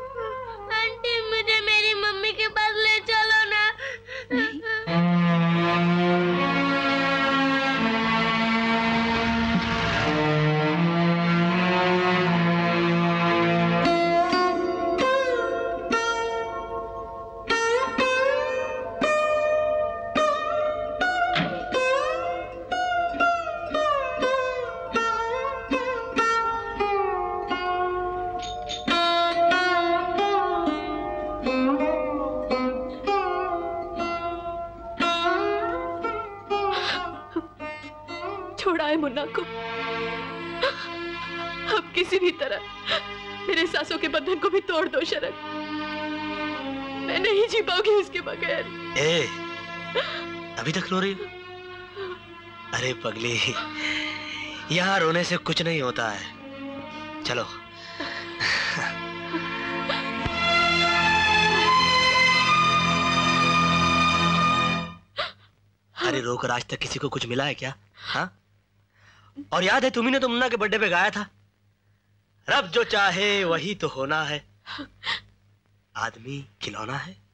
[SPEAKER 14] बगैर
[SPEAKER 4] ए, अभी तक रो रही हो? अरे पगली, यहाँ रोने से कुछ नहीं होता है। चलो। अरे रोकर आज तक किसी को कुछ मिला है क्या? हाँ? और याद है तुम्ही तो मुन्ना के बर्थडे पे गाया था। रब जो चाहे, वही तो होना है। आदमी खिलौना हाँ।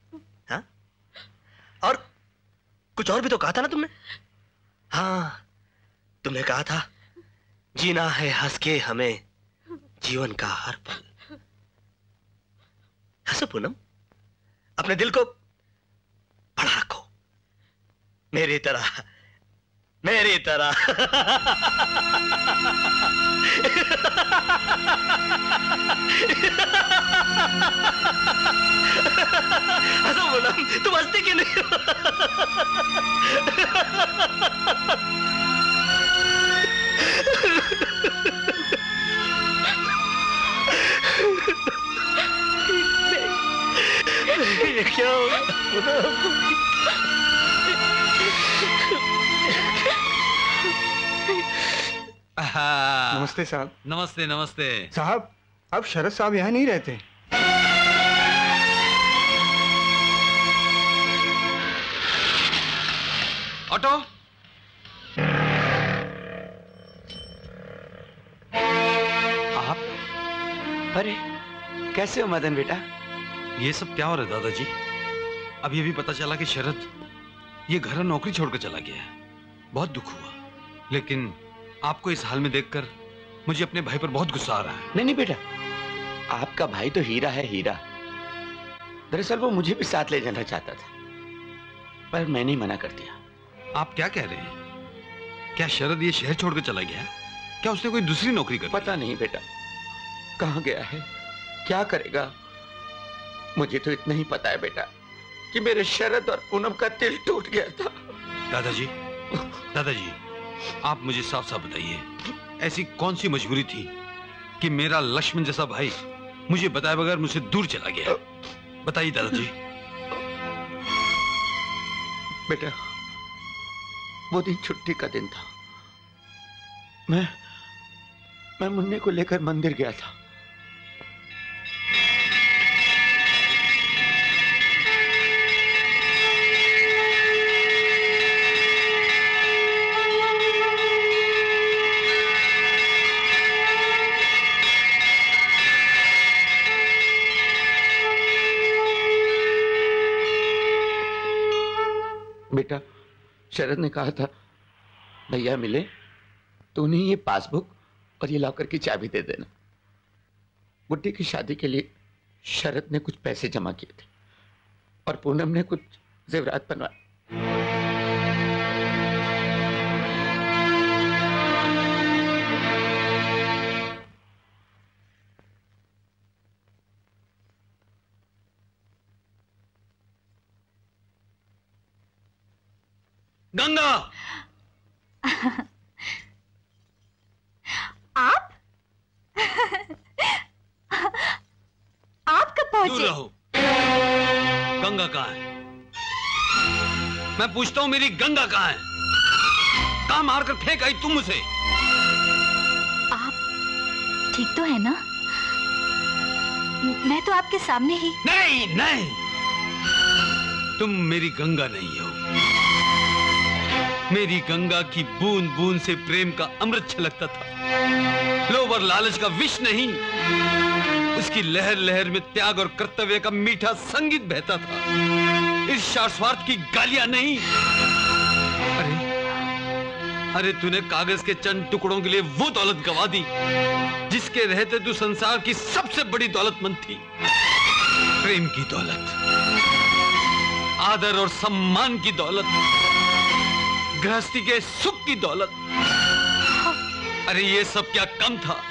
[SPEAKER 4] और कुछ और भी तो कहा था ना तुमने? हाँ तुमने कहा था, जीना है हंस के हमें, जीवन का हर पल। हंसो पूनम, अपने दिल को बड़ा रखो मेरी तरह मेरी तरह। हंसो पूनम तुम हँसते क्यों नहीं ये क्या? होगा
[SPEAKER 3] नमस्ते साहब।
[SPEAKER 6] नमस्ते नमस्ते।
[SPEAKER 3] साहब अब शरद साहब यहाँ नहीं रहते।
[SPEAKER 6] ऑटो।
[SPEAKER 18] आप? अरे कैसे हो मदन बेटा?
[SPEAKER 6] ये सब क्या हो रहा है दादाजी? अब ये भी पता चला कि शरद ये घर नौकरी छोड़कर चला गया है। बहुत दुख हुआ। लेकिन आपको इस हाल में देखकर मुझे अपने भाई पर बहुत गुस्सा आ रहा है।
[SPEAKER 18] नहीं नहीं बेटा। आपका भाई तो हीरा है हीरा। दरअसल वो मुझे भी साथ ले जाना चाहता था पर मैंने ही मना कर दिया।
[SPEAKER 6] आप क्या कह रहे हैं? क्या शरद ये शहर छोड़कर चला गया? क्या उसने कोई दूसरी नौकरी कर
[SPEAKER 18] पता नहीं बेटा। कहा गया है? क्या करेगा? मुझे तो इतना ही पता है बेटा कि मेरे शरद और पूनम का दिल टूट गया था।
[SPEAKER 6] दादाजी दादाजी आप मुझे साफ़ साफ़ बताइए, ऐसी कौन सी मजबूरी थी कि मेरा लक्ष्मण जैसा भाई मुझे बताए बगैर मुझसे दूर चला गया? बताइए दादाजी।
[SPEAKER 18] बेटा, वो दिन छुट्टी का दिन था। मैं मैं मुन्ने को लेकर मंदिर गया था। बेटा, शरद ने कहा था, भैया मिले तो उन्हें ये पासबुक और ये लॉकर की चाबी दे देना। गुड्डी की शादी के लिए शरद ने कुछ पैसे जमा किए थे और पूनम ने कुछ जेवरात बनवाए
[SPEAKER 4] गंगा।
[SPEAKER 7] आप? आप कब पहुँचे
[SPEAKER 6] रहो। गंगा कहाँ है? मैं पूछता हूँ मेरी गंगा कहाँ है? कहाँ मारकर फेंक आई तुम उसे आप
[SPEAKER 7] ठीक तो है ना? मैं तो आपके सामने ही।
[SPEAKER 6] नहीं नहीं। तुम मेरी गंगा नहीं हो। मेरी गंगा की बूंद बूंद से प्रेम का अमृत छलकता था। लोभ और लालच का विष नहीं, उसकी लहर लहर में त्याग और कर्तव्य का मीठा संगीत बहता था। इस और स्वार्थ की गालियाँ नहीं। अरे अरे तूने कागज़ के चंद टुकड़ों के लिए वो दौलत गवा दी, जिसके रहते तू संसार की सबसे बड़ी दौलतमंद थी। प्रेम की दौलत, आदर और सम्मान की दौलत। गृहस्थी के सुख की दौलत। अरे ये सब क्या कम था?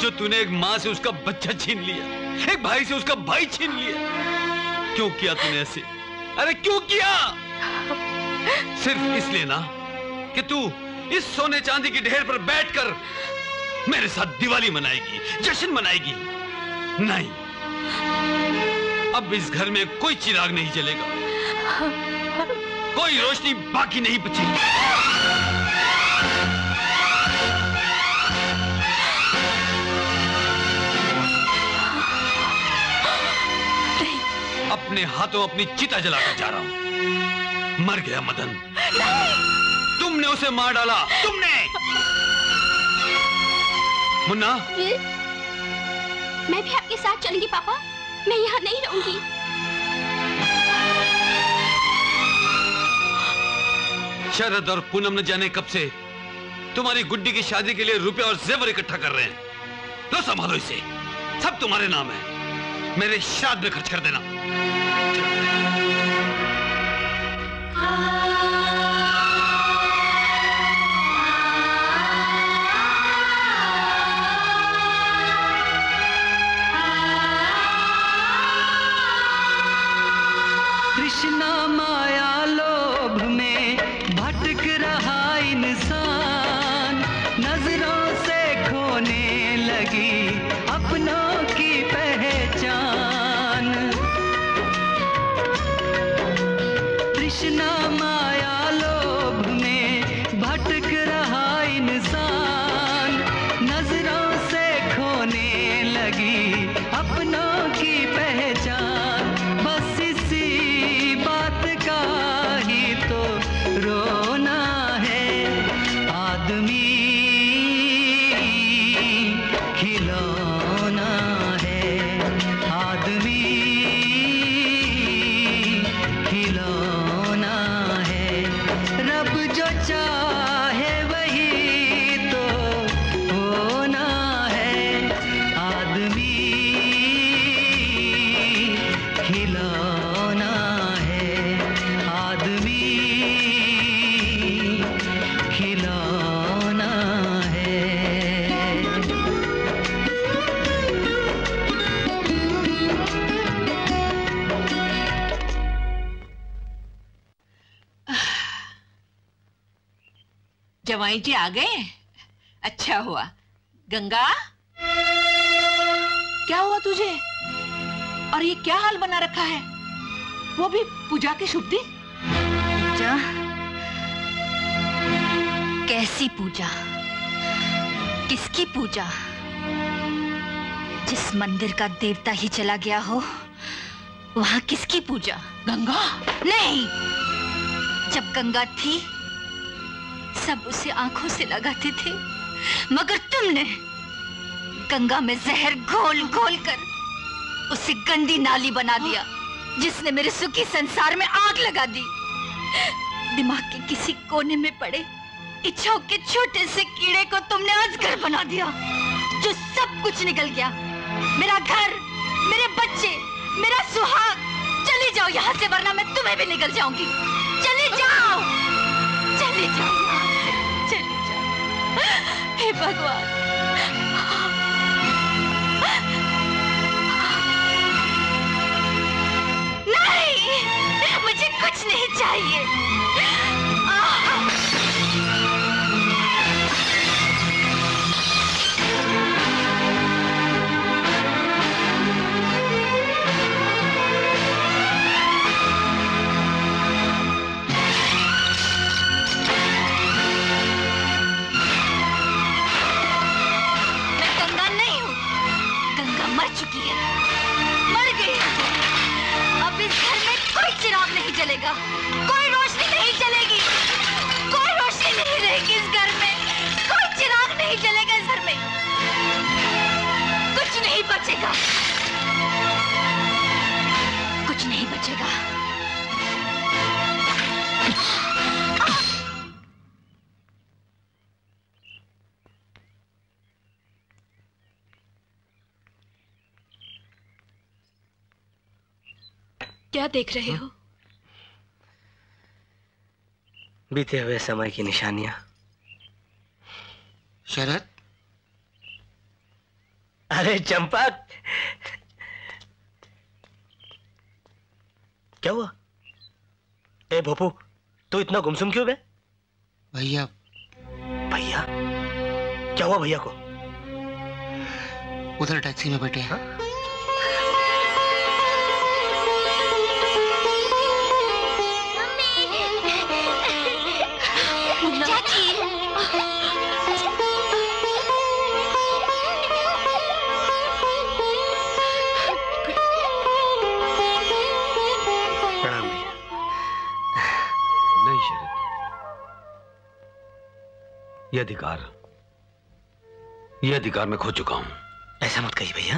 [SPEAKER 6] जो तूने एक माँ से उसका बच्चा छीन लिया, एक भाई से उसका भाई छीन लिया। क्यों किया तूने ऐसे? अरे क्यों किया? सिर्फ़ इसलिए ना कि तू इस सोने चांदी की ढेर पर बैठकर मेरे साथ दिवाली मनाएगी, जश्न मनाएगी। नहीं। अब इस घर में कोई चिराग नहीं जलेगा। कोई रोशनी बाकी नहीं बची अपने हाथों अपनी चिता जलाकर जा रहा हूँ। मर गया मदन। तुमने उसे मार डाला। तुमने! मुन्ना।
[SPEAKER 12] मैं भी आपके साथ चलूँगी, पापा। मैं यहाँ नहीं रहूँगी।
[SPEAKER 6] शरद और पूनम ने जाने कब से तुम्हारी गुड्डी की शादी के लिए रुपया और जेवर इकट्ठा कर रहे हैं। लो संभालो इसे। सब तुम्हारे नाम है। मेरे शाद में खर्च कर देना।
[SPEAKER 8] जवाई जी आ गए अच्छा हुआ। गंगा? क्या हुआ तुझे? और ये क्या हाल बना रखा है? वो भी पूजा की शुभ दिन?
[SPEAKER 7] पूजा? कैसी पूजा? किसकी पूजा? जिस मंदिर का देवता ही चला गया हो वहाँ किसकी पूजा?
[SPEAKER 8] गंगा?
[SPEAKER 7] नहीं! जब गंगा थी सब उसे आँखों से लगाते थे। मगर तुमने गंगा में जहर घोल घोल कर उसे गंदी नाली बना दिया, जिसने मेरे सुखी संसार में आग लगा दी। दिमाग के किसी कोने में पड़े इच्छाओं के छोटे से कीड़े को तुमने अजगर बना दिया, जो सब कुछ निकल गया। मेरा घर, मेरे बच्चे, मेरा सुहाग, चली जाओ यहाँ से, वरना मैं तुम्हें भी निकल जाऊँगी। चली जाओ! चली जाओ चली जाओ हे भगवान। नहीं मुझे कुछ नहीं चाहिए। चुकी है। मर गई अब इस घर में कोई चिराग नहीं जलेगा। कोई रोशनी नहीं चलेगी कोई रोशनी नहीं रहेगी इस घर में। कोई चिराग नहीं जलेगा इस घर में। कुछ नहीं बचेगा। कुछ नहीं बचेगा।
[SPEAKER 14] क्या देख रहे हो?
[SPEAKER 4] बीते हुए समय की निशानियाँ।
[SPEAKER 2] शरद?
[SPEAKER 4] अरे चंपक! क्या हुआ? ए भोपू तू इतना गुमसुम क्यों बे
[SPEAKER 2] भैया।
[SPEAKER 4] भैया? क्या हुआ भैया को?
[SPEAKER 2] उधर टैक्सी में बैठे हैं?
[SPEAKER 6] ये अधिकार ये अधिकार मैं खो चुका हूँ।
[SPEAKER 4] ऐसा मत कहिए भैया।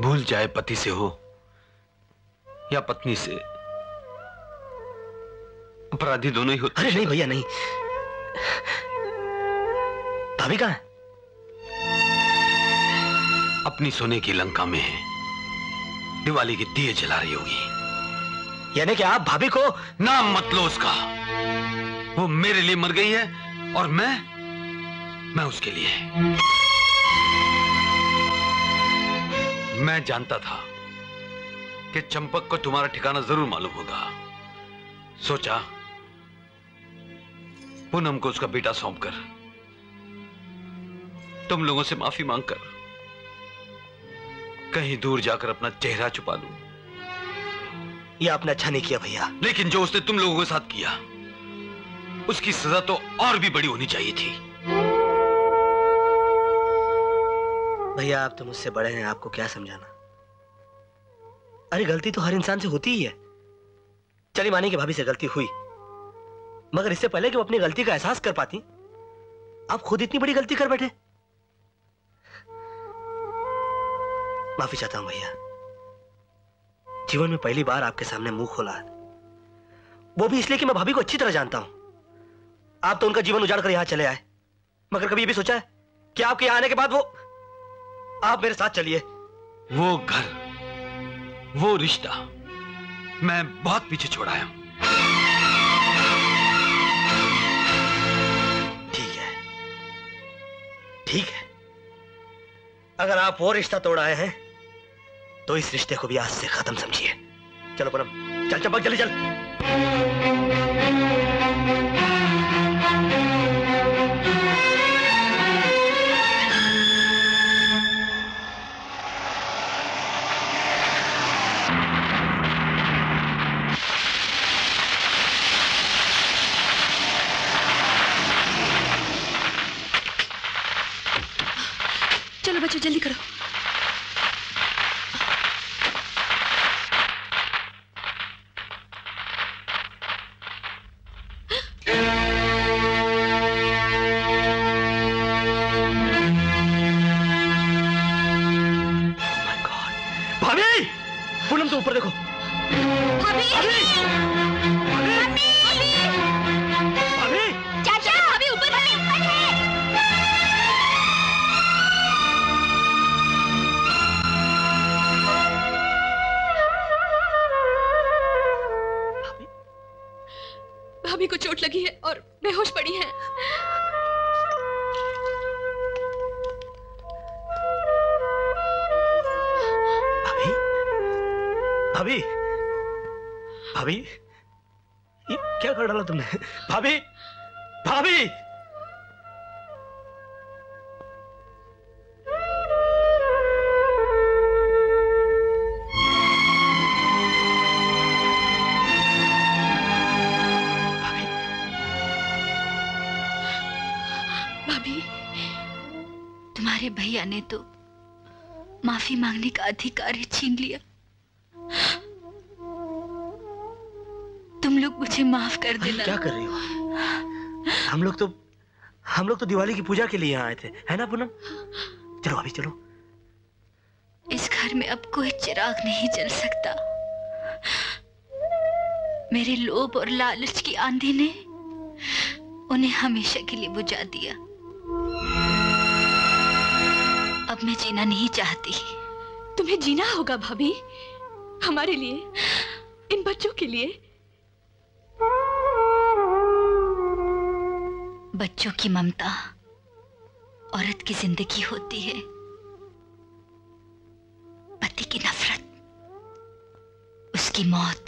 [SPEAKER 6] भूल चाहे पति से हो या पत्नी से अपराधी दोनों ही होते
[SPEAKER 4] अरे नहीं भैया नहीं। भाभी कहाँ है?
[SPEAKER 6] अपनी सोने की लंका में है। दिवाली के दिए जला रही होगी।
[SPEAKER 4] यानी कि आप भाभी को
[SPEAKER 6] नाम मत लो उसका। वो मेरे लिए मर गई है और मैं मैं उसके लिए। मैं जानता था कि चंपक को तुम्हारा ठिकाना ज़रूर मालूम होगा। सोचा पूनम को उसका बेटा सौंप कर तुम लोगों से माफ़ी मांगकर कहीं दूर जाकर अपना चेहरा छुपा लू।
[SPEAKER 4] ये आपने अच्छा नहीं किया भैया।
[SPEAKER 6] लेकिन जो उसने तुम लोगों के साथ किया उसकी सजा तो और भी बड़ी होनी चाहिए थी।
[SPEAKER 4] भैया, आप तो मुझसे बड़े हैं, आपको क्या समझाना? अरे, गलती तो हर इंसान से होती ही है। चली मानी कि भाभी से गलती हुई। मगर इससे पहले कि वो अपनी गलती का एहसास कर पाती, आप खुद इतनी बड़ी गलती कर बैठे। माफ़ी चाहता हूँ भैया। जीवन में पहली बार आपके सामने मुँह खोला वो भी इसलिए कि मैं भाभी को अच्छी तरह जानता हूँ। आप तो उनका जीवन उजाड़ कर यहाँ चले आए। मगर कभी ये भी सोचा है कि आपके यहाँ आने के बाद वो आप मेरे साथ चलिए।
[SPEAKER 6] वो घर वो रिश्ता मैं बहुत पीछे छोड़ आया हूँ।
[SPEAKER 4] ठीक है। ठीक है। अगर आप वो रिश्ता तोड़ आए हैं तो इस रिश्ते को भी आज से खत्म समझिए। चलो पूनम चल चंपक जल्दी चल
[SPEAKER 14] चलो। बच्चों जल्दी करो।
[SPEAKER 4] भाभी
[SPEAKER 7] तुम्हारे भैया ने तो माफ़ी मांगने का अधिकार ही छीन लिया। तुम लोग मुझे माफ़ कर देना।
[SPEAKER 4] क्या कर रही हो? हम लोग तो हम लोग तो दिवाली की पूजा के लिए यहाँ आए थे है ना पूनम? चलो अभी चलो।
[SPEAKER 7] इस घर में अब कोई चिराग नहीं जल सकता। मेरे लोभ और लालच की आंधी ने उन्हें हमेशा के लिए बुझा दिया। अब मैं जीना नहीं चाहती।
[SPEAKER 21] तुम्हें जीना होगा भाभी हमारे लिए इन बच्चों के लिए।
[SPEAKER 7] बच्चों की ममता औरत की ज़िंदगी होती है। पति की नफरत उसकी मौत।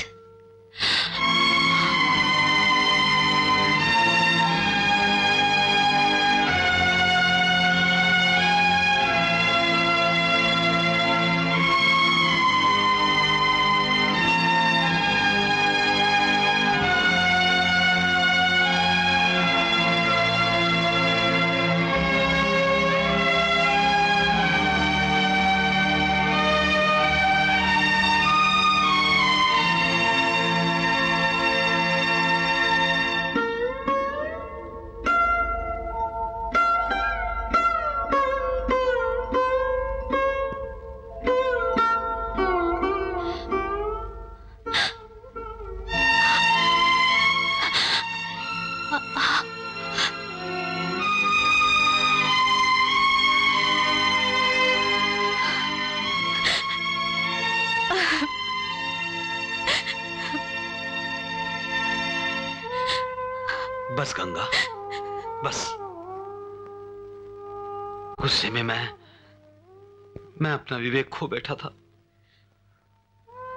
[SPEAKER 6] अपना विवेक खो बैठा था।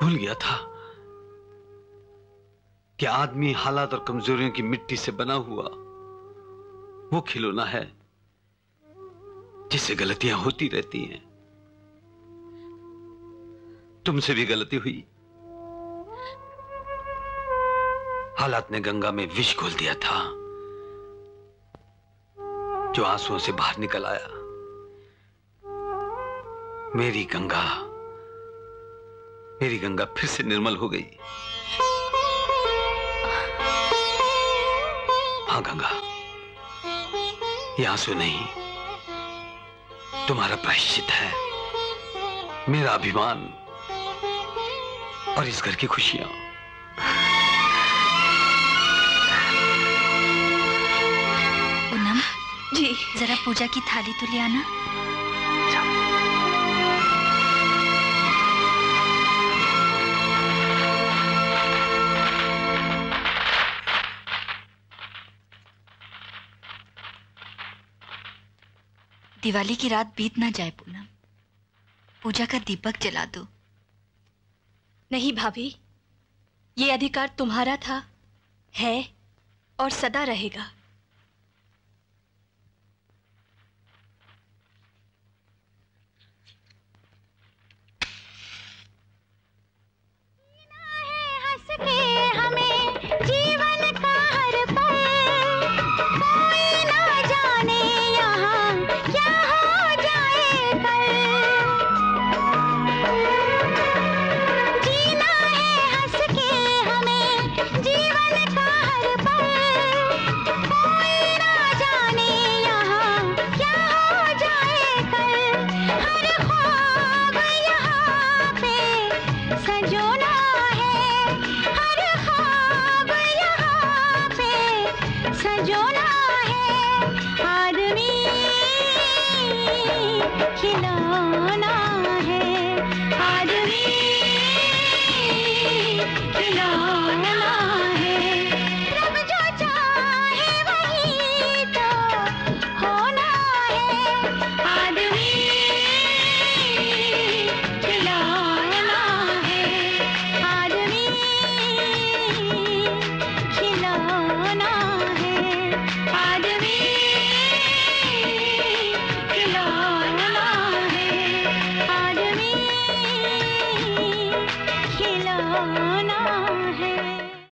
[SPEAKER 6] भूल गया था कि आदमी हालात और कमजोरियों की मिट्टी से बना हुआ वो खिलौना है, जिससे गलतियाँ होती रहती हैं। तुमसे भी गलती हुई। हालात ने गंगा में विष घोल दिया था, जो आंसुओं से बाहर निकल आया। मेरी गंगा मेरी गंगा फिर से निर्मल हो गई। हाँ गंगा ये आँसू नहीं तुम्हारा प्रायश्चित है मेरा अभिमान और इस घर की खुशियाँ।
[SPEAKER 7] पूनम जी। जरा पूजा की थाली तो ले आना। दिवाली की रात बीत ना जाए पूनम। पूजा का दीपक जला दो।
[SPEAKER 21] नहीं भाभी, ये अधिकार तुम्हारा था, है और सदा रहेगा।